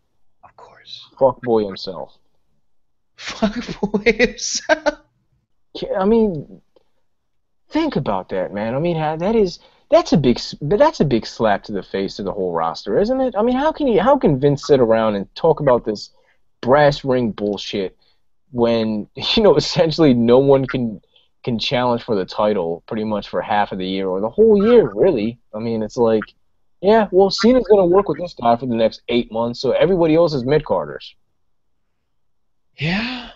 Of course. fuck boy himself Fuck boy himself. I mean think about that man. I mean that is that's a big that's a big slap to the face of the whole roster isn't it? I mean how can you how can Vince sit around and talk about this brass ring bullshit when you know essentially no one can can challenge for the title pretty much for half of the year or the whole year really? I mean it's like yeah well Cena's gonna work with this guy for the next eight months so everybody else is mid carders Yeah.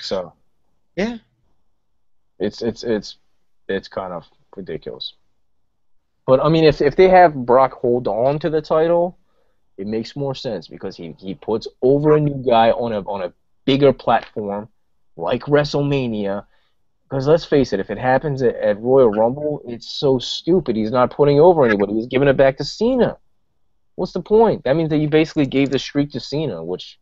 so. Yeah. It's it's it's it's kind of ridiculous but I mean if if they have Brock hold on to the title it makes more sense because he, he puts over a new guy on a on a bigger platform like WrestleMania. Because let's face it, if it happens at, at Royal Rumble, it's so stupid. He's not putting over anybody. He's giving it back to Cena. What's the point? That means that you basically gave the streak to Cena, which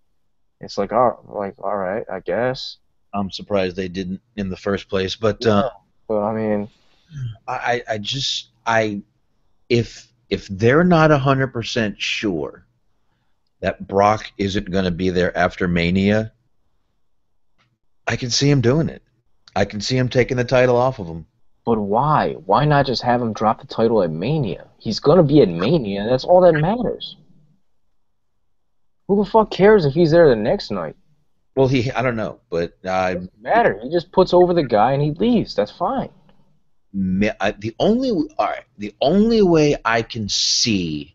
it's like, all, like, all right, I guess. I'm surprised they didn't in the first place, but uh, But I mean, I, I just I if if they're not 100% sure that Brock isn't going to be there after Mania, I can see him doing it. I can see him taking the title off of him. But why? Why not just have him drop the title at Mania? He's gonna be at Mania. That's all that matters. Who the fuck cares if he's there the next night? Well, he I don't know, but uh, Doesn't matter. He just puts over the guy and he leaves. That's fine. I, the only all right, the only way I can see.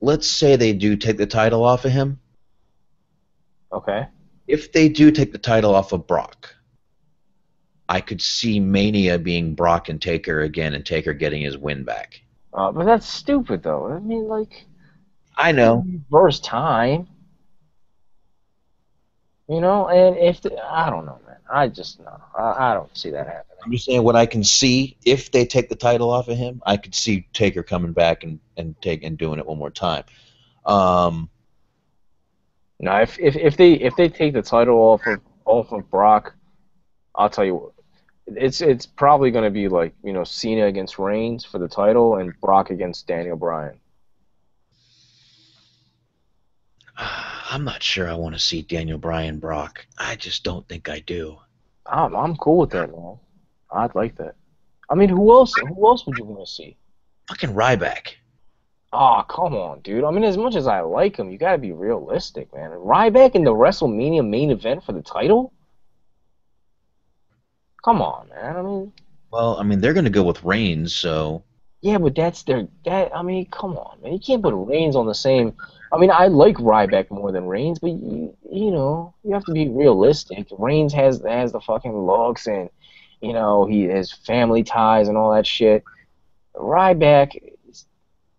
Let's say they do take the title off of him. Okay. If they do take the title off of Brock, I could see Mania being Brock and Taker again, and Taker getting his win back. Uh, but that's stupid though. I mean, like I know. First time. You know, and if the, I don't know, man, I just no, I, I don't see that happening. I'm just saying what I can see if they take the title off of him, I could see Taker coming back and and take and doing it one more time. Um, Now, if, if if they if they take the title off of off of Brock, I'll tell you, what, it's it's probably going to be like you know Cena against Reigns for the title and Brock against Daniel Bryan. I'm not sure I want to see Daniel Bryan Brock. I just don't think I do. I'm I'm cool with that, man. I'd like that. I mean, who else? Who else would you want to see? Fucking Ryback. Oh, come on, dude. I mean, as much as I like him, you got to be realistic, man. Ryback in the WrestleMania main event for the title? Come on, man. I mean, Well, I mean they're going to go with Reigns, so Yeah, but that's their that. I mean, come on, man. You can't put Reigns on the same. I mean, I like Ryback more than Reigns, but you, you know, you have to be realistic. Reigns has has the fucking looks and you know he has family ties and all that shit. Ryback,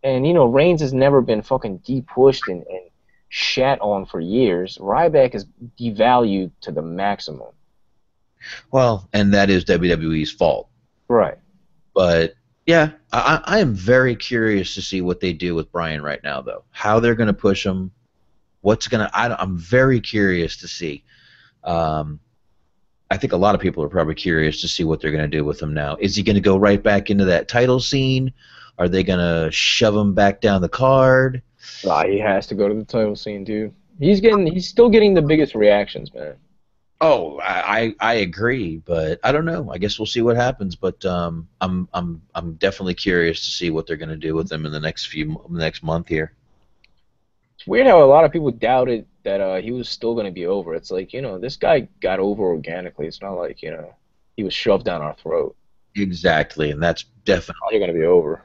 and you know Reigns has never been fucking depushed and, and shat on for years. Ryback is devalued to the maximum. well, and that is WWE's fault. Right. But yeah, I, I I am very curious to see what they do with Bryan right now, though. How they're going to push him, what's going to. I'm very curious to see. Um, I think a lot of people are probably curious to see what they're going to do with him now. Is he going to go right back into that title scene? Are they going to shove him back down the card? Ah, he has to go to the title scene, dude. He's getting. He's still getting the biggest reactions, man. Oh, I, I agree, but I don't know. I guess we'll see what happens. But um, I'm I'm I'm definitely curious to see what they're going to do with him in the next few next month here. It's weird how a lot of people doubted that uh, he was still going to be over. It's like you know this guy got over organically. It's not like you know he was shoved down our throat. Exactly, and that's definitely You're going to be over.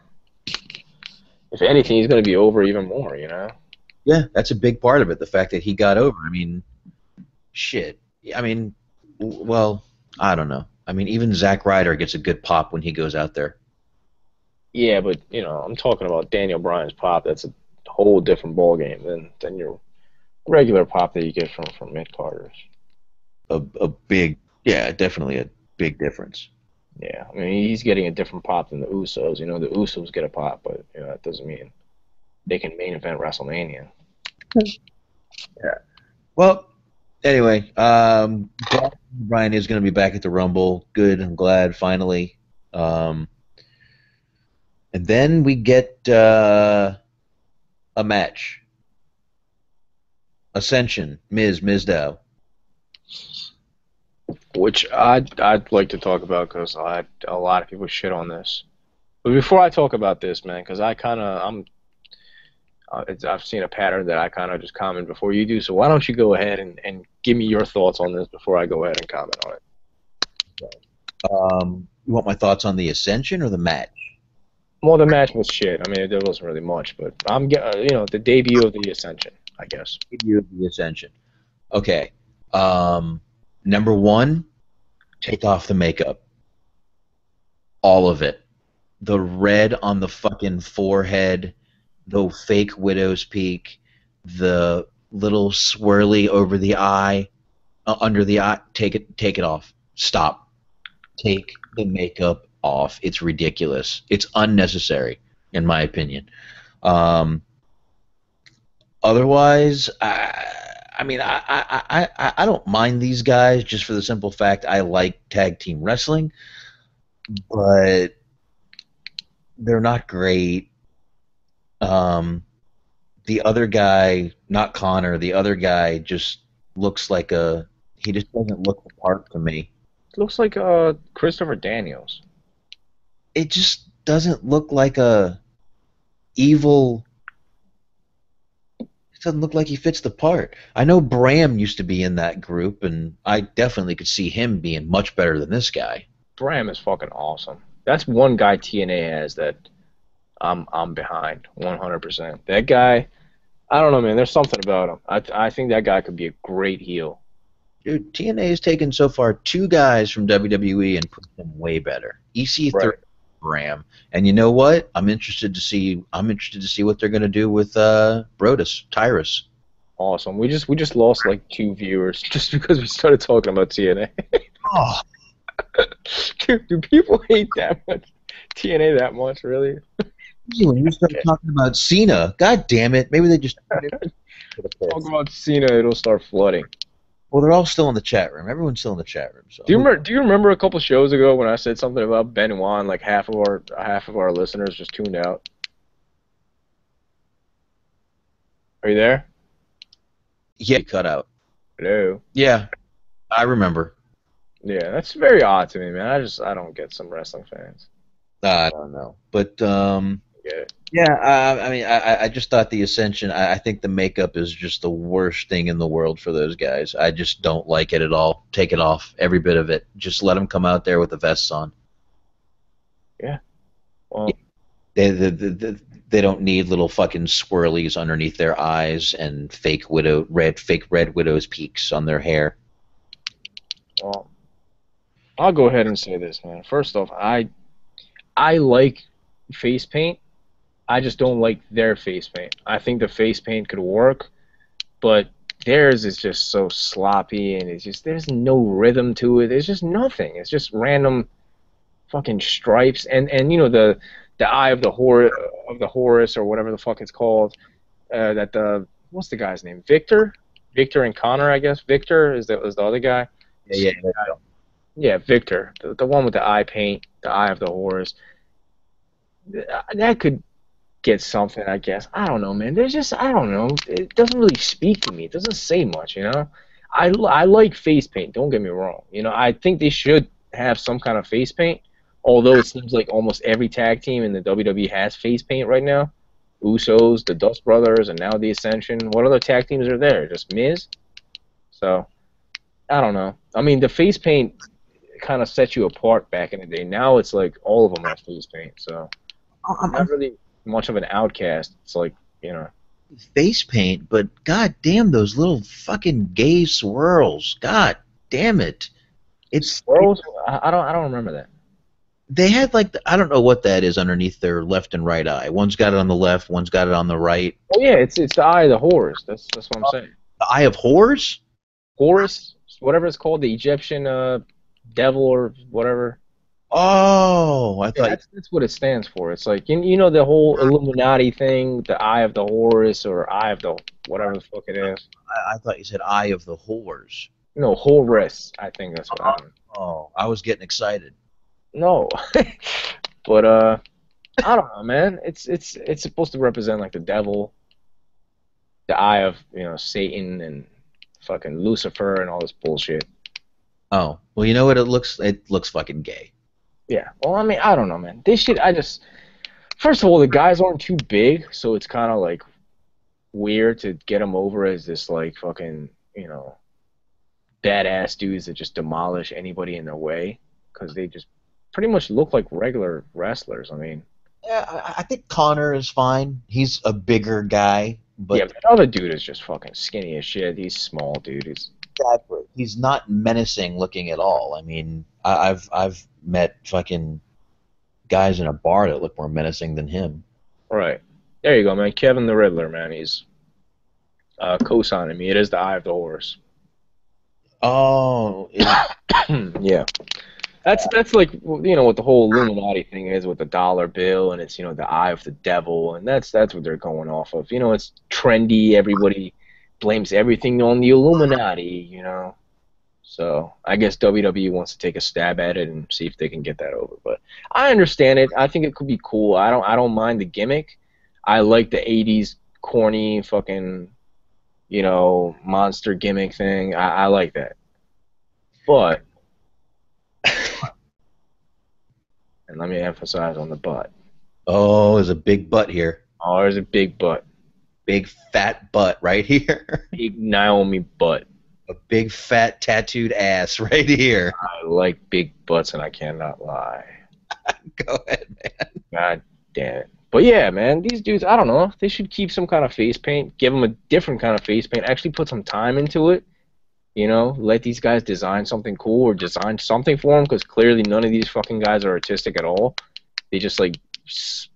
If anything, he's going to be over even more. You know. yeah, that's a big part of it. The fact that he got over. I mean, shit. I mean, well, I don't know. I mean, even Zack Ryder gets a good pop when he goes out there. Yeah, but you know I'm talking about Daniel Bryan's pop. That's a whole different ball game than than your regular pop that you get from from mid carders. A a big yeah, definitely a big difference. Yeah, I mean he's getting a different pop than the Usos. You know the Usos get a pop, but you know that doesn't mean they can main event WrestleMania. Hmm. Yeah. Well, anyway, um, Bryan is going to be back at the Rumble. Good. I'm glad finally. Um, and then we get uh, a match. Ascension, Miz, Mizdow. which I'd I'd like to talk about because a lot of people shit on this. But before I talk about this, man, because I kind of I'm uh, it's, I've seen a pattern that I kind of just comment before you do. So why don't you go ahead and, and give me your thoughts on this before I go ahead and comment on it? Um, you want my thoughts on the Ascension or the match? Well, the match was shit. I mean, there wasn't really much, but I'm uh, you know the debut of the Ascension, I guess. Debut of the Ascension. Okay. Um, number one, take off the makeup. All of it. The red on the fucking forehead, the fake widow's peak, the little swirly over the eye, uh, under the eye. Take it. Take it off. Stop. Take the makeup off. It's ridiculous. It's unnecessary, in my opinion. Um, otherwise, I, I mean, I, I, I, I- I don't mind these guys just for the simple fact I like tag team wrestling, but they're not great. Um, the other guy, not Connor, the other guy just looks like a. He just doesn't look the part to me. Looks like uh Christopher Daniels. It just doesn't look like a evil. It doesn't look like he fits the part. I know Bram used to be in that group, and I definitely could see him being much better than this guy. Bram is fucking awesome. That's one guy TNA has that I'm I'm behind 100%. That guy, I don't know, man. There's something about him. I I think that guy could be a great heel. Dude, TNA has taken so far two guys from WWE and put them way better. EC3 Right. Bram. And you know what? I'm interested to see I'm interested to see what they're gonna do with uh Brodus, Tyrus. Awesome. We just we just lost like two viewers just because we started talking about TNA. Oh, Dude, do people hate that much? TNA that much, really? When you start talking about Cena, god damn it, maybe they just Talk about Cena, it'll start flooding. Well, they're all still in the chat room. Everyone's still in the chat room. So Do you remember? Do you remember a couple shows ago when I said something about Benoit? And like half of our half of our listeners just tuned out. Are you there? Yeah, cut out. Hello. Yeah, I remember. Yeah, that's very odd to me, man. I just I don't get some wrestling fans. I don't know, but um, It. yeah, I, uh, I mean, I, I just thought the Ascension. I, I think the makeup is just the worst thing in the world for those guys. I just don't like it at all. Take it off, every bit of it. Just let them come out there with the vests on. Yeah. Well, They, they, they, they, they don't need little fucking swirlies underneath their eyes and fake widow red, fake red widow's peaks on their hair. well, I'll go ahead and say this, man. First off, I I like face paint. I just don't like their face paint. I think the face paint could work, but theirs is just so sloppy and it's just there's no rhythm to it. There's just nothing. It's just random fucking stripes and and you know the the eye of the hor of the Horus or whatever the fuck it's called. Uh, that the what's the guy's name? Victor, Victor and Connor, I guess. Victor is the is the other guy. Yeah, yeah. Yeah, Victor, the, the one with the eye paint, the eye of the Horus. That could get something, I guess. I don't know, man. There's just I don't know. It doesn't really speak to me. It doesn't say much, you know. I, I like face paint. Don't get me wrong. You know, I think they should have some kind of face paint. Although it seems like almost every tag team in the WWE has face paint right now. Usos, the Dust Brothers, and now the Ascension. What other tag teams are there? Just Miz. So, I don't know. I mean, the face paint kind of set you apart back in the day. Now it's like all of them have face paint. So I'm not really much of an outcast. It's like you know. face paint, but god damn those little fucking gay swirls. God damn it. It's Swirls? I, don't. I don't remember that. they had like the, I don't know what that is underneath their left and right eye. One's got it on the left, one's got it on the right. Oh yeah, it's it's the eye of the Horus. That's that's what I'm saying. The eye of Horus? Horus, whatever it's called, the Egyptian uh, devil or whatever. Oh, I Yeah, thought that's, that's what it stands for. It's like you, you know the whole Illuminati thing, the Eye of the Horus or Eye of the whatever the fuck it is. I, I thought you said eye of the whores. No, Horus. I think that's what I mean. Oh, I was getting excited. No, but uh, I don't know, man. It's it's it's supposed to represent like the devil, the eye of you know Satan and fucking Lucifer and all this bullshit. Oh, well, you know what? It looks it looks fucking gay. Yeah. Well, I mean, I don't know, man. This shit, I just. First of all, the guys aren't too big, so it's kind of like weird to get them over as this like fucking you know badass dudes that just demolish anybody in their way because they just pretty much look like regular wrestlers. I mean, Yeah, I, I think Connor is fine. He's a bigger guy, but yeah, but that other dude is just fucking skinny as shit. He's small, dude. He's He's not menacing looking at all. I mean, I, I've I've met fucking guys in a bar that look more menacing than him. Right. There you go, man. Kevin the Riddler, man. He's uh, co-signing me. It is the Eye of the Horse. Oh, yeah. That's that's like you know what the whole Illuminati thing is with the dollar bill and it's you know the eye of the devil and that's that's what they're going off of. You know it's trendy. Everybody blames everything on the Illuminati. You know, So I guess WWE wants to take a stab at it and see if they can get that over. But I understand it. I think it could be cool. I don't I don't mind the gimmick. I like the '80s corny fucking, you know, monster gimmick thing. I, I like that. But and let me emphasize on the butt. Oh, there's a big butt here. Oh, there's a big butt. Big fat butt right here. Big Naomi butt. a big fat tattooed ass right here. I like big butts, and I cannot lie. Go ahead, man. God damn it. But yeah, man, these dudes, I don't know. They should keep some kind of face paint, give them a different kind of face paint, actually put some time into it. You know, let these guys design something cool or design something for them because clearly none of these fucking guys are artistic at all. They just like,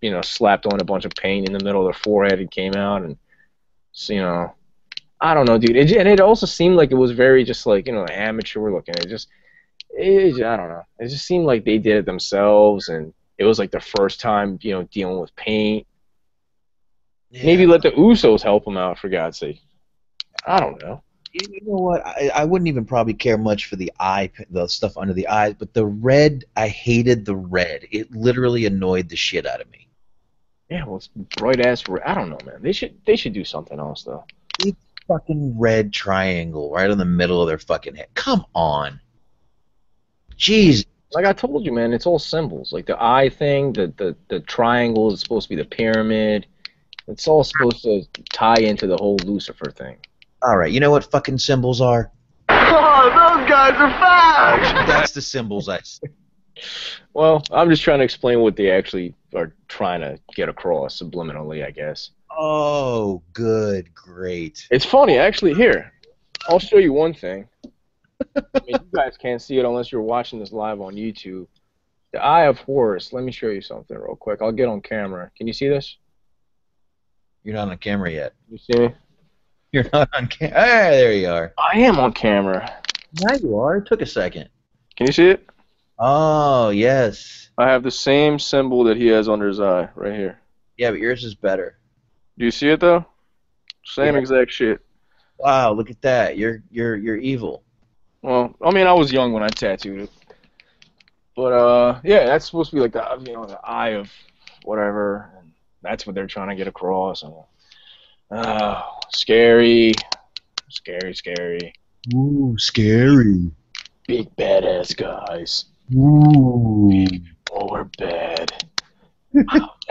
you know, slapped on a bunch of paint in the middle of their forehead and came out and, you know, I don't know, dude. It, and it also seemed like it was very just like, you know, amateur looking. It just, it, I don't know. It just seemed like they did it themselves and it was like their first time, you know, dealing with paint. Maybe let the Usos help them out for God's sake. I don't know. You you know what? I, I wouldn't even probably care much for the eye, the stuff under the eyes, but the red, I hated the red. It literally annoyed the shit out of me. Yeah, well, it's bright ass. Red. I don't know, man. They should they should do something else though. Big Fucking red triangle right in the middle of their fucking head. Come on. Jeez. Like I told you, man, it's all symbols. Like the eye thing, the the the triangle is supposed to be the pyramid. It's all supposed to tie into the whole Lucifer thing. All right, you know what fucking symbols are? Oh, those guys are fast! That's the symbols I see. Well, I'm just trying to explain what they actually are trying to get across subliminally, I guess. Oh, good, great. It's funny, actually. Here, I'll show you one thing. I mean, you guys can't see it unless you're watching this live on YouTube. The Eye of Horus. Let me show you something real quick. I'll get on camera. Can you see this? You're not on camera yet. You see me? You're not on camera. Hey, there you are. I am on camera. Now you are. It took a second. Can you see it? Oh, yes. I have the same symbol that he has under his eye, right here. Yeah, but yours is better. Do you see it though? Same Yeah. exact shit. Wow, look at that. You're you're you're evil. Well, I mean, I was young when I tattooed it, but uh, yeah, that's supposed to be like the you know the eye of whatever. And that's what they're trying to get across. And, uh, scary, scary, scary. Ooh, scary. Big badass guys. Ooh. Oh, we're bad.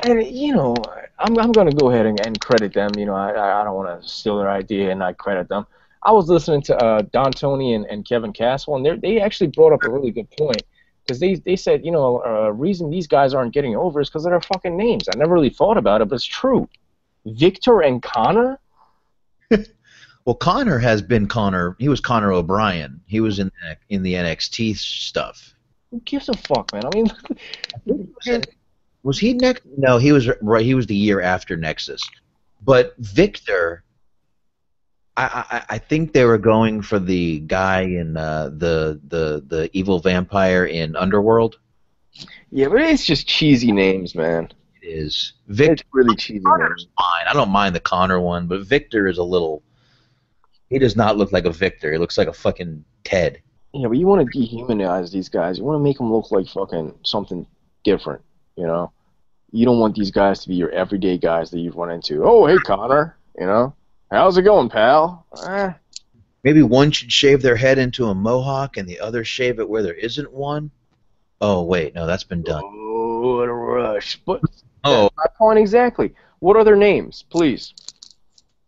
and you know, I'm I'm gonna go ahead and, and credit them. You know, I I don't want to steal their idea and not credit them. I was listening to uh, Don Tony and, and Kevin Castle, and they they actually brought up a really good point because they they said you know a reason these guys aren't getting over is because of their fucking names. I never really thought about it, but it's true. Victor and Connor. Well, Connor has been Connor. He was Connor O'Brien. He was in the, in the NXT stuff. Who gives a fuck, man? I mean, Was he next? No, he was right. He was the year after Nexus. But Victor, I, I I think they were going for the guy in uh, the the the evil vampire in Underworld. yeah, but it's just cheesy names, man. It is Victor. It's really cheesy names. Fine, I don't mind the Connor one, but Victor is a little. He does not look like a Victor. He looks like a fucking Ted. Yeah, but you want to dehumanize these guys. You want to make them look like fucking something different, you know? You don't want these guys to be your everyday guys that you run into. Oh, hey, Connor, you know? How's it going, pal? Eh, Maybe one should shave their head into a mohawk and the other shave it where there isn't one. Oh wait, no, that's been done. oh, what a rush. But Oh, my point exactly. What are their names, please?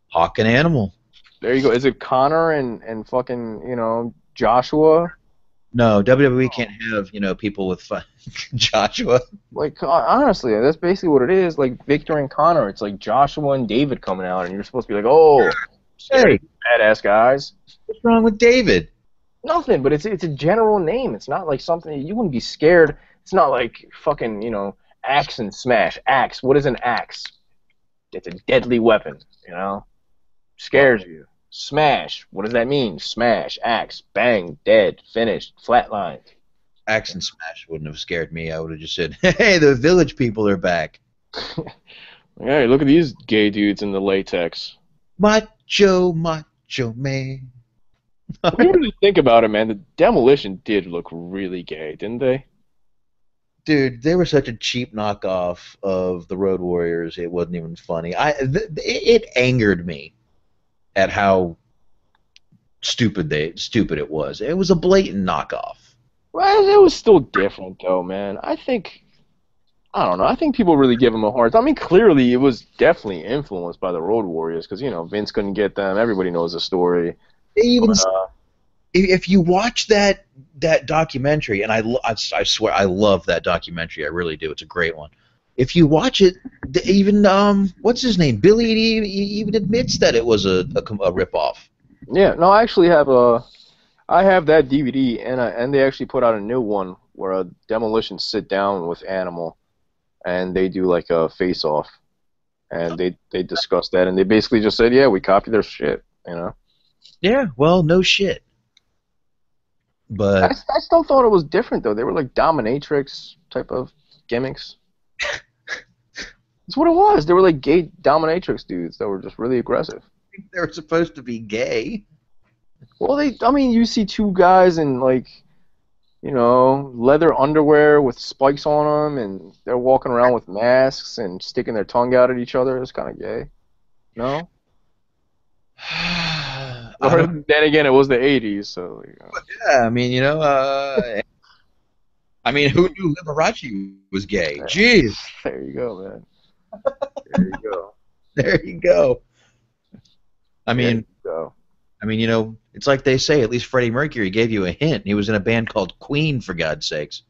hawk and animal. There you go. Is it Connor and, and fucking, you know, Joshua? No, WWE can't have you know people with fun. Joshua. Like, honestly, that's basically what it is. Like, Victor and Connor. It's like Joshua and David coming out, and you're supposed to be like, oh, Hey, badass guys. what's wrong with David? Nothing, but it's it's a general name. It's not like something you wouldn't be scared. It's not like fucking you know axe and smash. Axe. What is an axe? It's a deadly weapon. You know, scares you. Smash. What does that mean? Smash. Axe. Bang. Dead. Finished. Flatline. Axe and Smash wouldn't have scared me. I would have just said, "Hey, the village people are back." Hey, look at these gay dudes in the latex. Macho, macho man. when you really think about it, man, the demolition did look really gay, didn't they? Dude, they were such a cheap knockoff of the Road Warriors. It wasn't even funny. I th- it angered me at how stupid they stupid it was. It was a blatant knockoff. Well, it was still different though, man. I think I don't know. I think people really give them a hard time. I mean, clearly it was definitely influenced by the Road Warriors because you know Vince couldn't get them. Everybody knows the story. Even But, uh, if if you watch that that documentary, and I, I, I swear I love that documentary, I really do. It's a great one. If you watch it, even um, what's his name, Billy, even admits that it was a a, a ripoff. yeah, no, I actually have a, I have that DVD, and I, and they actually put out a new one where a demolition sit down with Animal, and they do like a face off, and they they discuss that, and they basically just said, yeah, we copy their shit, you know. Yeah, well, no shit. I, But I still thought it was different though. They were like dominatrix type of gimmicks. That's what it was. They were like gay dominatrix dudes that were just really aggressive. they were supposed to be gay. Well, they. I mean, you see two guys in like, you know, leather underwear with spikes on them, and they're walking around with masks and sticking their tongue out at each other. It's kind of gay. No. Then again, it was the '80s, so. You know. yeah, I mean, you know, uh, I mean, who knew Liberace was gay? Jeez, There you go, man. There you go. there you go. I mean, go. I mean, you know, it's like they say. At least Freddie Mercury gave you a hint. He was in a band called Queen, for God's sakes.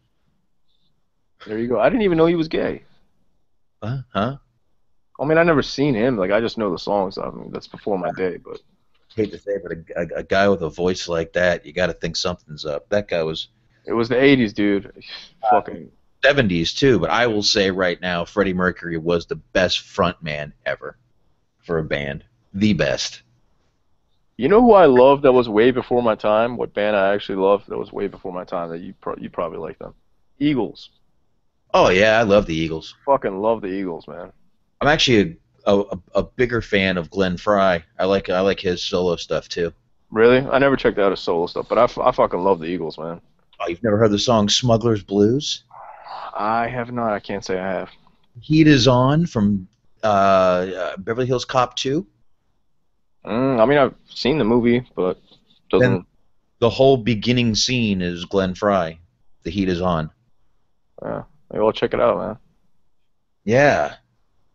There you go. I didn't even know he was gay. Huh? Huh? I mean, I never seen him. Like, I just know the songs. I mean, that's before my day. But Hate to say, it, but a, a, a guy with a voice like that, you got to think something's up. That guy was it was the '80s, dude. Uh, fucking. 70s too, but I will say right now, Freddie Mercury was the best frontman ever for a band. The best. You know who I love that was way before my time? What band I actually love that was way before my time that you pro- you probably like them? Eagles. Oh yeah, I love the Eagles. Fucking love the Eagles, man. I'm actually a, a, a bigger fan of Glenn Frey. I like I like his solo stuff too. Really? I never checked out his solo stuff, but I, f- I fucking love the Eagles, man. Oh, you've never heard the song Smuggler's Blues? I have not. I can't say I have. Heat is on from uh, uh, Beverly Hills Cop 2. Mm, I mean, I've seen the movie, but doesn't. Then- The whole beginning scene is Glenn Frey. The heat is on. yeah. Maybe I'll check it out, man. Yeah.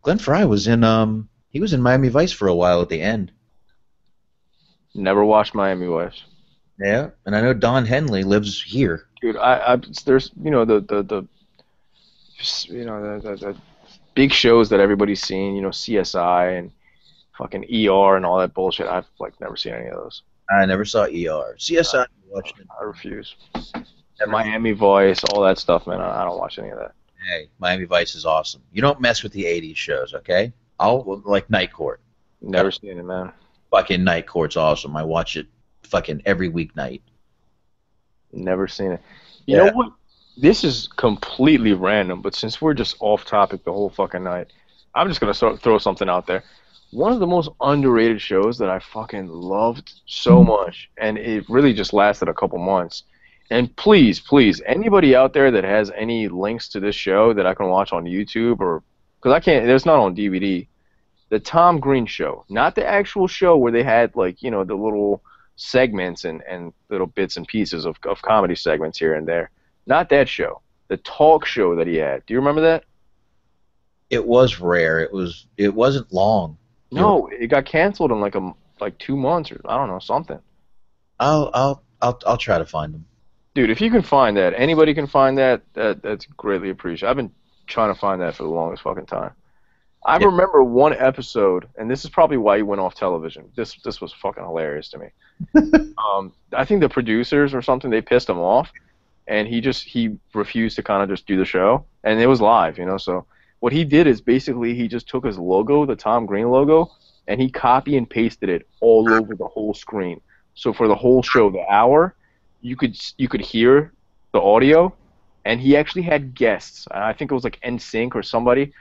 Glenn Frey was in um he was in Miami Vice for a while at the end. Never watched Miami Vice. Yeah, and I know Don Henley lives here. dude. I, I there's you know the the the you know the, the, the big shows that everybody's seen. You know CSI and fucking ER and all that bullshit. I've like never seen any of those. I never saw ER. CSI I watched it. I refuse. Miami Vice, all that stuff, man. I, I don't watch any of that. Hey, Miami Vice is awesome. You don't mess with the '80s shows, okay? I'll like Night Court. Never seen it, man. Fucking Night Court's awesome. I watch it fucking every weeknight. Never seen it. You Yeah. know what? This is completely random, but since we're just off topic the whole fucking night, I'm just gonna start, throw something out there. One of the most underrated shows that I fucking loved so hmm. much, and it really just lasted a couple months. And please, please, anybody out there that has any links to this show that I can watch on YouTube or because I can't, it's not on DVD. The Tom Green Show, not the actual show where they had like you know the little segments and, and little bits and pieces of, of comedy segments here and there. Not that show. The talk show that he had. Do you remember that? It was rare. It was. It wasn't long. No, it got canceled in like a like two months or I don't know something. I'll. I'll. I'll. I'll try to find them. Dude, if you can find that, anybody can find that. That that's greatly appreciated. I've been trying to find that for the longest fucking time. I Yeah. remember one episode, and this is probably why he went off television. This this was fucking hilarious to me. um, I think the producers or something they pissed him off, and he just he refused to kind of just do the show, and it was live, you know. So what he did is basically he just took his logo, the Tom Green logo, and he copy and pasted it all over the whole screen. So for the whole show, the hour, you could you could hear the audio, and he actually had guests. I think it was like NSYNC or somebody,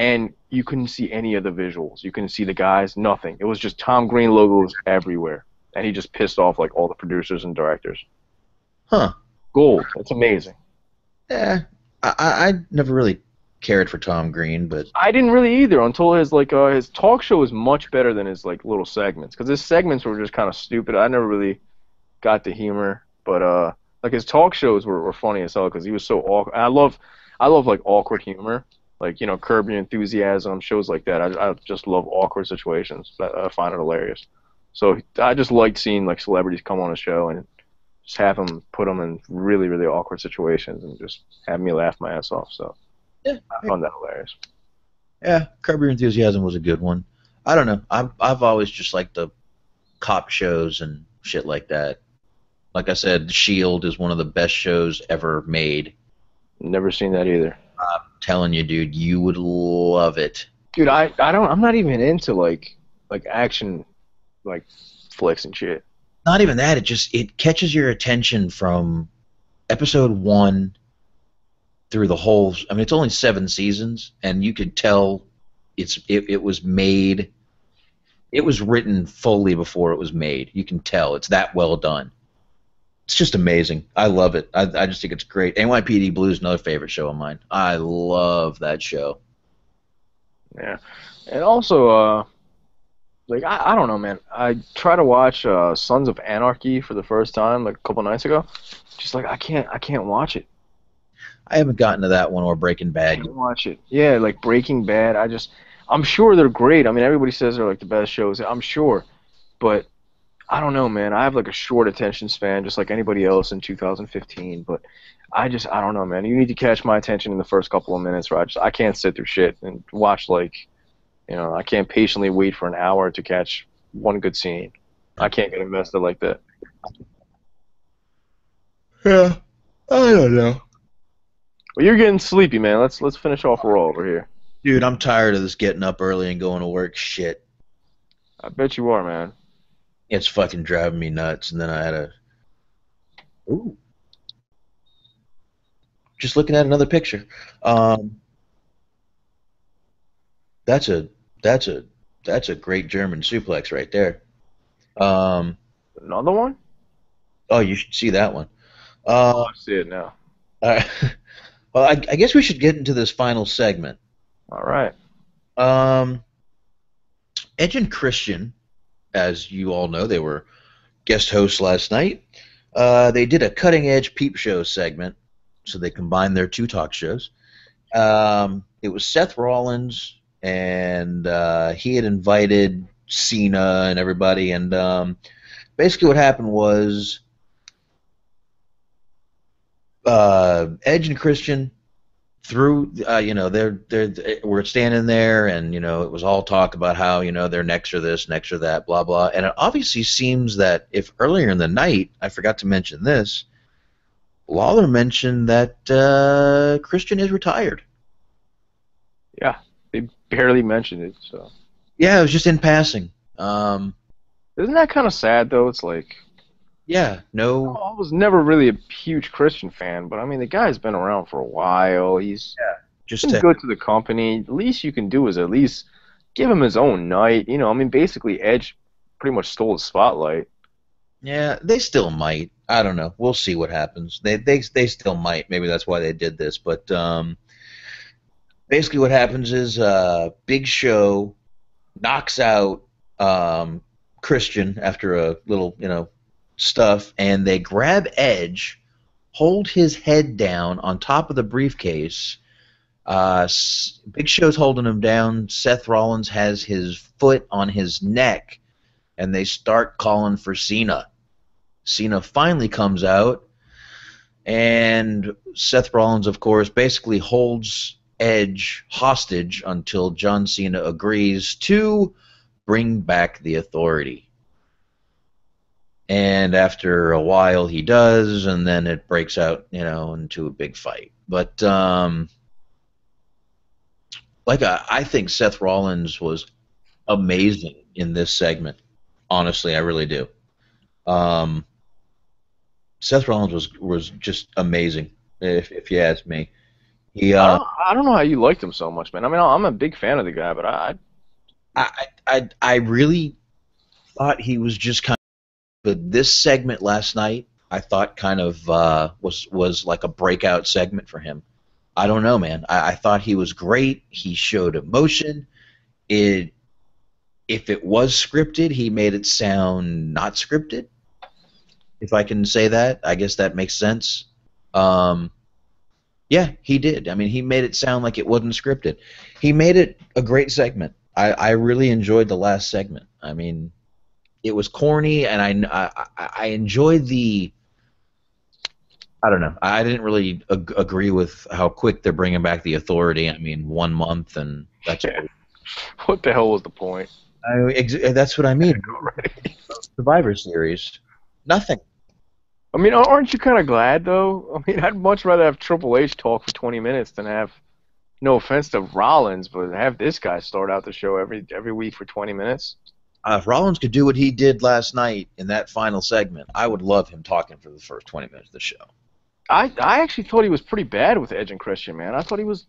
and you couldn't see any of the visuals. You couldn't see the guys, nothing. It was just Tom Green logos everywhere. and he just pissed off like all the producers and directors. Huh. Gold. That's amazing. Yeah. I, I I never really cared for Tom Green, but I didn't really either until his like uh, his talk show was much better than his like little segments because his segments were just kind of stupid. I never really got the humor, but uh, like his talk shows were, were funny as hell because he was so awkward. I love I love like awkward humor, like you know Curb Your Enthusiasm shows like that. I I just love awkward situations. I, I find it hilarious. So I just liked seeing like celebrities come on a show and just have them put them in really really awkward situations and just have me laugh my ass off. So Yeah. I found that hilarious. yeah, Curb Your Enthusiasm was a good one. I don't know. I've I've always just liked the cop shows and shit like that. Like I said, Shield is one of the best shows ever made. Never seen that either. Uh, telling you, dude, you would love it. Dude, I I don't I'm not even into like like action like flicks and shit. Not even that, it just it catches your attention from episode one through the whole. I mean, it's only seven seasons, and you could tell it's it, it was made. It was written fully before it was made. You can tell it's that well done. It's just amazing. I love it. I, I just think it's great. NYPD Blue is another favorite show of mine. I love that show. Yeah. And also uh like I, I don't know man. I tried to watch uh Sons of Anarchy for the first time like a couple nights ago. Just like I can't I can't watch it. I haven't gotten to that one or Breaking I Bad. can't watch it. Yeah, like Breaking Bad. I just I'm sure they're great. I mean everybody says they're like the best shows. I'm sure. But I don't know, man. I have like a short attention span just like anybody else in 2015, but I just I don't know, man. You need to catch my attention in the first couple of minutes, right? I I can't sit through shit and watch like you know, I can't patiently wait for an hour to catch one good scene. I can't get invested like that. Yeah, I don't know. Well, you're getting sleepy, man. Let's let's finish off Raw over here. Dude, I'm tired of this getting up early and going to work shit. I bet you are, man. It's fucking driving me nuts. And then I had a. Ooh. Just looking at another picture. Um, that's a that's a that's a great German suplex right there. Um, Another one? oh, you should see that one. Oh, Uh, I see it now. all right. well, I, I guess we should get into this final segment. All right. Um, Edge and Christian, as you all know, they were guest hosts last night. Uh, they did a cutting edge peep show segment, so they combined their two talk shows. Um, it was Seth Rollins, and uh, he had invited Cena and everybody, and um, basically what happened was uh, Edge and Christian through uh, you know they're they're we're standing there and you know it was all talk about how you know they're next or this next or that blah blah and it obviously seems that if earlier in the night I forgot to mention this Lawler mentioned that uh, Christian is retired Yeah, they barely mentioned it. So yeah it was just in passing um, isn't that kind of sad though? It's like yeah no I was never really a huge Christian fan, but I mean the guy's been around for a while. He's just been to, good to the company. The least you can do is at least give him his own night. You know, I mean basically Edge pretty much stole the spotlight. Yeah, they still might. I don't know. We'll see what happens. They they they still might. Maybe that's why they did this. But um, basically, what happens is uh, Big Show knocks out um, Christian after a little you know stuff, and they grab Edge, hold his head down on top of the briefcase. Uh, Big Show's holding him down. Seth Rollins has his foot on his neck, and they start calling for Cena. Cena finally comes out, and Seth Rollins, of course, basically holds Edge hostage until John Cena agrees to bring back the authority. And after a while, he does, and then it breaks out, you know, into a big fight. But um, like I, I think Seth Rollins was amazing in this segment. Honestly, I really do. Um, Seth Rollins was was just amazing, if if you ask me. He, I, uh, don't, I don't know how you liked him so much, man. I mean, I'm a big fan of the guy, but I, I, I I really thought he was just kind. But this segment last night, I thought kind of uh, was was like a breakout segment for him. I don't know, man. I, I thought he was great. He showed emotion. It, if it was scripted, he made it sound not scripted. If I can say that, I guess that makes sense. Um, yeah, he did. I mean, he made it sound like it wasn't scripted. He made it a great segment. I, I really enjoyed the last segment. I mean, it was corny, and I, I, I enjoyed the. I don't know. I didn't really ag- agree with how quick they're bringing back the authority. I mean, one month, and that's Yeah. What the hell was the point? I, ex- that's what I mean. Survivor Series, nothing. I mean, aren't you kind of glad though? I mean, I'd much rather have Triple H talk for 20 minutes than have, no offense to Rollins, but have this guy start out the show every every week for 20 minutes. Uh, if Rollins could do what he did last night in that final segment, I would love him talking for the first 20 minutes of the show. I I actually thought he was pretty bad with Edge and Christian, man. I thought he was.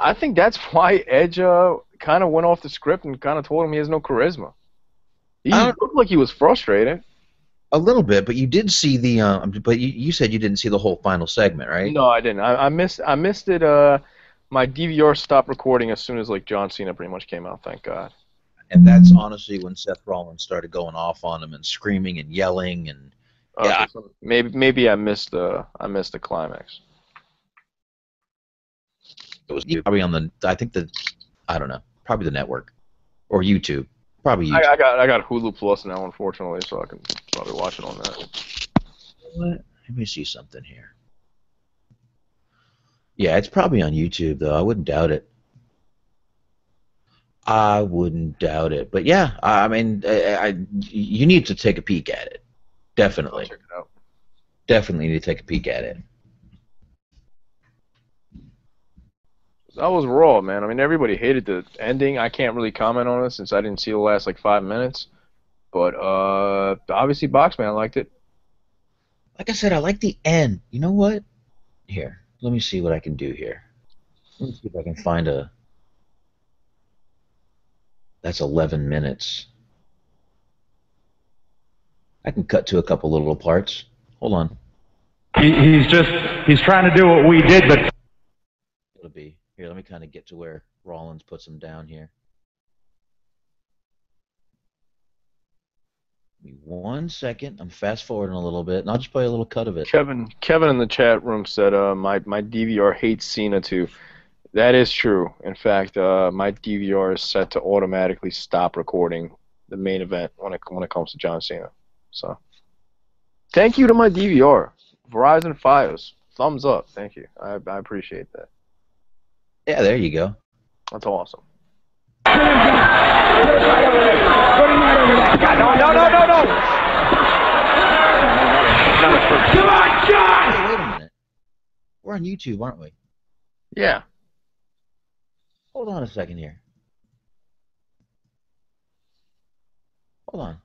I think that's why Edge uh, kind of went off the script and kind of told him he has no charisma. He looked like he was frustrated. A little bit, but you did see the. Um, but you, you said you didn't see the whole final segment, right? No, I didn't. I, I missed I missed it. Uh, my DVR stopped recording as soon as like John Cena pretty much came out. Thank God. And that's honestly when Seth Rollins started going off on him and screaming and yelling and Uh, Yeah. so maybe maybe I missed the I missed the climax. it was probably on the. I think the. I don't know. Probably the network or YouTube. Probably YouTube. I, I got I got Hulu Plus now, unfortunately, so I can probably watch it on that. What? Let me see something here. Yeah, it's probably on YouTube though. I wouldn't doubt it. I wouldn't doubt it. But yeah, I mean, I, I, you need to take a peek at it. Definitely, check it out. definitely need to take a peek at it. That was raw, man. I mean, everybody hated the ending. I can't really comment on it since I didn't see the last like five minutes. But uh, obviously, Boxman liked it. Like I said, I like the end. You know what? Here, let me see what I can do here. Let me see if I can find a. That's 11 minutes. I can cut to a couple little parts. Hold on. He, he's just he's trying to do what we did, but It'll be here. Let me kind of get to where Rollins puts him down here. Give me one second. I'm fast forwarding a little bit, and I'll just play a little cut of it. Kevin Kevin in the chat room said uh, my my DVR hates Cena too. That is true. In fact, uh, my DVR is set to automatically stop recording the main event when it when it comes to John Cena. So, thank you to my DVR, Verizon FiOS. Thumbs up. Thank you. I, I appreciate that. Yeah, there you go. That's awesome. no, no, no, no, no. Come on, John! Hey, wait a minute. We're on YouTube, aren't we? Yeah. Hold on a second here. Hold on.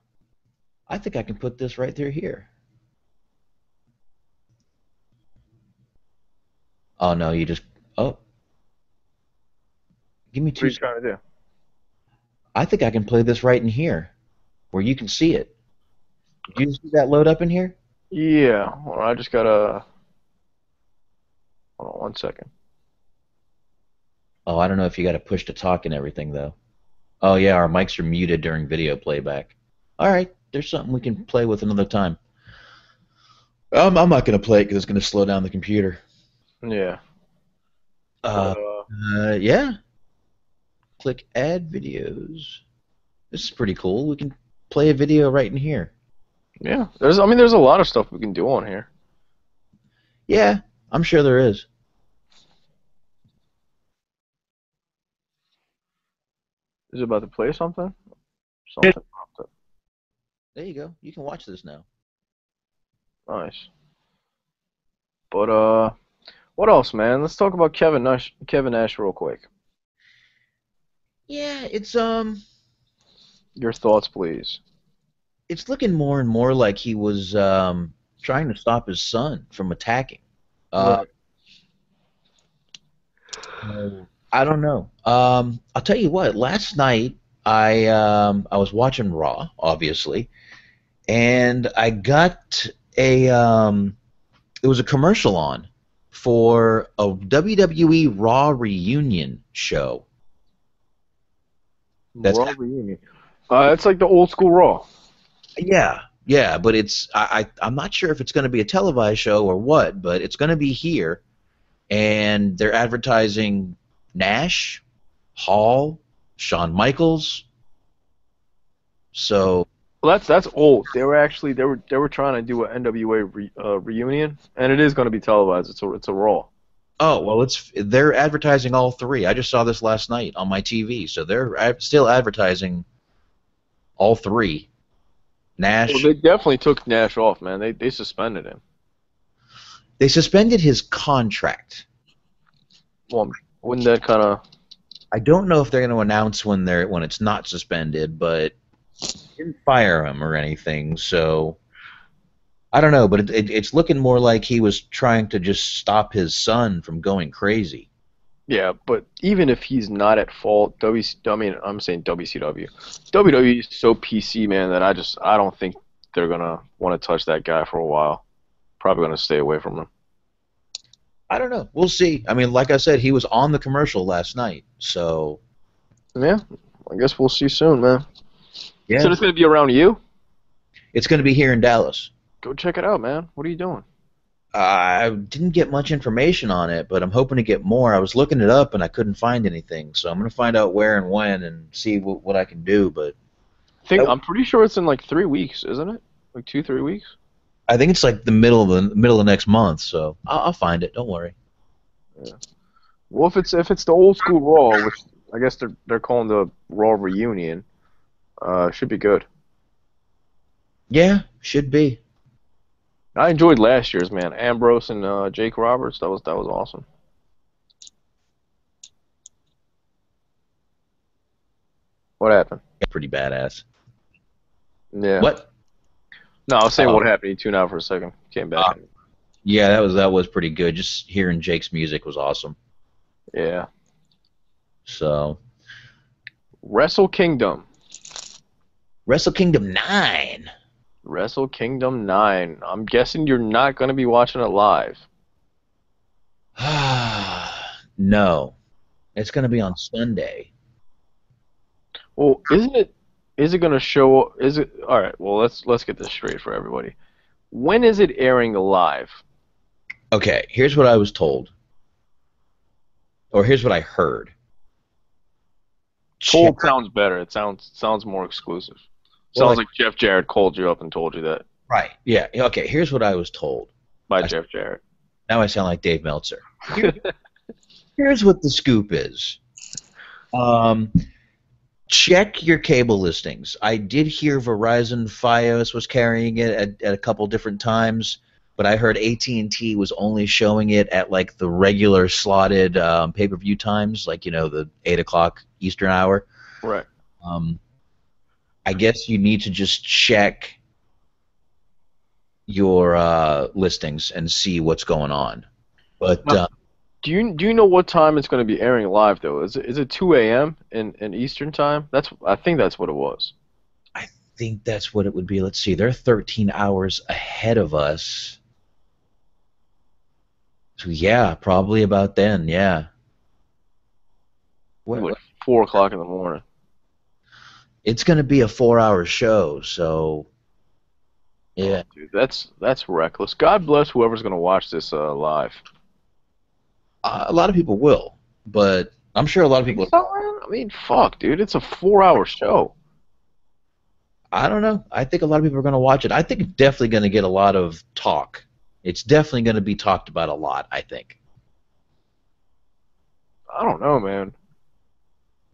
I think I can put this right through here. Oh no, you just oh. Give me two. What are you trying to do? I think I can play this right in here, where you can see it. Do you see that load up in here? Yeah. Well, I just gotta. Hold on one second. Oh, I don't know if you got to push to talk and everything though. Oh yeah, our mics are muted during video playback. All right, there's something we can play with another time. Um, I'm not gonna play it because it's gonna slow down the computer. Yeah. Uh, uh, uh, yeah. Click add videos. This is pretty cool. We can play a video right in here. yeah. There's. I mean, there's a lot of stuff we can do on here. Yeah, I'm sure there is. Is it about to play something? Something popped up. There you go. You can watch this now. Nice. But uh, what else, man? Let's talk about Kevin Nash. Kevin Nash, real quick. Yeah, it's um, Your thoughts, please. it's looking more and more like he was um trying to stop his son from attacking. Uh, uh, I don't know. Um, I'll tell you what. Last night I um I was watching Raw, obviously, and I got a um, it was a commercial on for a WWE Raw reunion show. That's- Raw reunion. Uh, it's like the old school Raw. Yeah, yeah, but it's I, I I'm not sure if it's going to be a televised show or what, but it's going to be here, and they're advertising Nash, Hall, Shawn Michaels. So Well, that's that's old. They were actually they were they were trying to do an NWA re, uh, reunion, and it is going to be televised. It's a it's a Raw. oh well, it's they're advertising all three. I just saw this last night on my TV, so they're still advertising all three. Nash. Well, they definitely took Nash off, man. They they suspended him. they suspended his contract. Well, wouldn't that kind of I don't know if they're going to announce when they're when it's not suspended, but didn't fire him or anything. So I don't know, but it, it, it's looking more like he was trying to just stop his son from going crazy. yeah? But even if he's not at fault, W I mean I'm saying WCW, WWE is so PC, man, that I just I don't think they're gonna want to touch that guy for a while. Probably gonna stay away from him. I don't know. We'll see. I mean, like I said, he was on the commercial last night, so Yeah, I guess we'll see soon, man. yeah, So it's gonna be around you. it's going to be here in Dallas. Go check it out, man. What are you doing? I didn't get much information on it, but I'm hoping to get more. I was looking it up and I couldn't find anything, so I'm going to find out where and when and see what, what I can do. But I think Nope. I'm pretty sure it's in like three weeks, isn't it? Like two, three weeks. I think it's like the middle of the middle of next month, so I'll, I'll find it. Don't worry. Yeah. Well, if it's if it's the old school Raw, which I guess they're they're calling the Raw reunion, uh, should be good. Yeah, should be. I enjoyed last year's man, Ambrose and uh, Jake Roberts. That was that was awesome. What happened? Pretty badass. Yeah. What? No, I was saying Oh. what happened. He tuned out for a second. Came back. Ah. Yeah, that was that was pretty good. Just hearing Jake's music was awesome. Yeah. So Wrestle Kingdom. Wrestle Kingdom nine. Wrestle Kingdom nine. I'm guessing you're not going to be watching it live. no, it's going to be on Sunday. Well, isn't it? Is it going to show? Is it? All right. Well, let's let's get this straight for everybody. When is it airing live? Okay, here's what I was told, or here's what I heard. Cold sounds better. It sounds sounds more exclusive. Well, Sounds like Jeff Jarrett called you up and told you that Right. Yeah. Okay. Here's what I was told. by I- Jeff Jarrett. Now I sound like Dave Meltzer. Here's what the scoop is. Um, check your cable listings. I did hear Verizon FiOS was carrying it at, at a couple different times, but I heard AT&T was only showing it at like the regular slotted um, pay-per-view times, like you know the eight o'clock Eastern hour. right. Um, I guess you need to just check your uh, listings and see what's going on. But Well- uh, Do you do you know what time it's going to be airing live though? Is it is it 2 a.m. in in Eastern time? That's I think that's what it was. I think that's what it would be. Let's see, they're 13 hours ahead of us. So yeah, probably about then. Yeah. What, Like four o'clock in the morning. it's going to be a four-hour show, so yeah. Dude, that's that's reckless. God bless whoever's going to watch this uh, live. A lot of people will, but I'm sure a lot of people. I mean, fuck, dude, it's a four-hour show. I don't know. I think a lot of people are going to watch it. I think it's definitely going to get a lot of talk. It's definitely going to be talked about a lot. I think. I don't know, man.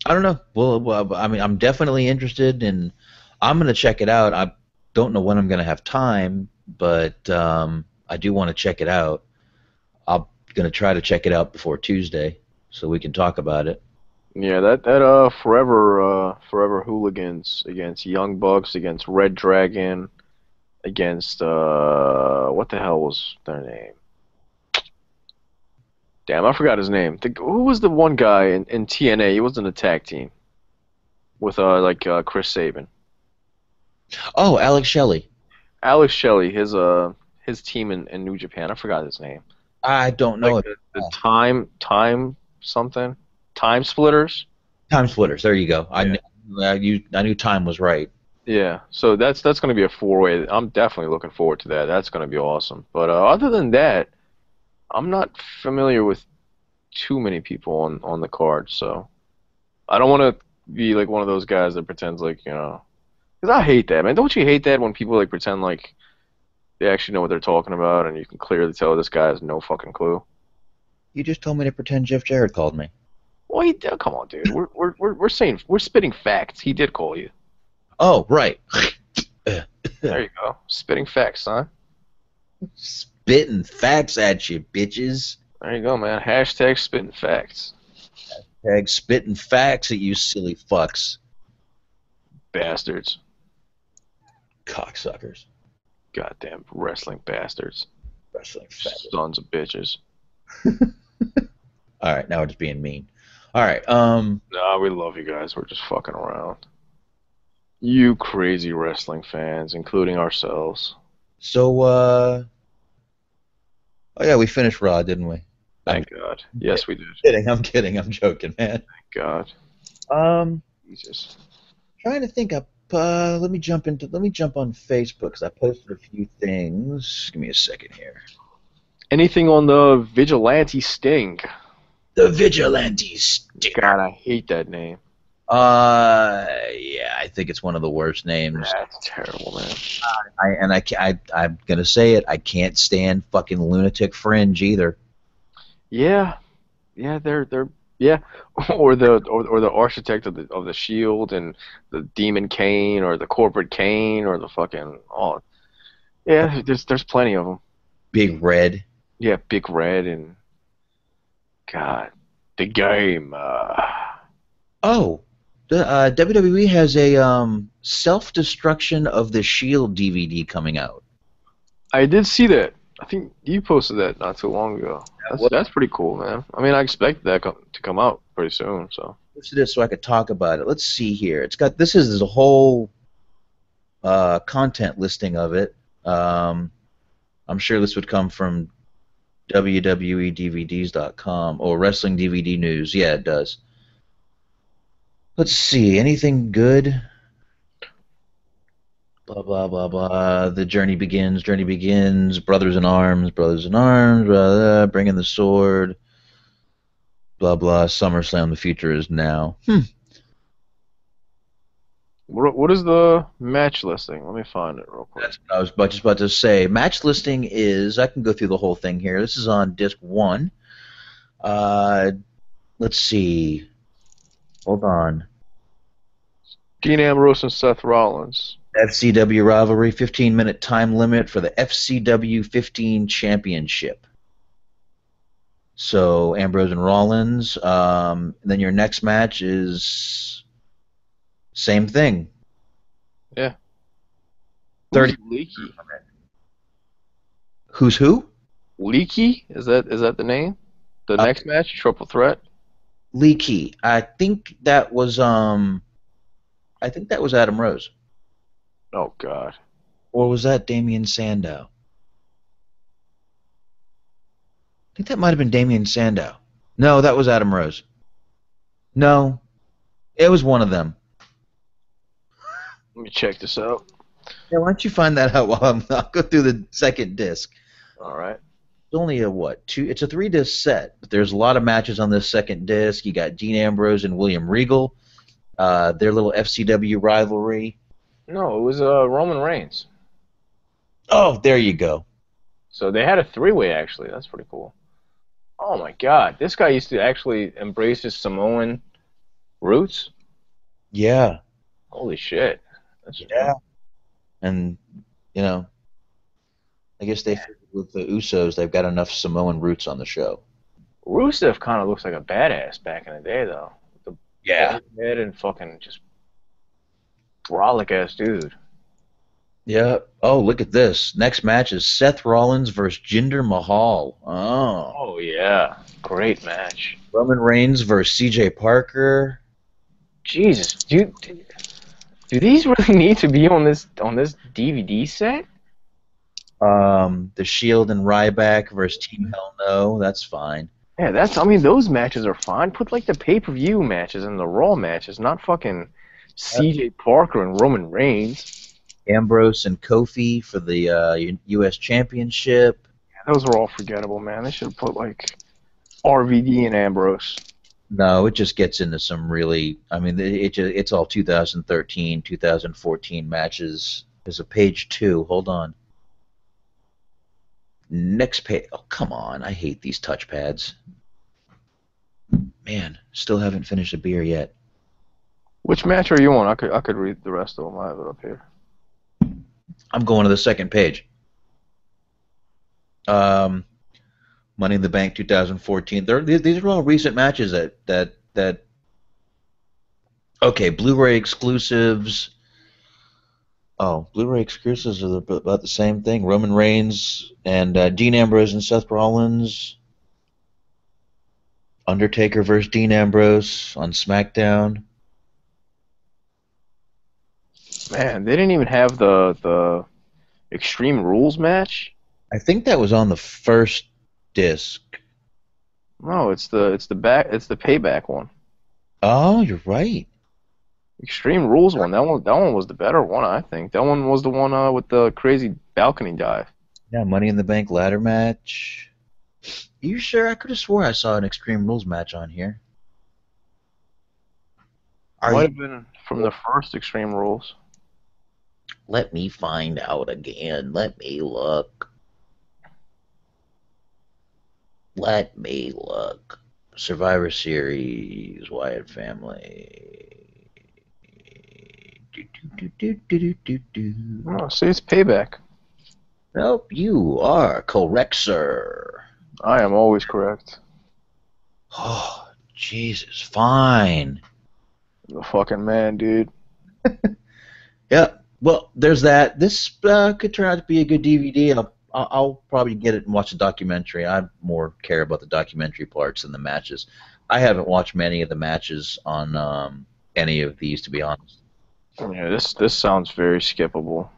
I don't know. Well, I mean, I'm definitely interested, and I'm going to check it out. I don't know when I'm going to have time, but um, I do want to check it out. I'm going to try to check it out before Tuesday, so we can talk about it. Yeah, that that uh forever uh forever hooligans against Young Bucks against Red Dragon against uh what the hell was their name? Damn, I forgot his name. The, who was the one guy in, in TNA? He was in a tag team with uh like uh Chris Sabin. Oh, Alex Shelley. Alex Shelley, his uh his team in, in New Japan. I forgot his name. I don't know. Like the, the time time something time splitters. Time splitters. There you go. I Yeah. knew, I, you, I knew time was right. Yeah, so that's that's going to be a four way. I'm definitely looking forward to that. That's going to be awesome. But uh, other than that, I'm not familiar with too many people on on the card, so I don't want to be like one of those guys that pretends like you know, because I hate that man. Don't you hate that when people like pretend like they actually know what they're talking about, and you can clearly tell this guy has no fucking clue. You just told me to pretend Jeff Jarrett called me. Well, he did. Come on, dude. We're we're we're, we're saying we're spitting facts. He did call you. Oh, right. There you go. Spitting facts, son. Spitting facts at you, bitches. There you go, man. Hashtag spitting facts. Tag spitting facts at you, silly fucks. Bastards. Cocksuckers. Goddamn wrestling bastards. Wrestling facts. Sons of bitches. All right, now we're just being mean. All right, um, Nah, we love you guys. We're just fucking around. You crazy wrestling fans, including ourselves. so, uh, oh yeah, we finished Raw, didn't we? Thank God. Yes, we did. Kidding, I'm kidding, I'm joking, man. Thank God. Um, Jesus. trying to think up. Uh, let me jump into. Let me jump on Facebook because I posted a few things. Give me a second here. Anything on the Vigilante Sting? The vigilante Vigilantes. God, I hate that name. Uh, yeah, I think it's one of the worst names. That's terrible, man. I and I, I I'm gonna say it. I can't stand fucking lunatic fringe either. Yeah, yeah, they're they're yeah, or the or, or the architect of the of the shield and the demon Kane or the corporate Kane or the fucking oh, yeah, there's there's plenty of them. Big red. Yeah, Big Red and God, the game. Uh, Oh, the uh, WWE has a um self destruction of the Shield DVD coming out. I did see that. I think you posted that not too long ago. That's that's pretty cool, man. I mean, I expect that co- to come out pretty soon. So Posted it so I could talk about it. Let's see here. It's got this is a whole uh, content listing of it. Um, I'm sure this would come from WWEDVDs.com or Wrestling DVD News. Yeah, it does. Let's see. Anything good? Blah blah blah blah. The journey begins. Journey begins. Brothers in arms. Brothers in arms. Blah, blah, bringing the sword. Blah blah. SummerSlam. The future is now. Hmm. what what is the match listing? Let me find it real quick. That's what I was about, just about to say. Match listing is. I can go through the whole thing here. This is on disc one. Uh, let's see. Hold on. Dean Ambrose and Seth Rollins. FCW rivalry, 15 minute time limit for the FCW 15 championship. So Ambrose and Rollins. Um, then your next match is same thing. Yeah. 30 Who's Leakee. Who's who? Leakee? Is that is that the name? The Uh, next match, Triple Threat. Leakee. I think that was um, I think that was Adam Rose, Oh God. or was that Damian Sandow? I think that might have been Damian Sandow. No, that was Adam Rose. No, it was one of them. Let me check this out. Yeah, why don't you find that out while I'm, I'll go through the second disc. All right. It's only a what? Two. It's a three disc set, but there's a lot of matches on this second disc. You got Dean Ambrose and William Regal, uh, their little FCW rivalry. No, it was uh, Roman Reigns. Oh, there you go. So they had a three-way actually. That's pretty cool. Oh my God, this guy used to actually embrace his Samoan roots. Yeah, Holy shit. That's yeah. And you know, I guess they with the Usos, they've got enough Samoan roots on the show. Rusev kind of looks like a badass back in the day though. The bald head and fucking just brolic ass dude. Yeah. Oh, look at this. Next match is Seth Rollins versus Jinder Mahal. Oh. Oh yeah, great match. Roman Reigns versus C.J. Parker. Jesus, do do these really need to be on this on this DVD set? Um, the Shield and Ryback versus Team Hell No. That's fine. Yeah, that's. I mean, those matches are fine. Put like the pay per view matches and the Raw matches, not fucking C.J. Parker and Roman Reigns. Ambrose and Kofi for the uh, U- U.S. Championship. Yeah, Those are all forgettable, man. They should have put like RVD and Ambrose. No, it just gets into some really. I mean, it, it just, it's all 2013, 2014 matches. There's a page two. Hold on. Next page. Oh, come on. I hate these touchpads. Man, still haven't finished a beer yet. Which match are you on? I could I could read the rest of them. I have it up here. I'm going to the second page. Um, Money in the Bank 2014. They're, these these are all recent matches that that that. Okay, Blu-ray exclusives. Oh, Blu-ray exclusives are the- about the same thing. Roman Reigns and uh, Dean Ambrose and Seth Rollins. Undertaker versus Dean Ambrose on SmackDown. Man, they didn't even have the the Extreme Rules match. I think that was on the first disc. No, it's the it's the back it's the payback one. Oh, you're right. Extreme Rules one. That one that one was the better one, I think. That one was the one uh, with the crazy balcony dive. Yeah, Money in the Bank ladder match. You sure? I could have swore I saw an Extreme Rules match on here. Are Might you, have been from the first Extreme Rules. Let me find out again. Let me look. Let me look. Survivor Series, Wyatt Family. Do, do, do, do, do, do, do. Oh, see, it's payback. Nope, you are correct, sir. I am always correct. Oh, Jesus, fine. The fucking man, dude. Yeah. Well, there's that. This uh, could turn out to be a good DVD. I'll, I'll I'll probably get it and watch the documentary. I more care about the documentary parts than the matches. I haven't watched many of the matches on um, any of these, to be honest. Yeah, this this sounds very skippable.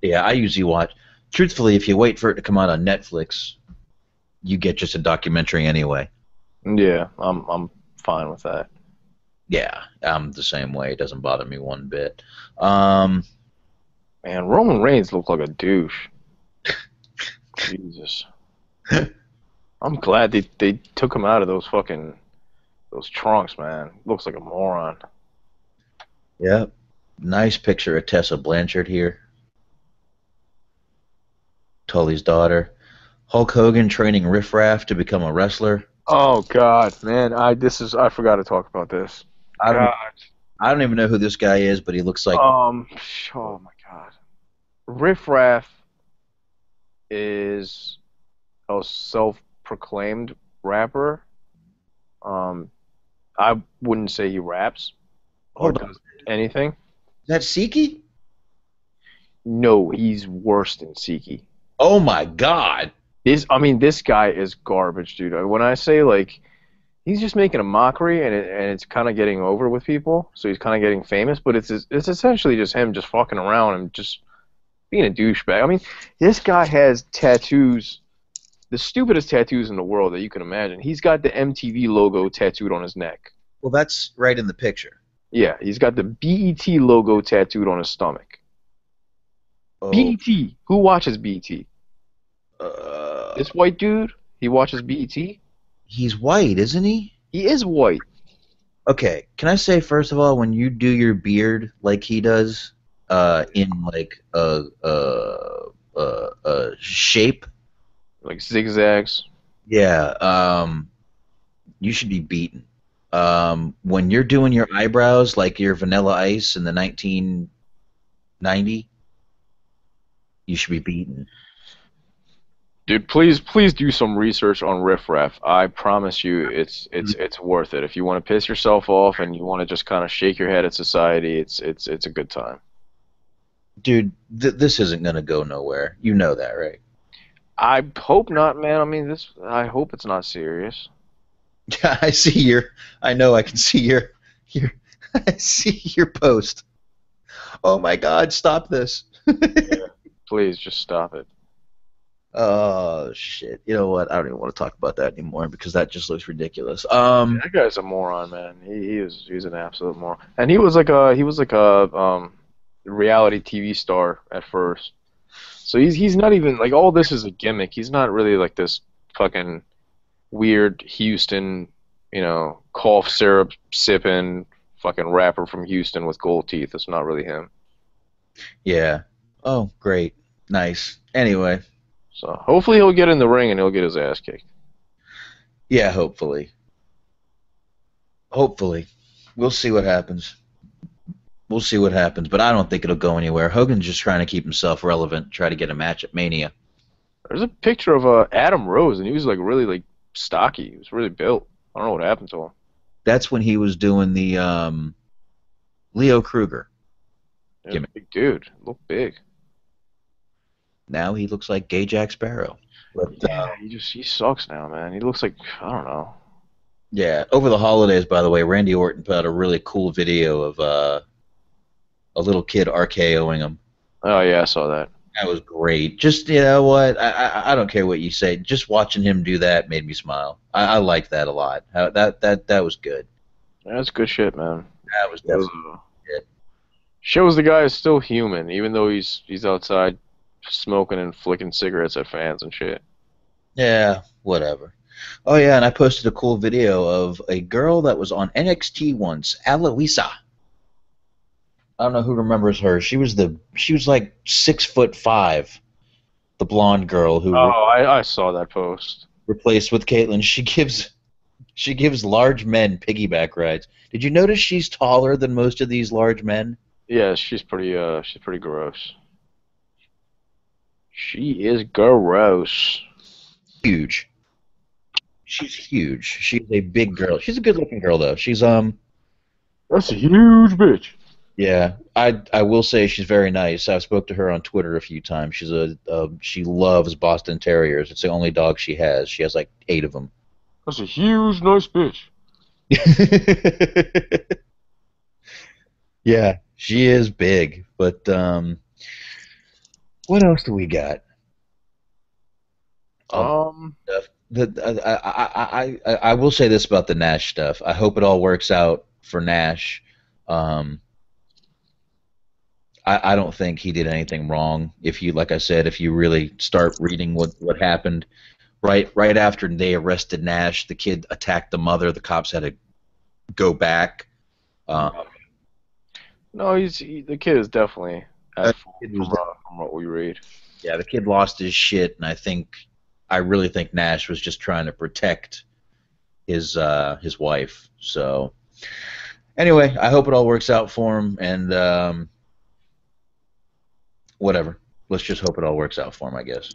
Yeah, I usually watch. Truthfully, if you wait for it to come out on Netflix, you get just a documentary anyway. Yeah, I'm I'm fine with that. Yeah, I'm the same way. It doesn't bother me one bit. Um, Man, Roman Reigns looked like a douche. Jesus. I'm glad they they took him out of those fucking those trunks, man. Looks like a moron. Yep. Nice picture of Tessa Blanchard here. Tully's daughter. Hulk Hogan training Riff Raff to become a wrestler. Oh God, man, I this is I forgot to talk about this. I don't, God. I don't even know who this guy is, but he looks like Um, oh my God, Riff Raff is a self-proclaimed rapper. Um, I wouldn't say he raps or does anything. Is that Siki? No, he's worse than Siki. Oh my God! This, I mean, this guy is garbage, dude. When I say like, he's just making a mockery, and it, and it's kind of getting over with people. So he's kind of getting famous, but it's it's essentially just him just fucking around and just being a douchebag. I mean, this guy has tattoos, the stupidest tattoos in the world that you can imagine. He's got the MTV logo tattooed on his neck. Well, that's right in the picture. Yeah, he's got the BET logo tattooed on his stomach. Oh, BET. Who watches BET? uh, This white dude. He watches BET. he's white, isn't he? He is white. Okay, can I say first of all, when you do your beard like he does, uh, in like a a a, a shape, like zigzags. yeah, um, you should be beaten. Um, when you're doing your eyebrows like your Vanilla Ice in the 1990, you should be beaten. Dude, please, please do some research on Riff Raff. I promise you, it's it's it's worth it. If you want to piss yourself off and you want to just kind of shake your head at society, it's it's it's a good time. Dude, th- this isn't gonna go nowhere. You know that, right? I hope not, man. I mean, this. I hope it's not serious. Yeah, I see your. I know. I can see your. Your. I see your post. Oh my God! Stop this. Please, just stop it. Oh shit! You know what? I don't even want to talk about that anymore because that just looks ridiculous. Um, that guy's a moron, man. He he is he's an absolute moron. And he was like a he was like a um reality TV star at first. So he's he's not even like all this is a gimmick. He's not really like this fucking weird Houston, you know, cough syrup sipping fucking rapper from Houston with gold teeth. It's not really him. yeah. Oh, great, nice. Anyway, So hopefully he'll get in the ring and he'll get his ass kicked. yeah. Hopefully, hopefully, we'll see what happens. We'll see what happens, but I don't think it'll go anywhere. Hogan's just trying to keep himself relevant, try to get a match at Mania. There's a picture of uh, Adam Rose and he was like really like stocky. He was really built. I don't know what happened to him. That's when he was doing the um, Leo Kruger. Yeah, big dude. Look big. Now he looks like Gay Jack Sparrow. But, uh, Yeah, he just he sucks now, man. He looks like I don't know. Yeah, over the holidays, by the way, Randy Orton put out a really cool video of uh, a little kid RKOing him. Oh yeah, I saw that. That was great. Just you know what, I, I I don't care what you say. Just watching him do that made me smile. I, I liked that a lot. That that that was good. That's good shit, man. That was Shows, definitely uh, good. shows the guy is still human, even though he's he's outside smoking and flicking cigarettes at fans and shit. yeah, whatever. Oh yeah, and I posted a cool video of a girl that was on NXT once, Aloisia. I don't know who remembers her. She was the she was like six foot five, the blonde girl who Oh, I, I saw that post. replaced with Kaitlyn. She gives she gives large men piggyback rides. Did you notice she's taller than most of these large men? Yeah, she's pretty uh she's pretty gross. She is gross. Huge. She's huge. She's a big girl. She's a good looking girl though. She's um That's a huge bitch. Yeah. I I will say she's very nice. I've spoke to her on Twitter a few times. She's a uh, she loves Boston Terriers. It's the only dog she has. She has like eight of them. That's a huge nice bitch. yeah, she is big. But um, what else do we got? Um The, I, I, I, I, I will say this about the Nash stuff. I hope it all works out for Nash. Um, I, I don't think he did anything wrong. If you, like I said, if you really start reading what, what happened, right right after they arrested Nash, the kid attacked the mother. The cops had to go back. Uh, no, he's he, the kid is definitely at fault from, from what we read. yeah, the kid lost his shit, and I think, I really think Nash was just trying to protect his uh, his wife. So, anyway, I hope it all works out for him, and um, whatever. Let's just hope it all works out for him, I guess.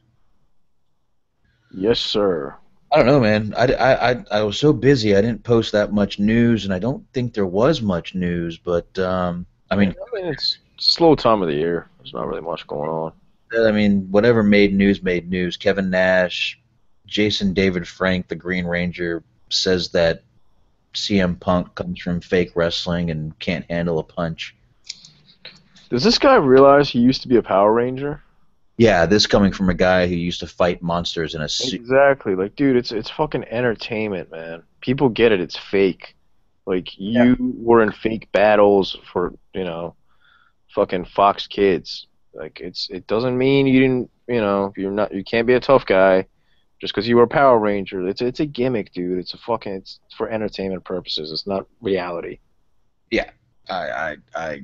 Yes, sir. I don't know, man. I, I, I, I was so busy, I didn't post that much news, and I don't think there was much news. But um, I mean, I mean, it's slow time of the year. There's not really much going on. I mean, whatever made news made news. Kevin Nash, Jason David Frank, the Green Ranger, says that CM Punk comes from fake wrestling and can't handle a punch. Does this guy realize he used to be a Power Ranger? Yeah, this coming from a guy who used to fight monsters in a suit. Exactly. Like, dude, it's it's fucking entertainment, man. People get it. It's fake. Like, you were in fake battles for, you know, fucking Fox Kids. Like, it's it doesn't mean you didn't, you know, you're not, you can't be a tough guy just because you were a Power Ranger. It's it's a gimmick, dude. It's a fucking, it's for entertainment purposes. It's not reality. I, I, I,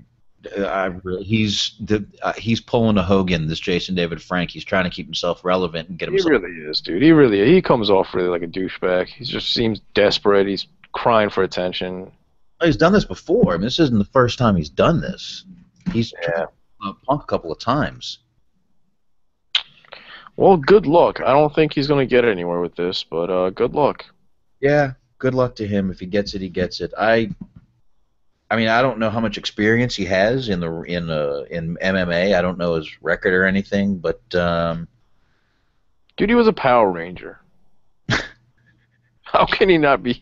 I really, he's the uh, he's pulling a Hogan. This Jason David Frank. He's trying to keep himself relevant and get himself. He really is, dude. He really he comes off really like a douchebag. He just seems desperate. He's crying for attention. He's done this before. I mean, this isn't the first time he's done this. He's Yeah. uh, Punk a couple of times. Well, good luck. I don't think he's gonna get anywhere with this, but uh, good luck. Yeah, good luck to him. If he gets it, he gets it. I, I mean, I don't know how much experience he has in the in uh, in MMA. I don't know his record or anything, but um, Dude, he was a Power Ranger. How can he not be?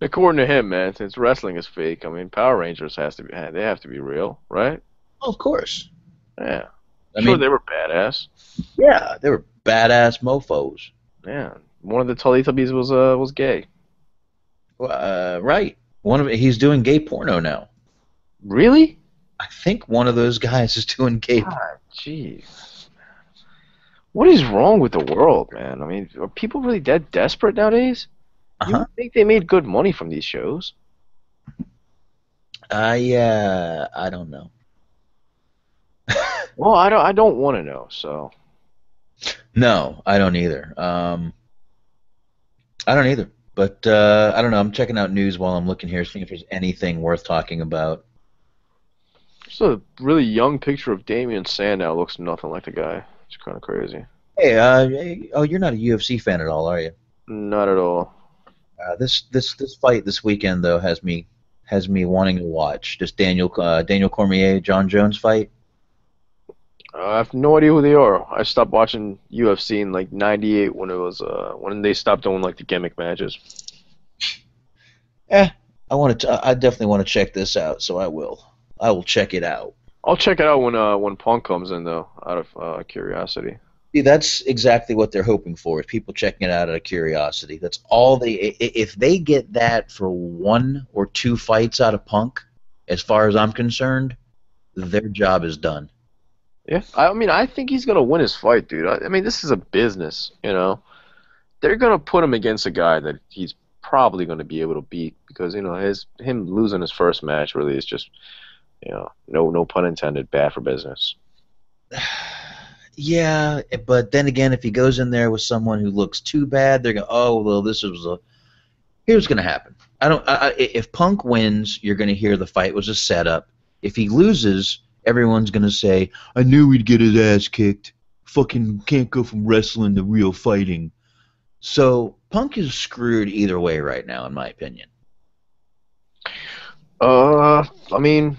According to him, man, since wrestling is fake, I mean, Power Rangers has to be they have to be real, right? of course. Yeah. I sure, mean, they were badass. yeah, they were badass mofo's. Yeah, one of the Teletubbies was uh was gay. Uh, right. One of he's doing gay porno now. Really? I think one of those guys is doing gay. God, jeez. What is wrong with the world, man? I mean, are people really that desperate nowadays? You Uh-huh. think they made good money from these shows. I uh, I don't know. Well, I don't. I don't want to know. So No, I don't either. Um, I don't either. But uh, I don't know. I'm checking out news while I'm looking here, seeing if there's anything worth talking about. Just a really young picture of Damien Sandow looks nothing like the guy. It's kind of crazy. Hey, uh, oh, you're not a UFC fan at all, are you? Not at all. Uh, this this this fight this weekend though has me has me wanting to watch this Daniel uh, Daniel Cormier Jon Jones fight. Uh, I have no idea who they are. I stopped watching UFC in like '98 when it was uh when they stopped doing like the gimmick matches. Eh, I want to. I definitely want to check this out, so I will. I will check it out. I'll check it out when uh when Punk comes in though, out of uh, curiosity. See, that's exactly what they're hoping for. Is people checking it out out of curiosity. That's all they. If they get that for one or two fights out of Punk, as far as I'm concerned, their job is done. Yeah, I mean, I think he's gonna win his fight, dude. I, I mean, this is a business, you know. They're gonna put him against a guy that he's probably gonna be able to beat because you know his him losing his first match really is just, you know, no no pun intended, bad for business. Yeah, but then again, if he goes in there with someone who looks too bad, they're going, to, oh, well, this was a. Here's what's to happen. I don't. I, I, if Punk wins, you're going to hear the fight was a setup. If he loses, everyone's going to say, I knew we'd get his ass kicked. Fucking can't go from wrestling to real fighting. So Punk is screwed either way right now, in my opinion. Uh, I mean,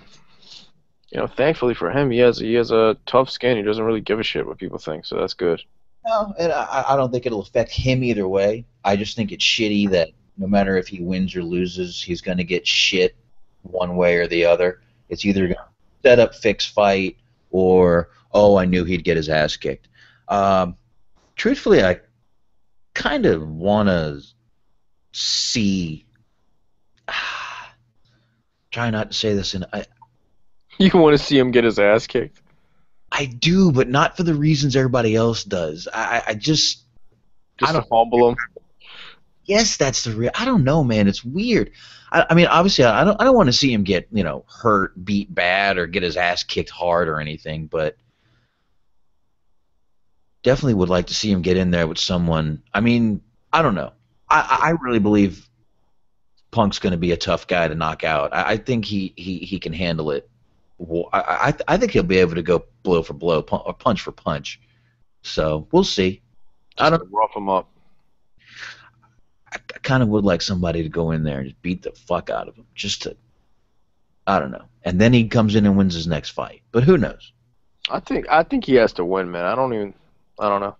you know, thankfully for him, he has he has a tough skin. He doesn't really give a shit what people think, so that's good. No, and I, I don't think it'll affect him either way. I just think it's shitty that no matter if he wins or loses, he's going to get shit one way or the other. It's either going to set up fix fight or oh, I knew he'd get his ass kicked. Um, truthfully, I kind of want to see. try not to say this in. I, You want to see him get his ass kicked? I do, but not for the reasons everybody else does. I, I just Just I don't- humble him. Yes, that's the real. I don't know, man. It's weird. I, I mean, obviously, I don't. I don't want to see him get you know hurt, beat bad, or get his ass kicked hard or anything. But definitely would like to see him get in there with someone. I mean, I don't know. I, I really believe Punk's going to be a tough guy to knock out. I, I think he, he, he can handle it. Well, I, I I think he'll be able to go blow for blow, pu- or punch for punch. So we'll see. I don't. rough him up. I, I kind of would like somebody to go in there and just beat the fuck out of him, just to, I don't know. And then he comes in and wins his next fight. But who knows? I think I think he has to win, man. I don't even. I don't know.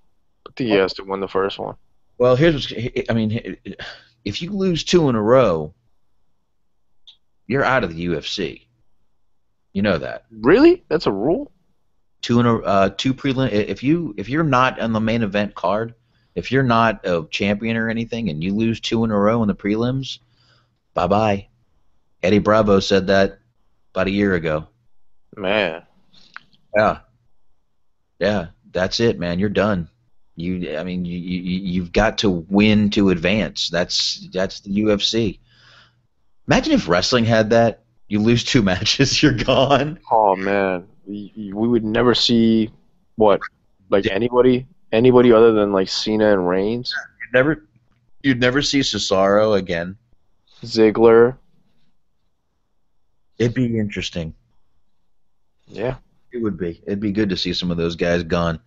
I think he has to win the first one. Well, here's what's. I mean, if you lose two in a row, you're out of the UFC. You know that. Really? That's a rule? Two in a uh, two prelim. If you if you're not on the main event card, if you're not a champion or anything, and you lose two in a row in the prelims, bye bye. Eddie Bravo said that about a year ago. Man. Yeah. Yeah, that's it, man. You're done. You, I mean, you, you you've got to win to advance. That's that's the UFC. Imagine if wrestling had that. You lose two matches, you're gone. Oh man. We, we would never see what like anybody anybody other than like Cena and Reigns, You'd never, you'd never see Cesaro again. Ziggler. It'd be interesting. Yeah. It would be. It'd be good to see some of those guys gone.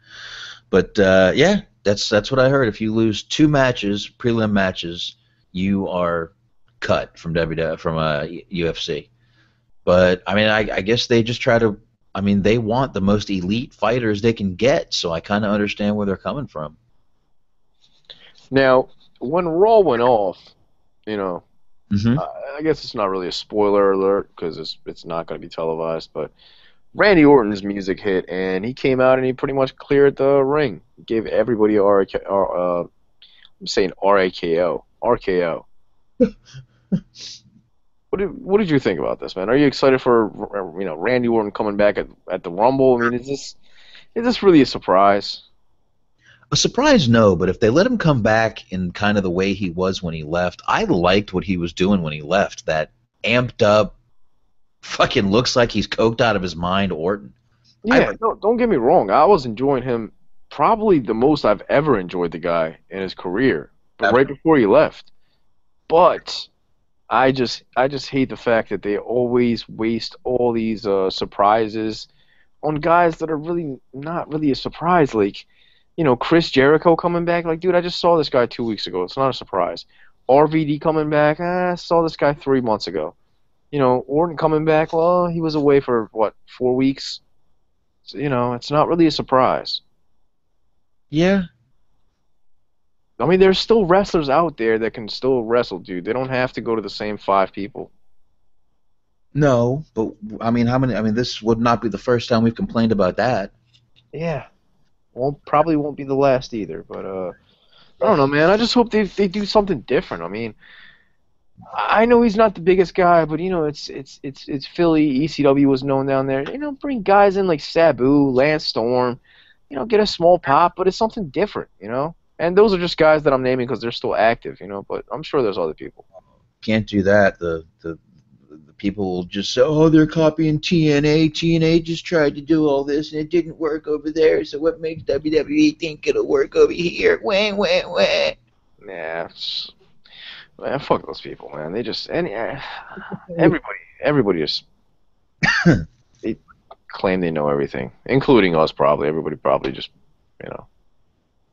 But uh, yeah, that's that's what I heard. If you lose two matches, prelim matches, you are cut from WW from uh, UFC. But I mean, I, I guess they just try to. I mean, they want the most elite fighters they can get, so I kind of understand where they're coming from. Now, when Raw went off, you know, hmm I I guess it's not really a spoiler alert because it's it's not going to be televised. But Randy Orton's music hit, and he came out and he pretty much cleared the ring. He gave everybody a RK, uh, I'm saying RAKO, RKO. what did what did you think about this, man? Are you excited for you know Randy Orton coming back at at the Rumble? I mean, is this is this really a surprise? A surprise, no, but if they let him come back in kind of the way he was when he left, I liked what he was doing when he left. That amped up, fucking looks like he's coked out of his mind, Orton. Yeah, I- no, don't get me wrong. I was enjoying him probably the most I've ever enjoyed the guy in his career, but right before he left. But I just I just hate the fact that they always waste all these uh, surprises on guys that are really not really a surprise. Like, you know, Chris Jericho coming back. Like, dude, I just saw this guy two weeks ago. It's not a surprise. RVD coming back. Eh, I saw this guy three months ago. You know, Orton coming back. Well, he was away for what four weeks. So, you know, it's not really a surprise. Yeah, I mean, there's still wrestlers out there that can still wrestle, dude. They don't have to go to the same five people. no, but I mean, how many? I mean, this would not be the first time we've complained about that. Yeah. Won't probably won't be the last either, but uh I don't know, man. I just hope they they do something different. I mean, I know he's not the biggest guy, but you know, it's it's it's it's Philly. ECW was known down there. You know, bring guys in like Sabu, Lance Storm. You know, get a small pop, but it's something different. You know, and those are just guys that I'm naming because they're still active. You know, but I'm sure there's other people. Can't do that. The the the people will just say, "Oh, they're copying TNA. TNA just tried to do all this and it didn't work over there. So what makes WWE think it'll work over here?" Wah wah wah. It's, man, fuck those people, man. They just any uh, everybody, everybody just they claim they know everything, including us. Probably everybody probably just you know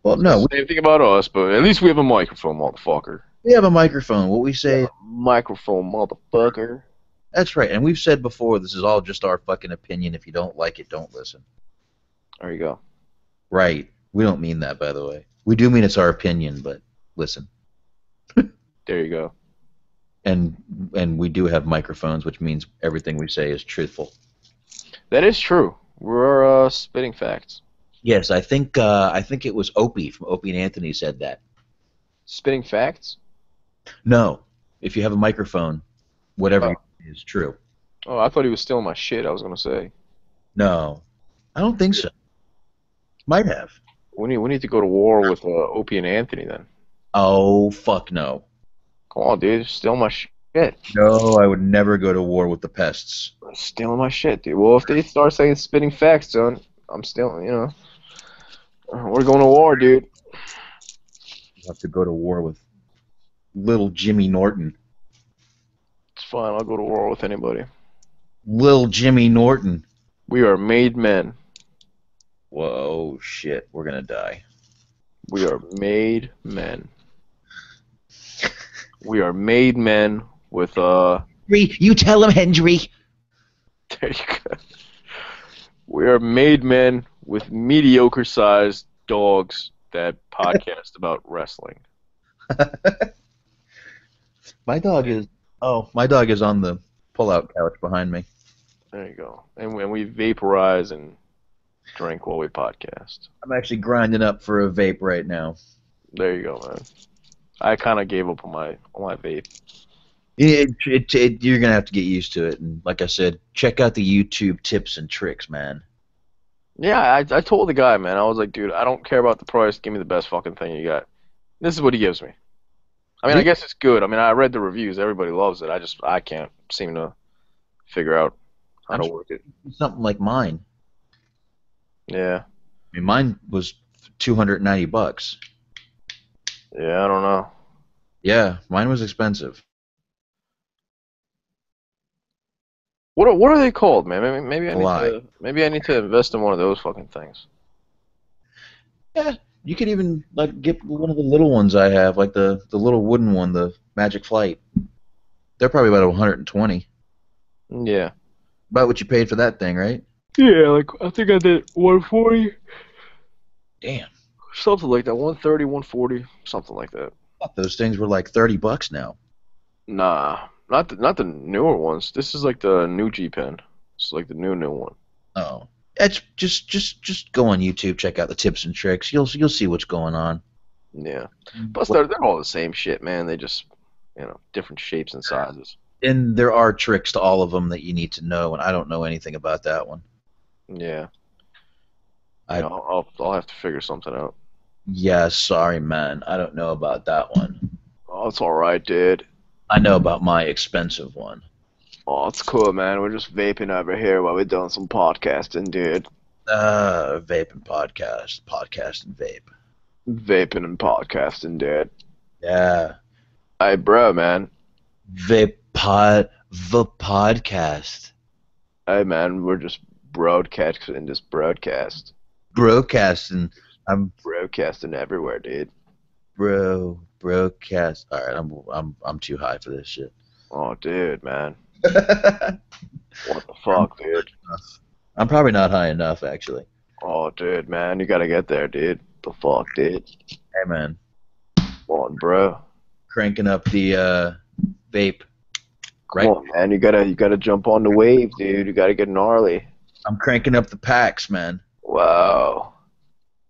Well, no, We, Same thing about us, but at least we have a microphone, motherfucker. we have a microphone. What we say, Microphone, motherfucker. that's right. And we've said before, this is all just our fucking opinion. If you don't like it, don't listen. There you go. Right. We don't mean that, by the way. We do mean it's our opinion, but listen. There you go. And and we do have microphones, which means everything we say is truthful. That is true. We're uh, spitting facts. Yes, I think uh, I think it was Opie from Opie and Anthony said that. Spitting facts. No, if you have a microphone, whatever Oh. is true. Oh, I thought he was stealing my shit. I was gonna say No, I don't think so. Might have. we need we need to go to war with uh, Opie and Anthony then. Oh fuck no. Come on, dude, steal my shit. No, I would never go to war with the pests. stealing my shit, dude. Well, if they start saying spitting facts, son, I'm stealing. You know, we're going to war, dude. You have to go to war with little Jimmy Norton. It's fine. I'll go to war with anybody. Lil Jimmy Norton. We are made men. Whoa, shit, we're gonna die. We are made men. We are made men with uh. Henry, you tell him, Henry. There you go. We are made men with mediocre-sized dogs that podcast about wrestling. My dog is. Oh, my dog is on the pull-out couch behind me. There you go. And when we vaporize and drink while we podcast. I'm actually grinding up for a vape right now. There you go, man. I kind of gave up on my on my vape. It, it, it, you're gonna have to get used to it, and like I said, check out the YouTube tips and tricks, man. Yeah, I I told the guy, man. I was like, dude, I don't care about the price. Give me the best fucking thing you got. This is what he gives me. I mean, I guess it's good. I mean, I read the reviews. Everybody loves it. I just I can't seem to figure out how I'm to work it. Something like mine. Yeah, I mean, mine was 290 bucks. yeah. I don't know. Yeah, mine was expensive. What are, what are they called, man? Maybe maybe I need Fly. to maybe I need to invest in one of those fucking things. Yeah, you could even like get one of the little ones I have, like the the little wooden one, the Magic Flight. They're probably about 120. Yeah. About what you paid for that thing, right? Yeah, like I think I did 140, Damn. something like that. 130, 140, something like that. I thought those things were like 30 bucks now. Nah, not the not the newer ones. This is like the new G Pen. It's like the new new one. Oh, it's just just just go on YouTube, check out the tips and tricks. You'll you'll see what's going on. Yeah. Mm-hmm. Plus, they're they're all the same shit, man. They just you know different shapes and sizes. And there are tricks to all of them that you need to know, and I don't know anything about that one. Yeah. I- I, will I'll I'll have to figure something out. Yeah, sorry, man. I don't know about that one. Oh, it's all right, dude. I know about my expensive one. Oh, it's cool, man. We're just vaping over here while we're doing some podcasting, dude. Uh, vape and podcast, podcast and vape. Vaping and podcasting, dude. Yeah, Hey, bro, man. vape pod, the podcast, Hey, man. We're just broadcasting this broadcast. broadcasting. I'm Broadcasting everywhere, dude. bro, broadcast. All right, I'm I'm I'm too high for this shit. Oh, dude, man. What the fuck, dude? I'm probably not high enough, actually. Oh, dude, man. You gotta get there, dude. The fuck, dude. Hey, man, Come on, bro. cranking up the uh, vape. Come Right, on, man. You gotta, you gotta jump on the wave, dude. You gotta get gnarly. I'm cranking up the packs, man. Wow.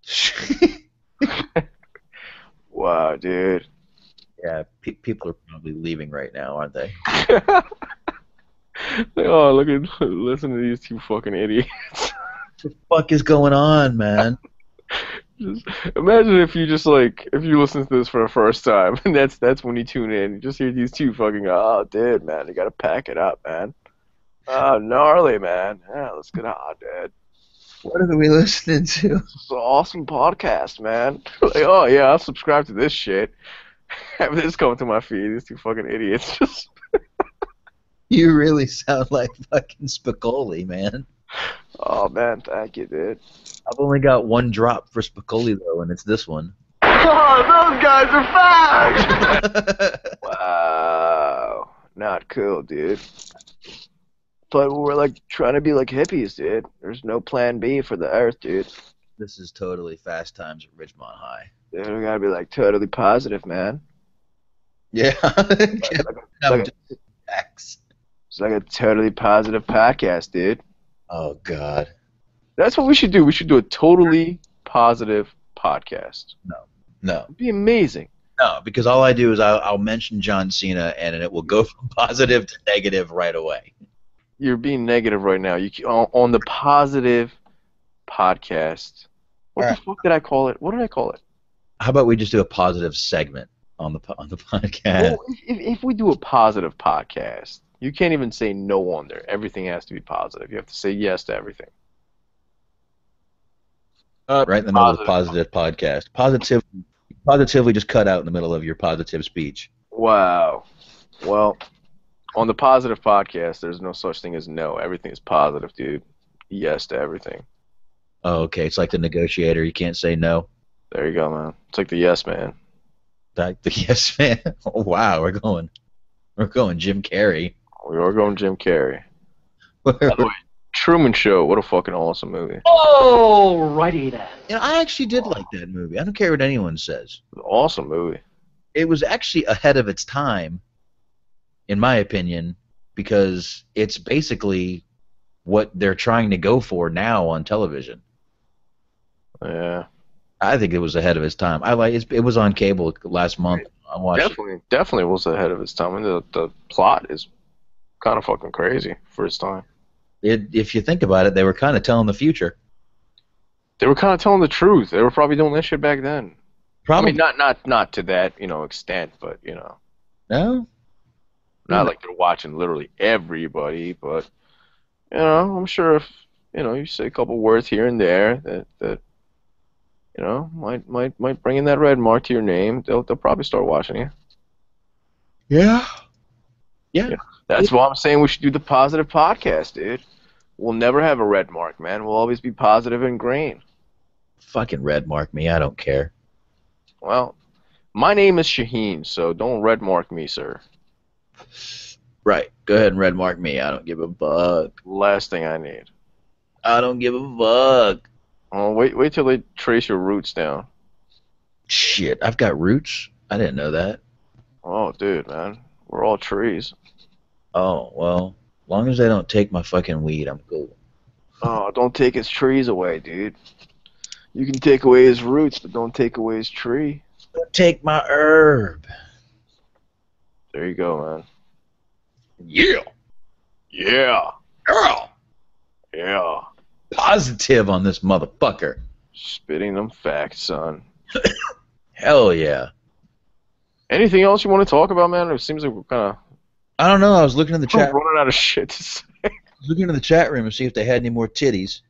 Wow, dude. yeah, pe- people are probably leaving right now, aren't they? oh, look at listen to these two fucking idiots. What the fuck is going on, man? Just imagine if you just like if you listen to this for the first time and that's that's when you tune in. You just hear these two fucking oh dude man, you gotta pack it up, man. Oh gnarly man. Yeah, let's get on, dude. What are we listening to? This is an awesome podcast, man. like, oh yeah, I'll subscribe to this shit. Have this coming to my feed, these two fucking idiots. Just You really sound like fucking Spicoli, man. Oh man, thank you, dude. I've only got one drop for Spicoli though, and it's this one. Oh, those guys are fags! Wow. Not cool, dude. But we're like trying to be like hippies, dude. There's no plan B for the earth, dude. this is totally Fast Times at Ridgemont High. Dude, we gotta be like totally positive, man. Yeah. Like, like a, X. it's like a totally positive podcast, dude. Oh God. That's what we should do. We should do a totally positive podcast. No. It'd be amazing. No, because all I do is I'll, I'll mention John Cena, and it will go from positive to negative right away. You're being negative right now. You on, on the positive podcast. What Alright. the fuck did I call it? What did I call it? How about we just do a positive segment on the on the podcast? Well, if, if we do a positive podcast, you can't even say no on there. Everything has to be positive. You have to say yes to everything. Uh, right in the middle of the positive. positive podcast. Positive, positively just cut out in the middle of your positive speech. Wow. Well, on the positive podcast, there's no such thing as no. Everything is positive, dude. Yes to everything. Oh, okay. It's like the negotiator. You can't say no. There you go, man. It's like the yes man. Like the yes man. Oh, wow, we're going, we're going Jim Carrey. We are going Jim Carrey. Truman Show. What a fucking awesome movie. Oh, Alrighty then. You know, I actually did like that movie. I don't care what anyone says. Awesome movie. It was actually ahead of its time, in my opinion, because it's basically what they're trying to go for now on television. Yeah. I think it was ahead of its time. I like it was on cable last month. I watched. it. Definitely, definitely was ahead of its time. And the the plot is kind of fucking crazy for its time. it. If you think about it, they were kind of telling the future. They were kind of telling the truth. They were probably doing that shit back then. Probably I mean, not not not to that you know extent, but you know, no. Not Hmm. like they're watching literally everybody. But you know, I'm sure if you know you say a couple words here and there that that you know might might might bring in that red mark to your name, they'll they'll probably start watching you. Yeah. Yeah. That's why I'm saying we should do the positive podcast, dude. We'll never have a red mark, man. We'll always be positive and green. Fucking red mark me. I don't care. Well, my name is Shaheen, so don't red mark me, sir. Right. Go ahead and red mark me. I don't give a fuck. Last thing I need. I don't give a fuck. Oh, wait, wait till they trace your roots down. Shit. I've got roots. I didn't know that. Oh, dude, man, we're all trees. Oh well. Long as they don't take my fucking weed, I'm cool. Oh, don't take his trees away, dude. You can take away his roots, but don't take away his tree. Don't take my herb. There you go, man. Yeah. Yeah. Girl. Yeah. Positive on this motherfucker. Spitting them facts, son. Hell yeah. Anything else you want to talk about, man? It seems like we're kind of. I don't know. I was looking in the of chat. running out of shit to say. looking in the chat room to see if they had any more titties.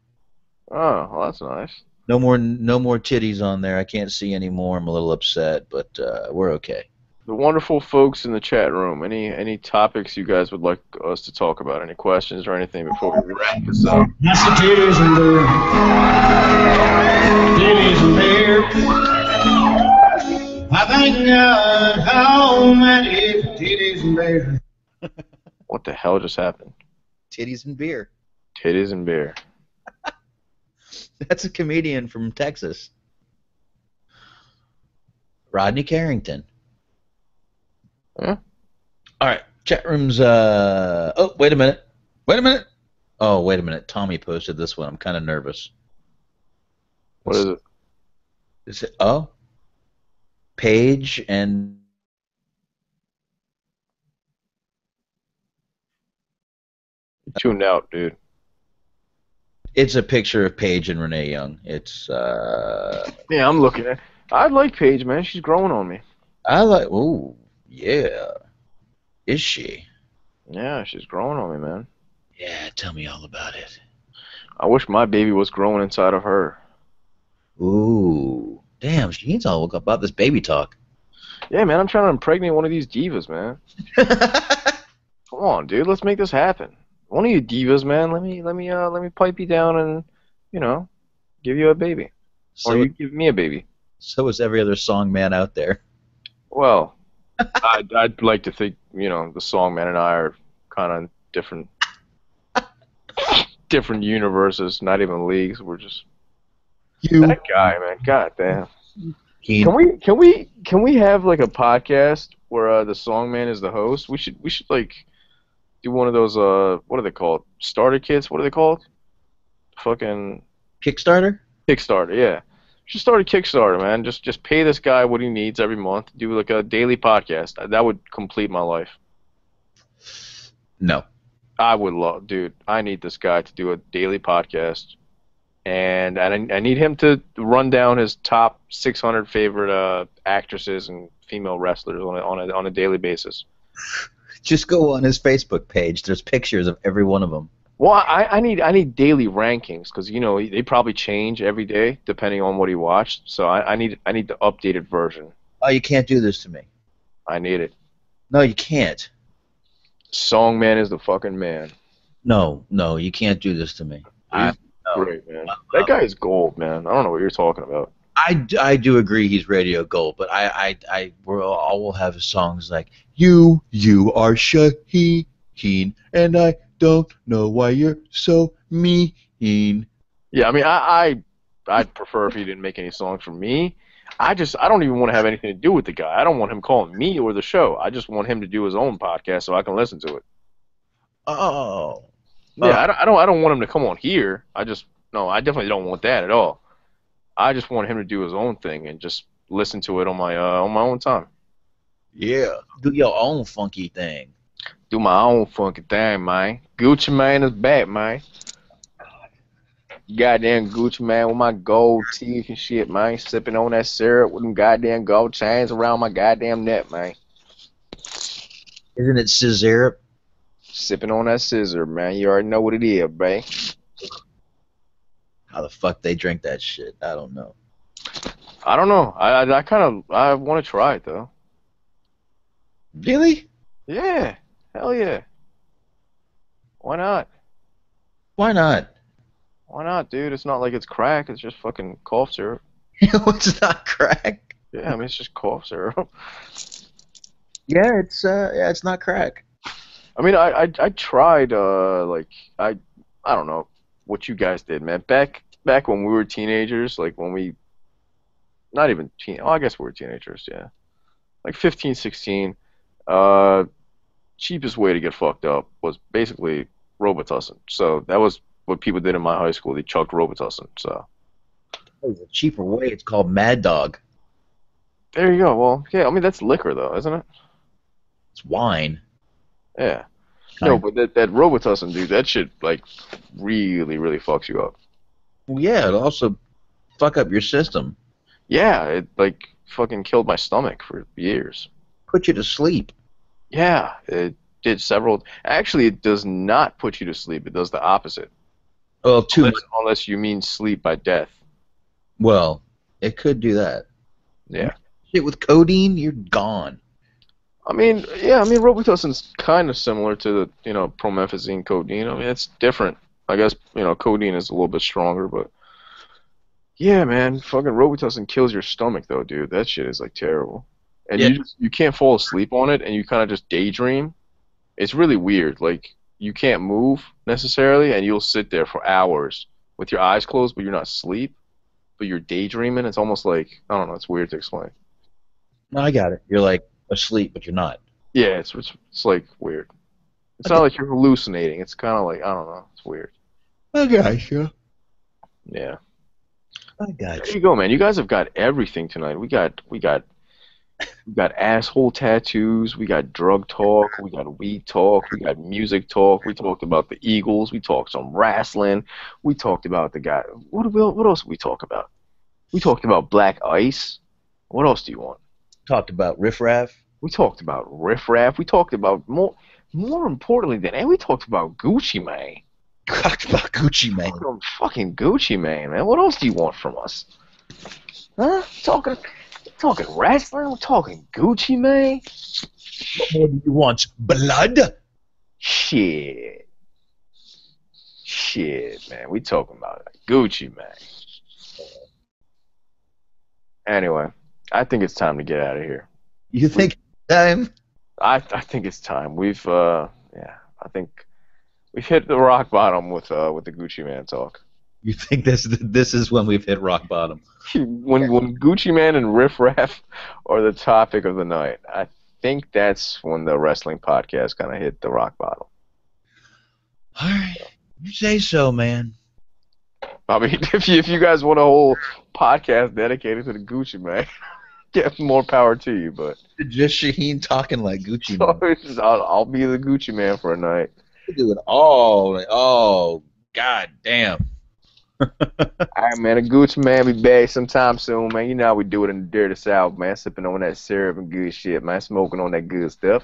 Oh, well, that's nice. No more, no more titties on there. I can't see any more. I'm a little upset, but uh, we're okay. The wonderful folks in the chat room. Any any topics you guys would like us to talk about? Any questions or anything before we wrap this up? That's the titties and beer. Titties and beer. I thank God how many titties and beer. What the hell just happened? Titties and beer. Titties and beer. That's a comedian from Texas. Rodney Carrington. Yeah. All right. Chat rooms. Uh. Oh, wait a minute. Wait a minute. Oh, wait a minute. Tommy posted this one. I'm kind of nervous. What is it? Is it? Oh. Page and Tuned out, dude. it's a picture of Paige and Renee Young. It's uh. Yeah, I'm looking at. I like Paige, man. She's growing on me. I like. Oh, yeah. Is she? Yeah, she's growing on me, man. Yeah. Tell me all about it. I wish my baby was growing inside of her. Ooh. Damn, she needs all about this baby talk. Yeah, man, I'm trying to impregnate one of these divas, man. Come on, dude, let's make this happen. One of you divas, man, let me let me uh let me pipe you down and you know give you a baby, so, or you give me a baby. so is every other song man out there. Well, I'd I'd like to think you know the song man and I are kind of different different universes, not even leagues. We're just You. that guy, man. God damn. He, Can we can we can we have like a podcast where uh, the song man is the host? We should we should like do one of those uh what are they called? Starter kits? What are they called? Fucking Kickstarter? Kickstarter, yeah. Should start a Kickstarter, man. Just just pay this guy what he needs every month. Do like a daily podcast. That would complete my life. No. I would love, dude. I need this guy to do a daily podcast, and and I, I need him to run down his top 600 favorite uh, actresses and female wrestlers on a, on a on a daily basis. Just go on his Facebook page. There's pictures of every one of them. Well, I, I need I need daily rankings because you know they probably change every day depending on what he watched. So I, I need I need the updated version. Oh, you can't do this to me. I need it. No, you can't. Songman is the fucking man. No, no, you can't do this to me. I, no. Great man. That guy is gold, man. I don't know what you're talking about. I, I do agree he's radio gold, but I I I we're all, all will have songs like you you are Shaheen and I don't know why you're so mean. Yeah, I mean, I, I I'd prefer if he didn't make any songs for me. I just I don't even want to have anything to do with the guy. I don't want him calling me or the show. I just want him to do his own podcast so I can listen to it. Oh, Yeah, I, don't, I don't I don't want him to come on here. I just no, I definitely don't want that at all. I just want him to do his own thing and just listen to it on my uh, on my own time. yeah. Do your own funky thing. Do my own funky thing, man. Gucci man is back, man. Goddamn Gucci man with my gold teeth and shit, man. Sipping on that syrup with them goddamn gold chains around my goddamn neck, man. Isn't it scissor? Sipping on that scissor, man. You already know what it is, babe. How the fuck they drink that shit? I don't know. I don't know. I I, I kind of I want to try it though. Really? Yeah, hell yeah. Why not? Why not? Why not, dude? It's not like it's crack. It's just fucking cough syrup. it's not crack. Yeah, I mean it's just cough syrup. Yeah, it's uh, yeah, it's not crack. I mean, I, I I tried uh like I I don't know what you guys did, man. Back back when we were teenagers, like when we not even teen. Oh, I guess we were teenagers, yeah. Like 15, 16. Uh, cheapest way to get fucked up was basically Robitussin. So that was what people did in my high school. They chucked Robitussin. So a cheaper way. It's called Mad Dog. there you go. Well, yeah. I mean that's liquor though, isn't it? It's wine. Yeah. No, but that that Robitussin, dude, that shit like really, really fucks you up. Well, yeah, it'll also fuck up your system. Yeah, it like fucking killed my stomach for years. Put you to sleep. Yeah, it did several. Actually, it does not put you to sleep. It does the opposite. Well, too Unless, unless you mean sleep by death. Well, it could do that. Yeah. Shit with codeine, you're gone. I mean, yeah, I mean, Robitussin's kind of similar to the, you know, promethazine, codeine. I mean, it's different. I guess, you know, codeine is a little bit stronger, but yeah, man, fucking Robitussin kills your stomach though, dude. That shit is like terrible. And Yeah. you just you can't fall asleep on it, and you kind of just daydream. It's really weird. Like you can't move necessarily, and you'll sit there for hours with your eyes closed, but you're not asleep, but you're daydreaming. It's almost like I don't know. It's weird to explain. No, I got it. You're like asleep, but you're not. Yeah, it's it's, it's like weird. It's not like you're hallucinating. It's kind of like I don't know. It's weird. I got you. Yeah. I got you. There you go, man. You guys have got everything tonight. We got we got we got asshole tattoos. We got drug talk. We got weed talk. We got music talk. We talked about the Eagles. We talked some wrestling. We talked about the guy. What what else did we talk about? We talked about Black Ice. What else do you want? Talked about Riff Raff. We talked about Riff Raff. We talked about more more importantly than and we talked about Gucci Mane. Talked about Gucci Mane. Fucking- Fucking Gucci Mane, man. What else do you want from us? Huh? Talking, talking wrestling. We're talking Gucci man. What more do you want? Blood? Shit. Shit, man. We talking about Gucci man. Anyway, I think it's time to get out of here. You think time? I I think it's time. We've uh yeah, I think we've hit the rock bottom with uh with the Gucci Man talk. You think this this is when we've hit rock bottom? when when Gucci Man and Riff Raff are the topic of the night, I think that's when the wrestling podcast kind of hit the rock bottom. All right, you say so, man. I mean, if you if you guys want a whole podcast dedicated to the Gucci Man, get more power to you. But Just Shaheen talking like Gucci. Man. it's just, I'll, I'll be the Gucci Man for a night. do it all. Oh, god damn. All right, man. The Gucci Man be back sometime soon, man. You know how we do it in the dirty south, man. Sipping on that syrup and good shit, man. Smoking on that good stuff.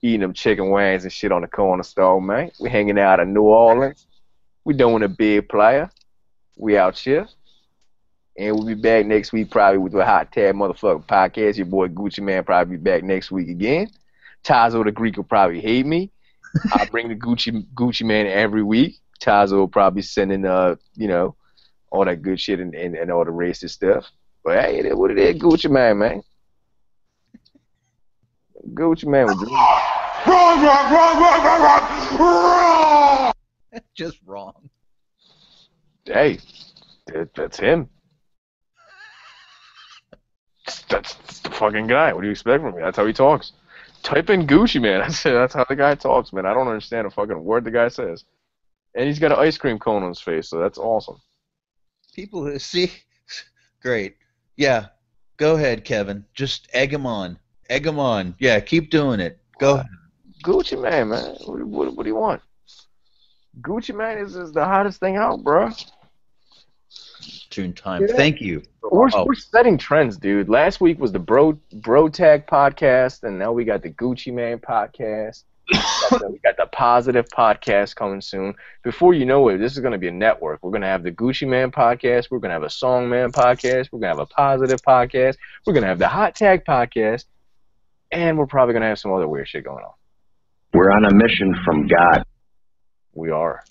Eating them chicken wings and shit on the corner store, man. We hanging out in New Orleans. We doing a big player. We out here. And we'll be back next week probably with a hot tag motherfucking podcast. Your boy Gucci Man probably be back next week again. Tazo the Greek will probably hate me. I bring the Gucci Gucci Man every week. Tazo will probably send in uh, you know, all that good shit and, and, and all the racist stuff. But hey, it is what it is, Gucci Man, man. Gucci Man was Wrong, wrong, wrong, wrong, wrong, wrong, wrong. Just wrong. hey, that's him. That's, that's the fucking guy. What do you expect from me? That's how he talks. Type in Gucci Man. That's that's how the guy talks, man. I don't understand a fucking word the guy says. And he's got an ice cream cone on his face, so that's awesome. People who see, great. Yeah, go ahead, Kevin. Just egg him on. Egg him on. Yeah, keep doing it. Go. Uh, ahead. Gucci Man, man. What, what, what do you want? Gucci Man is, is the hottest thing out, bro. Tune time. Thank you. We're, Oh. we're setting trends, dude. Last week was the Bro Bro Tag podcast, and now we got the Gucci Man podcast. We, got the, we got the Positive podcast coming soon. Before you know it, this is going to be a network. We're going to have the Gucci Man podcast. We're going to have a Song Man podcast. We're going to have a Positive podcast. We're going to have the Hot Tag podcast, and we're probably going to have some other weird shit going on. We're on a mission from God. We are.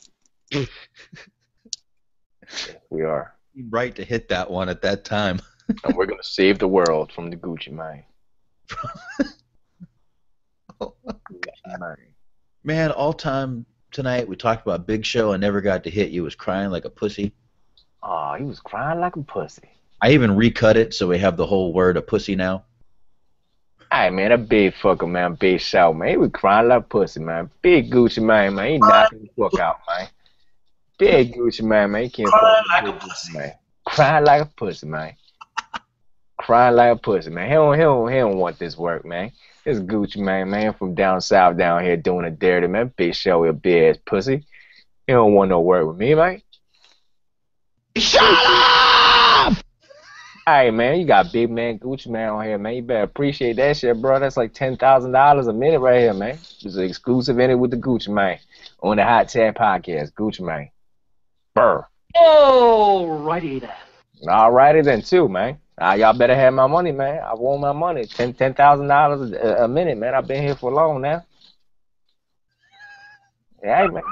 we are. Right to hit that one at that time. And we're going to save the world from the Gucci Man. Gucci Man. Man, all time tonight we talked about Big Show. I never got to hit you. Was crying like a pussy. Oh, he was crying like a pussy. I even recut it so we have the whole word a pussy now. Hey man, a big fucker man, big shout man, he was crying like a pussy man. Big Gucci man, man, he knocking the fuck out man. Big Gucci man, man. He can't Crying fuck like a pussy. man. Crying like a pussy, man. Crying like a pussy, man. He don't, he don't, he don't want this work, man. This Gucci man, man, from down south down here doing a dirty, man. Big show with a big ass pussy. You don't want no work with me, man. Shut up! Hey, man, you got big man Gucci man on here, man. You better appreciate that shit, bro. That's like ten thousand dollars a minute right here, man. There's an exclusive in it with the Gucci man on the Hot Tag Podcast, Gucci man. Burr. Alrighty then. Alrighty then, too, man. Uh, y'all better have my money, man. I want my money. Ten ten thousand dollars a minute, man. I've been here for long now. Yeah, man.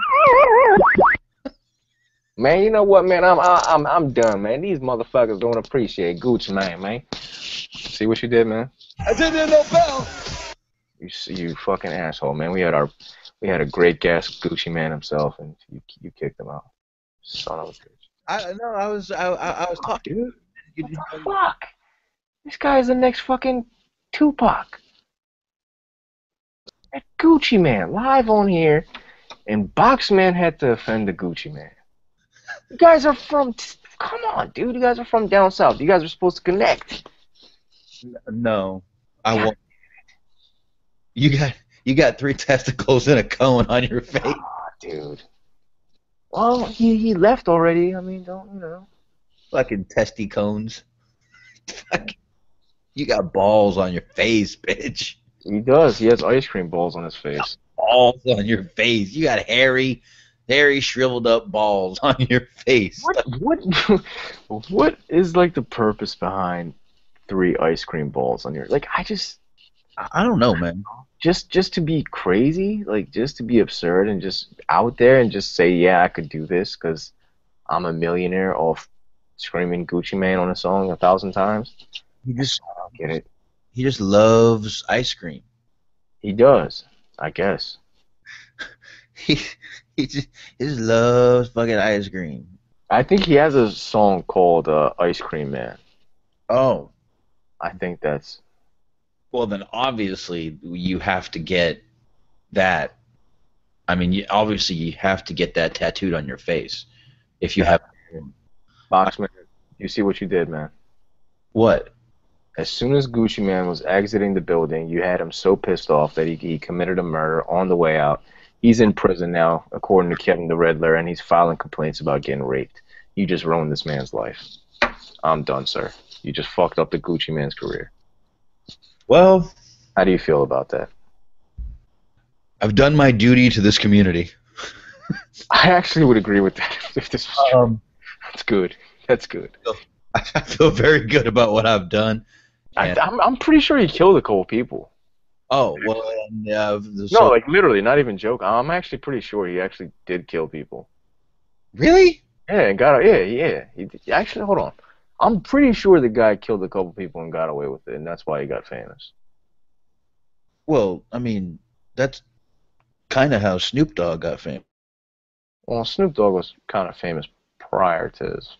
Man, you know what, man? I'm I- I'm I'm done, man. These motherfuckers don't appreciate Gucci, man, man. See what you did, man? I didn't no bell. You you fucking asshole, man. We had our we had a great guest, Gucci man himself, and you you kicked him out. Son of a bitch. I no, I was I, I, I was talking. Dude, You what the fuck? This guy is the next fucking Tupac. That Gucci Mane live on here, and Boxman had to offend the Gucci Mane. You guys are from. Come on, dude. You guys are from down south. You guys are supposed to connect. No, I won't. You got you got three testicles and a cone on your face. Ah, dude. Well, he he left already. I mean, don't you know? Fucking testy cones. Fuck. You got balls on your face, bitch. He does. He has ice cream balls on his face. Balls on your face. You got hairy, hairy, shriveled up balls on your face. What what what is like the purpose behind three ice cream balls on your like? I just I I don't know, man. just just to be crazy, like just to be absurd and just out there and just say, yeah, I could do this because I'm a millionaire off screaming Gucci Mane on a song a thousand times. He just I get it. he just loves ice cream. He does, I guess. He he just, he just loves fucking ice cream. I think he has a song called uh, Ice Cream Man. Oh, I think that's well then obviously you have to get that. I mean, you, obviously you have to get that tattooed on your face. If you have Boxman. You see what you did, man. what? As soon as Gucci Mane was exiting the building, you had him so pissed off that he, he committed a murder on the way out. He's in prison now, according to Kevin the Riddler, and he's filing complaints about getting raped. You just ruined this man's life. I'm done, sir. You just fucked up the Gucci Mane's career. Well, How do you feel about that? I've done my duty to this community. I actually would agree with that if this was true. Um, That's good. That's good. I feel very good about what I've done. I, Yeah. I'm, I'm pretty sure he killed a couple people. Oh well, and, uh, No, so- like literally, not even joke. I'm actually pretty sure he actually did kill people. really? Yeah, and got yeah, yeah. He did- actually hold on. I'm pretty sure the guy killed a couple people and got away with it, and that's why he got famous. Well, I mean, that's kind of how Snoop Dogg got famous. Well, Snoop Dogg was kind of famous prior to his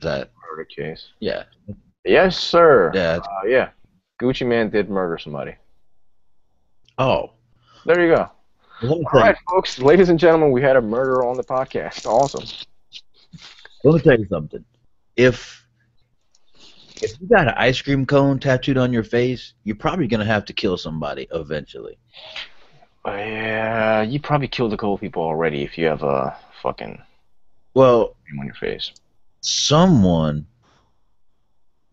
That murder case. yeah, Yes, sir. yeah. Uh, yeah. Gucci Mane did murder somebody. Oh, There you go. All right, folks, ladies and gentlemen, we had a murderer on the podcast. Awesome. let me tell you something. If if you got an ice cream cone tattooed on your face, you're probably gonna have to kill somebody eventually. Uh, yeah, you probably killed a couple people already if you have a fucking Well, on your face. someone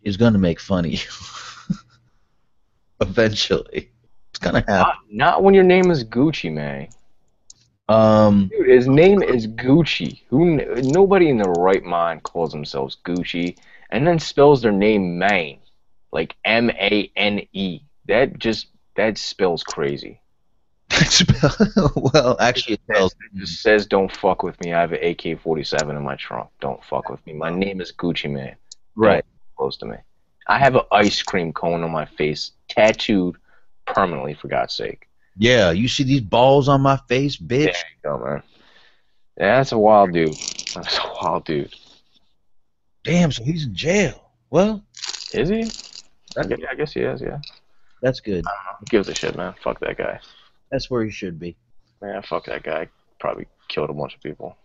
is gonna make fun of you eventually. It's gonna happen. Not, not when your name is Gucci, man. Um, Dude, his name is Gucci. Who? Nobody in their right mind calls themselves Gucci and then spells their name Mane, like M A N E. That just that spells crazy. well, actually, it spells It just says, "Don't fuck with me." I have an AK-47 in my trunk. Don't fuck with me. My name is Gucci Mane. right. Close to me. I have an ice cream cone on my face, tattooed permanently. For God's sake. Yeah, you see these balls on my face, bitch? There you go, man. Yeah, that's a wild dude. That's a wild dude. Damn, so he's in jail. Well, Is he? I guess, I guess he is. Yeah. that's good. Gives a shit, man? Fuck that guy. That's where he should be. Man, fuck that guy. Probably killed a bunch of people.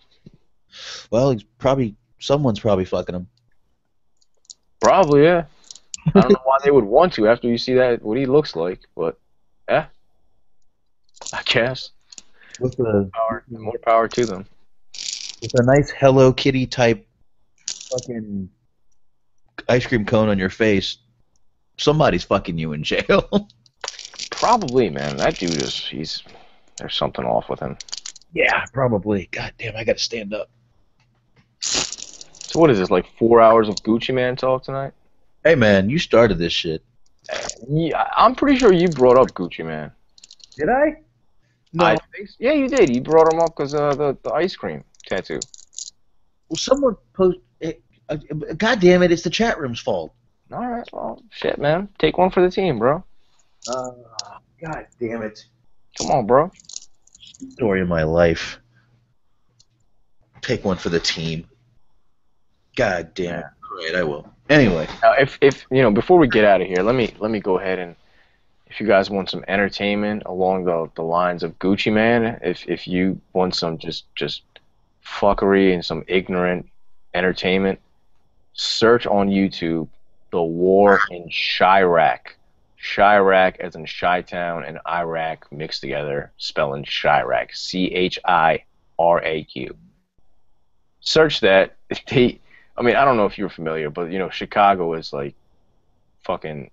Well, he's probably someone's probably fucking him. Probably, yeah. I don't know why they would want to after you see that what he looks like, but eh. I guess. With a Power, more power to them. with a nice Hello Kitty type fucking ice cream cone on your face, somebody's fucking you in jail. Probably, man. That dude is he's there's something off with him. yeah, probably. God damn, I gotta stand up. So what is this, like four hours of Gucci Mane talk tonight? Hey man, you started this shit. Yeah, I'm pretty sure you brought up Gucci Mane. Did I? No. I think so. Yeah, you did. You brought him up because uh, the the ice cream tattoo. well, someone post. It, uh, God damn it! It's the chat room's fault. All right, well, shit, man. Take one for the team, bro. Uh, God damn it! Come on, bro. Story of my life. Take one for the team. God damn it! Great, I will. Anyway, Now, if if you know, before we get out of here, let me let me go ahead and if you guys want some entertainment along the the lines of Gucci Mane, if if you want some just just fuckery and some ignorant entertainment, search on YouTube the war in Chiraq. Chiraq as in Chi-Town and Iraq mixed together, spelling Chiraq. C H I R A Q. Search that. They I mean, I don't know if you're familiar, but you know, Chicago is like fucking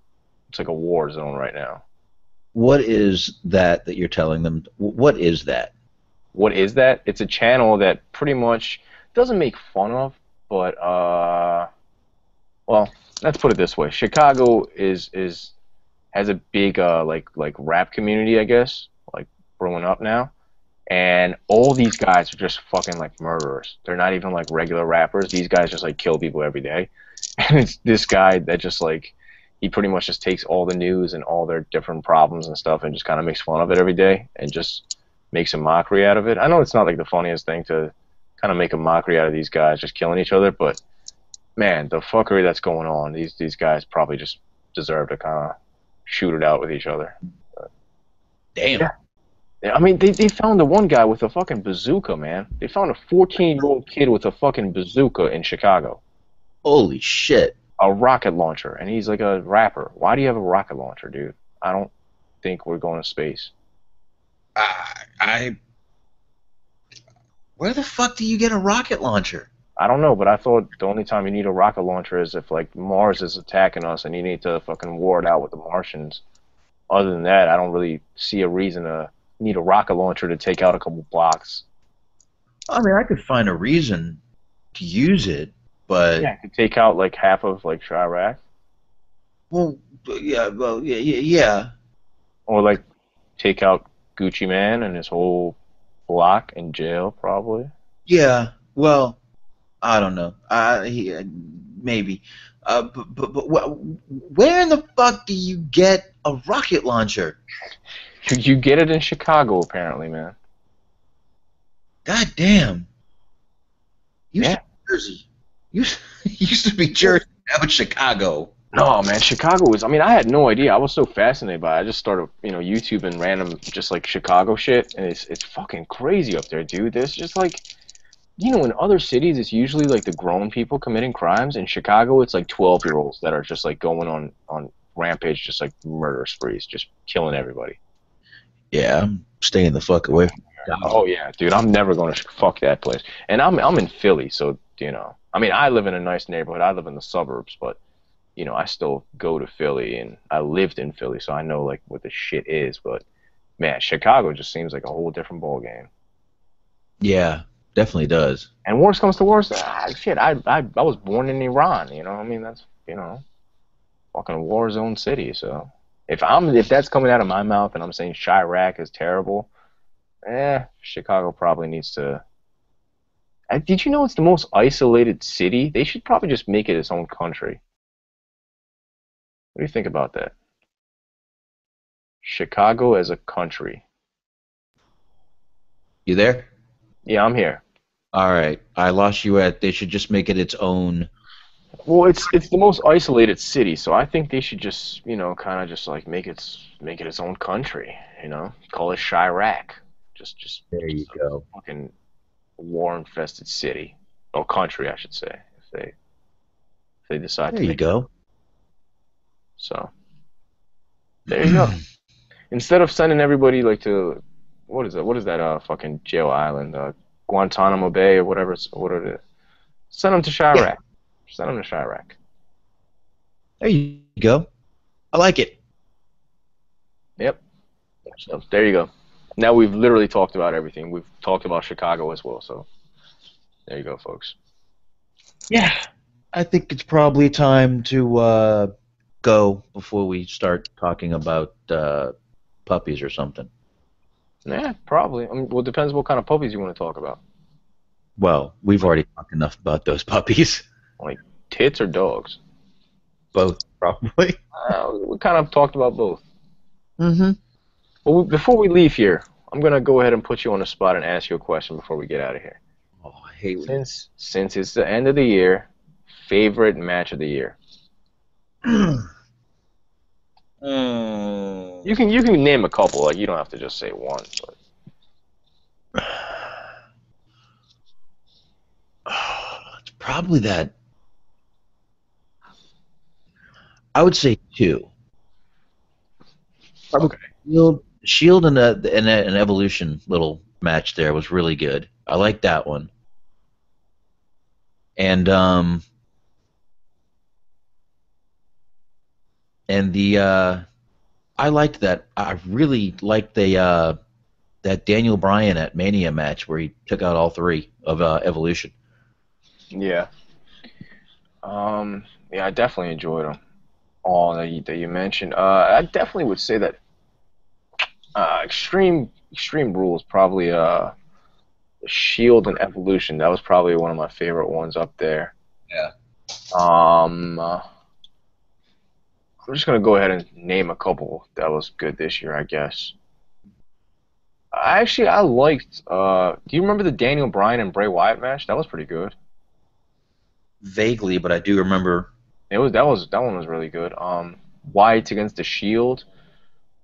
it's like a war zone right now. what is that that you're telling them? What is that? What is that? It's a channel that pretty much doesn't make fun of, but uh well, let's put it this way. Chicago is is has a big uh like like rap community, I guess, like growing up now. And all these guys are just fucking like murderers. They're not even like regular rappers. These guys just like kill people every day. And it's this guy that just like he pretty much just takes all the news and all their different problems and stuff and just kind of makes fun of it every day and just makes a mockery out of it. I know it's not like the funniest thing to kind of make a mockery out of these guys just killing each other, but man, the fuckery that's going on, these these guys probably just deserve to kind of shoot it out with each other. Damn. Yeah. I mean, they, they found the one guy with a fucking bazooka, man. They found a 14 year old kid with a fucking bazooka in Chicago, Holy shit. a rocket launcher, and he's like a rapper. Why do you have a rocket launcher, dude? I don't think we're going to space. I, I. Where the fuck do you get a rocket launcher? I don't know, but I thought the only time you need a rocket launcher is if like Mars is attacking us and you need to fucking war it out with the Martians. Other than that, I don't really see a reason to need a rocket launcher to take out a couple blocks. I mean, I could find a reason to use it, but Yeah, to take out like half of like Chiraq, well, yeah, well, yeah, yeah, yeah. or like take out Gucci Mane and his whole block in jail, probably. Yeah, well, I don't know. Uh, he, uh, maybe. Uh, but, but, but wh- where in the fuck do you get a rocket launcher? You, you get it in Chicago, apparently, man. God damn. Used Yeah. to be Jersey. Used, used to be Jersey, now it's Chicago. No, man, Chicago is. I mean, I had no idea. I was so fascinated by it. I just started, you know, YouTube and random, just like Chicago shit, and it's it's fucking crazy up there, dude. There's just like, you know, in other cities, it's usually like the grown people committing crimes. In Chicago, it's like twelve year olds that are just like going on on rampage, just like murder sprees, just killing everybody. Yeah, I'm staying the fuck away from Oh yeah, dude, I'm never gonna fuck that place. And I'm I'm in Philly, so you know, I mean, I live in a nice neighborhood. I live in the suburbs, but you know, I still go to Philly, and I lived in Philly, so I know like what the shit is. But man, Chicago just seems like a whole different ball game. Yeah, definitely does. And worst comes to worst, ah, shit, I I I was born in Iran. You know, I mean, that's you know, fucking a war zone city. So if I'm if that's coming out of my mouth and I'm saying Chiraq is terrible, eh, Chicago probably needs to. Uh, Did you know it's the most isolated city? They should probably just make it its own country. What do you think about that? Chicago as a country. You there? Yeah, I'm here. All right. I lost you at they should just make it its own. Well, it's it's the most isolated city, so I think they should just you know kind of just like make it make it its own country. You know, call it Chiraq. Just just There you go. fucking war-infested city or country, I should say, if they if they decide There to you make go. So there you go. Instead of sending everybody like to what is it? What is that? Uh, fucking jail island, uh, Guantanamo Bay or whatever. It's, what it is. Send them to Chiraq. Send them to Chiraq. There you go. I like it. Yep. So there you go. Now we've literally talked about everything. We've talked about Chicago as well. So there you go, folks. Yeah. I think it's probably time to uh, go before we start talking about uh, puppies or something. Yeah, probably. I mean, well, it depends what kind of puppies you want to talk about. Well, we've already talked enough about those puppies. Like tits or dogs? Both, probably. Uh, we kind of talked about both. Mm-hmm. Well, we- before we leave here, I'm gonna go ahead and put you on the spot and ask you a question before we get out of here. Oh, I hate Since since it's the end of the year, favorite match of the year. Mm. You can you can name a couple. Like you don't have to just say one. But it's probably that. I would say two. Probably Okay. Shield, Shield and, a, and a, an Evolution little match there was really good. I like that one. And um, and the uh, I liked that. I really liked the uh, that Daniel Bryan at Mania match where he took out all three of uh, Evolution. yeah. Um. Yeah, I definitely enjoyed them. All that you, that you mentioned. Uh, I definitely would say that. Uh, extreme Extreme Rules probably uh, Shield and Evolution. That was probably one of my favorite ones up there. Yeah. Um. Uh, I'm just gonna go ahead and name a couple that was good this year, I guess. I actually, I liked. Uh, do you remember the Daniel Bryan and Bray Wyatt match? That was pretty good. Vaguely, but I do remember. It was that was that one was really good. Um, Wyatt against the Shield.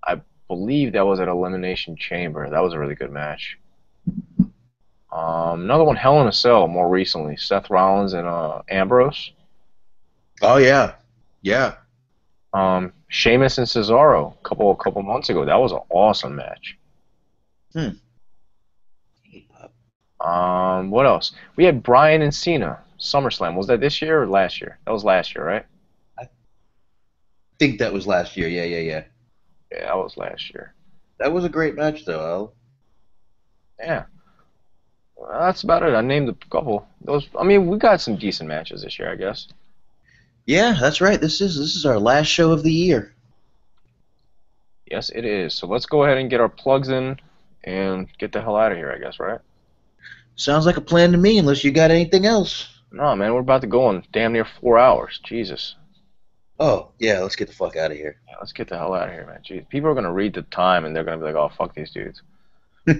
I believe that was at Elimination Chamber. That was a really good match. Um, another one, Hell in a Cell, more recently, Seth Rollins and uh, Ambrose. Oh yeah, yeah. Um, Sheamus and Cesaro, a couple a couple months ago. That was an awesome match. Hmm. Um, what else? We had Bryan and Cena, SummerSlam. Was that this year or last year? That was last year, right? I think that was last year. Yeah, yeah, yeah. Yeah, that was last year. That was a great match, though. Al. Yeah. Well, that's about it. I named a couple. Those. I mean, we got some decent matches this year, I guess. Yeah, that's right. This is this is our last show of the year. Yes, it is. So let's go ahead and get our plugs in and get the hell out of here, I guess, right? Sounds like a plan to me, unless you got anything else. No, man, we're about to go on damn near four hours. Jesus. Oh, yeah, let's get the fuck out of here. Yeah, let's get the hell out of here, man. Jeez. People are gonna read the time and they're gonna be like, "Oh, fuck these dudes."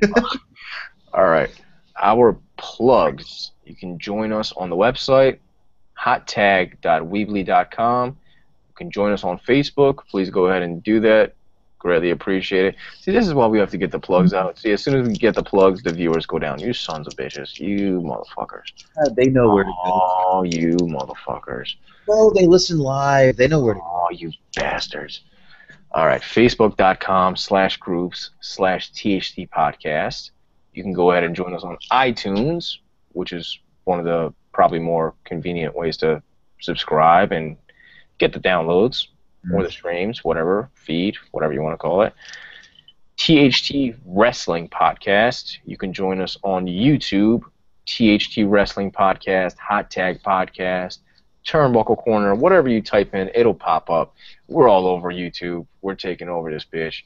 All right, our plugs. You can join us on the website, hottag.weebly.com. You can join us on Facebook. Please go ahead and do that. Greatly appreciate it. See, this is why we have to get the plugs out. See, as soon as we get the plugs, the viewers go down. You sons of bitches. You motherfuckers. Uh, they know where to go. Oh, you motherfuckers. No, they listen live. They know where to go. Oh, you bastards. All right, facebook.com slash groups slash THT podcast. You can go ahead and join us on iTunes, which is one of the probably more convenient ways to subscribe and get the downloads or the streams, whatever, feed, whatever you want to call it. THT Wrestling Podcast. You can join us on YouTube, THT Wrestling Podcast, Hot Tag Podcast, Turnbuckle Corner, whatever you type in, it'll pop up. We're all over YouTube. We're taking over this bitch.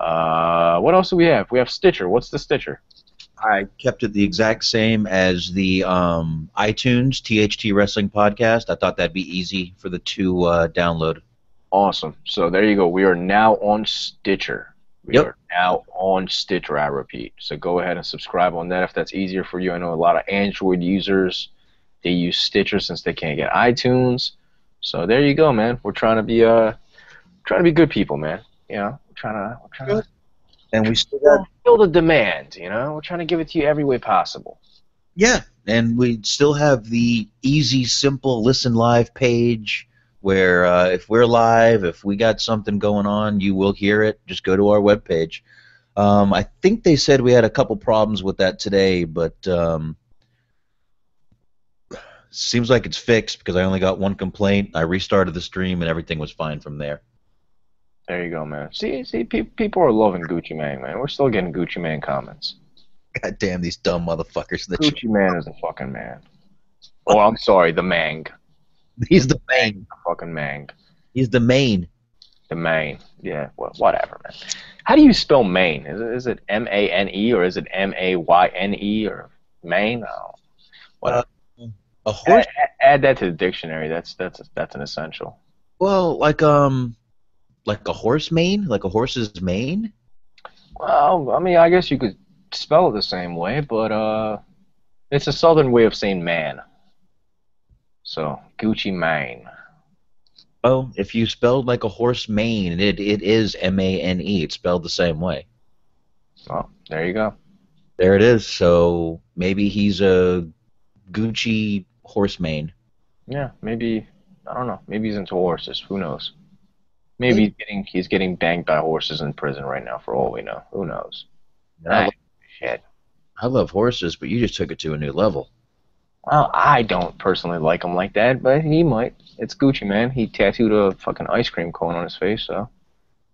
Uh, what else do we have? We have Stitcher. What's the Stitcher? I kept it the exact same as the um, iTunes THT Wrestling Podcast. I thought that'd be easy for the two uh, download. Awesome. So there you go. We are now on Stitcher. We Yep. are now on Stitcher, I repeat. So go ahead and subscribe on that if that's easier for you. I know a lot of Android users, they use Stitcher since they can't get iTunes. So there you go, man. We're trying to be uh trying to be good people, man. You know, we're trying to we're trying to And we still got fill the demand, you know? We're trying to give it to you every way possible. Yeah, and we still have the easy, simple listen live page where uh, if we're live, if we got something going on, you will hear it. Just go to our webpage. Um, I think they said we had a couple problems with that today, but um, seems like it's fixed because I only got one complaint. I restarted the stream and everything was fine from there. There you go, man. See, see, pe- people are loving Gucci Mane, man. We're still getting Gucci Mane comments. God damn these dumb motherfuckers! That Gucci Mane is a fucking man. Oh, I'm sorry, the Mang. he's the Mang. The fucking Mang. He's the main. The Maine. Yeah, well, whatever, man. How do you spell Maine? Is it, is it M A N E or is it M A Y N E or Maine? Oh, whatever. A horse. add, add that to the dictionary. That's that's that's an essential. Well, like um, like a horse mane, like a horse's mane. Well, I mean, I guess you could spell it the same way, but uh, it's a southern way of saying man. So Gucci Mane. Oh, if you spelled like a horse mane, it it is M A N E. It's spelled the same way. Well, there you go. There it is. So maybe he's a Gucci horse mane. Yeah, maybe I don't know. Maybe he's into horses. Who knows? Maybe he's getting he's getting banged by horses in prison right now. For all we know, who knows? I, Ah, shit. I love horses, but you just took it to a new level. Well, I don't personally like him like that, but he might. It's Gucci, man. He tattooed a fucking ice cream cone on his face, so.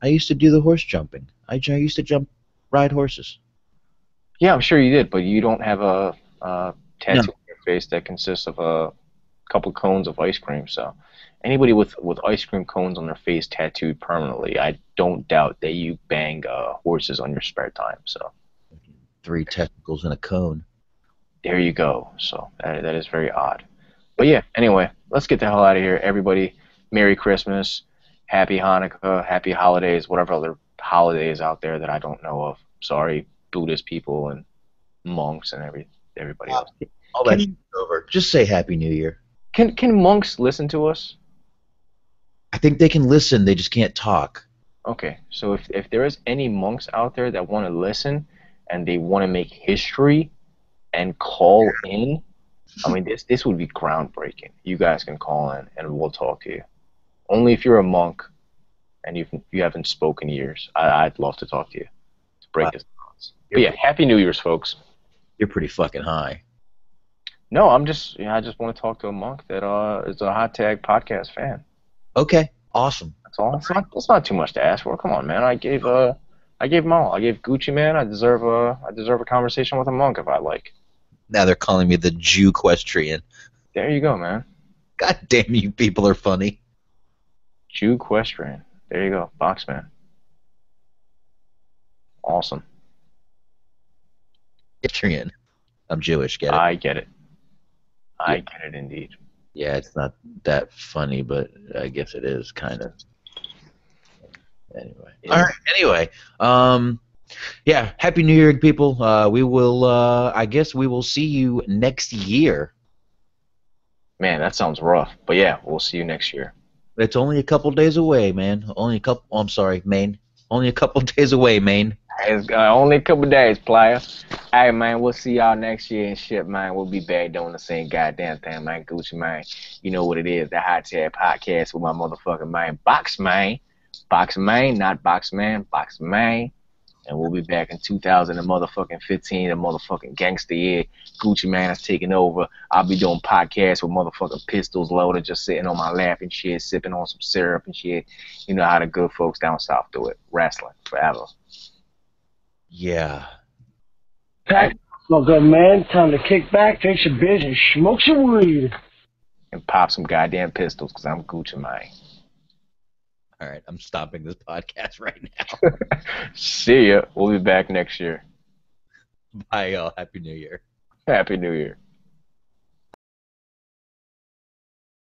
I used to do the horse jumping. I, I used to jump, ride horses. Yeah, I'm sure you did, but you don't have a, a tattoo on your face that consists of a couple cones of ice cream. So, anybody with with ice cream cones on their face tattooed permanently, I don't doubt that you bang uh, horses on your spare time. So, Three testicles in a cone. there you go. So that that is very odd. But yeah, anyway, let's get the hell out of here, everybody. Merry Christmas, Happy Hanukkah, Happy Holidays, whatever other holidays out there that I don't know of. Sorry, Buddhist people and monks and every everybody else. All that's over. Just say Happy New Year. Can can monks listen to us? I think they can listen. They just can't talk. Okay, so if if there is any monks out there that want to listen and they want to make history and call in, I mean this this would be groundbreaking. You guys can call in and we'll talk to you. Only if you're a monk and you've you haven't spoken years. I, I'd love to talk to you to break Wow. this silence. But yeah, happy New Year's, folks. You're pretty fucking high. No, I'm just you know, I just want to talk to a monk that uh is a hot tag podcast fan. Okay, awesome. That's all. It's not. It's not too much to ask for. Come on, man. I gave uh, I gave them all. I gave Gucci Mane. I deserve a. I deserve a conversation with a monk if I like. Now they're calling me the Jew Questrian. There you go, man. God damn you people are funny. Jew Questrian. There you go, Boxman. Awesome. Questrian. I'm Jewish, get it? I get it. I get it indeed. Yeah, it's not that funny, but I guess it is kind of. Anyway. All right. Anyway, um, yeah. Happy New Year, people. Uh, we will. Uh, I guess we will see you next year. Man, that sounds rough. But yeah, we'll see you next year. It's only a couple days away, man. Only a couple. Oh, I'm sorry, Maine. Only a couple days away, Maine. It's uh, only a couple days, player. Hey, man, we'll see y'all next year and shit, man. We'll be back doing the same goddamn thing, man. Gucci, man. You know what it is, the Hot Tag Podcast with my motherfucking man, Box Man. Box Man, not Box Man, Box Man. And we'll be back in 2000 and motherfucking 15, the motherfucking gangster year. Gucci Mane is taking over. I'll be doing podcasts with motherfucking pistols loaded, just sitting on my lap and shit, sipping on some syrup and shit. You know how the good folks down south do it. Wrestling forever. Yeah. Pack, well, good man. Time to kick back, take some biz, and smoke some weed. and pop some goddamn pistols because I'm Gucci Mane. All right. I'm stopping this podcast right now. See ya. We'll be back next year. Bye, y'all. Happy New Year. Happy New Year.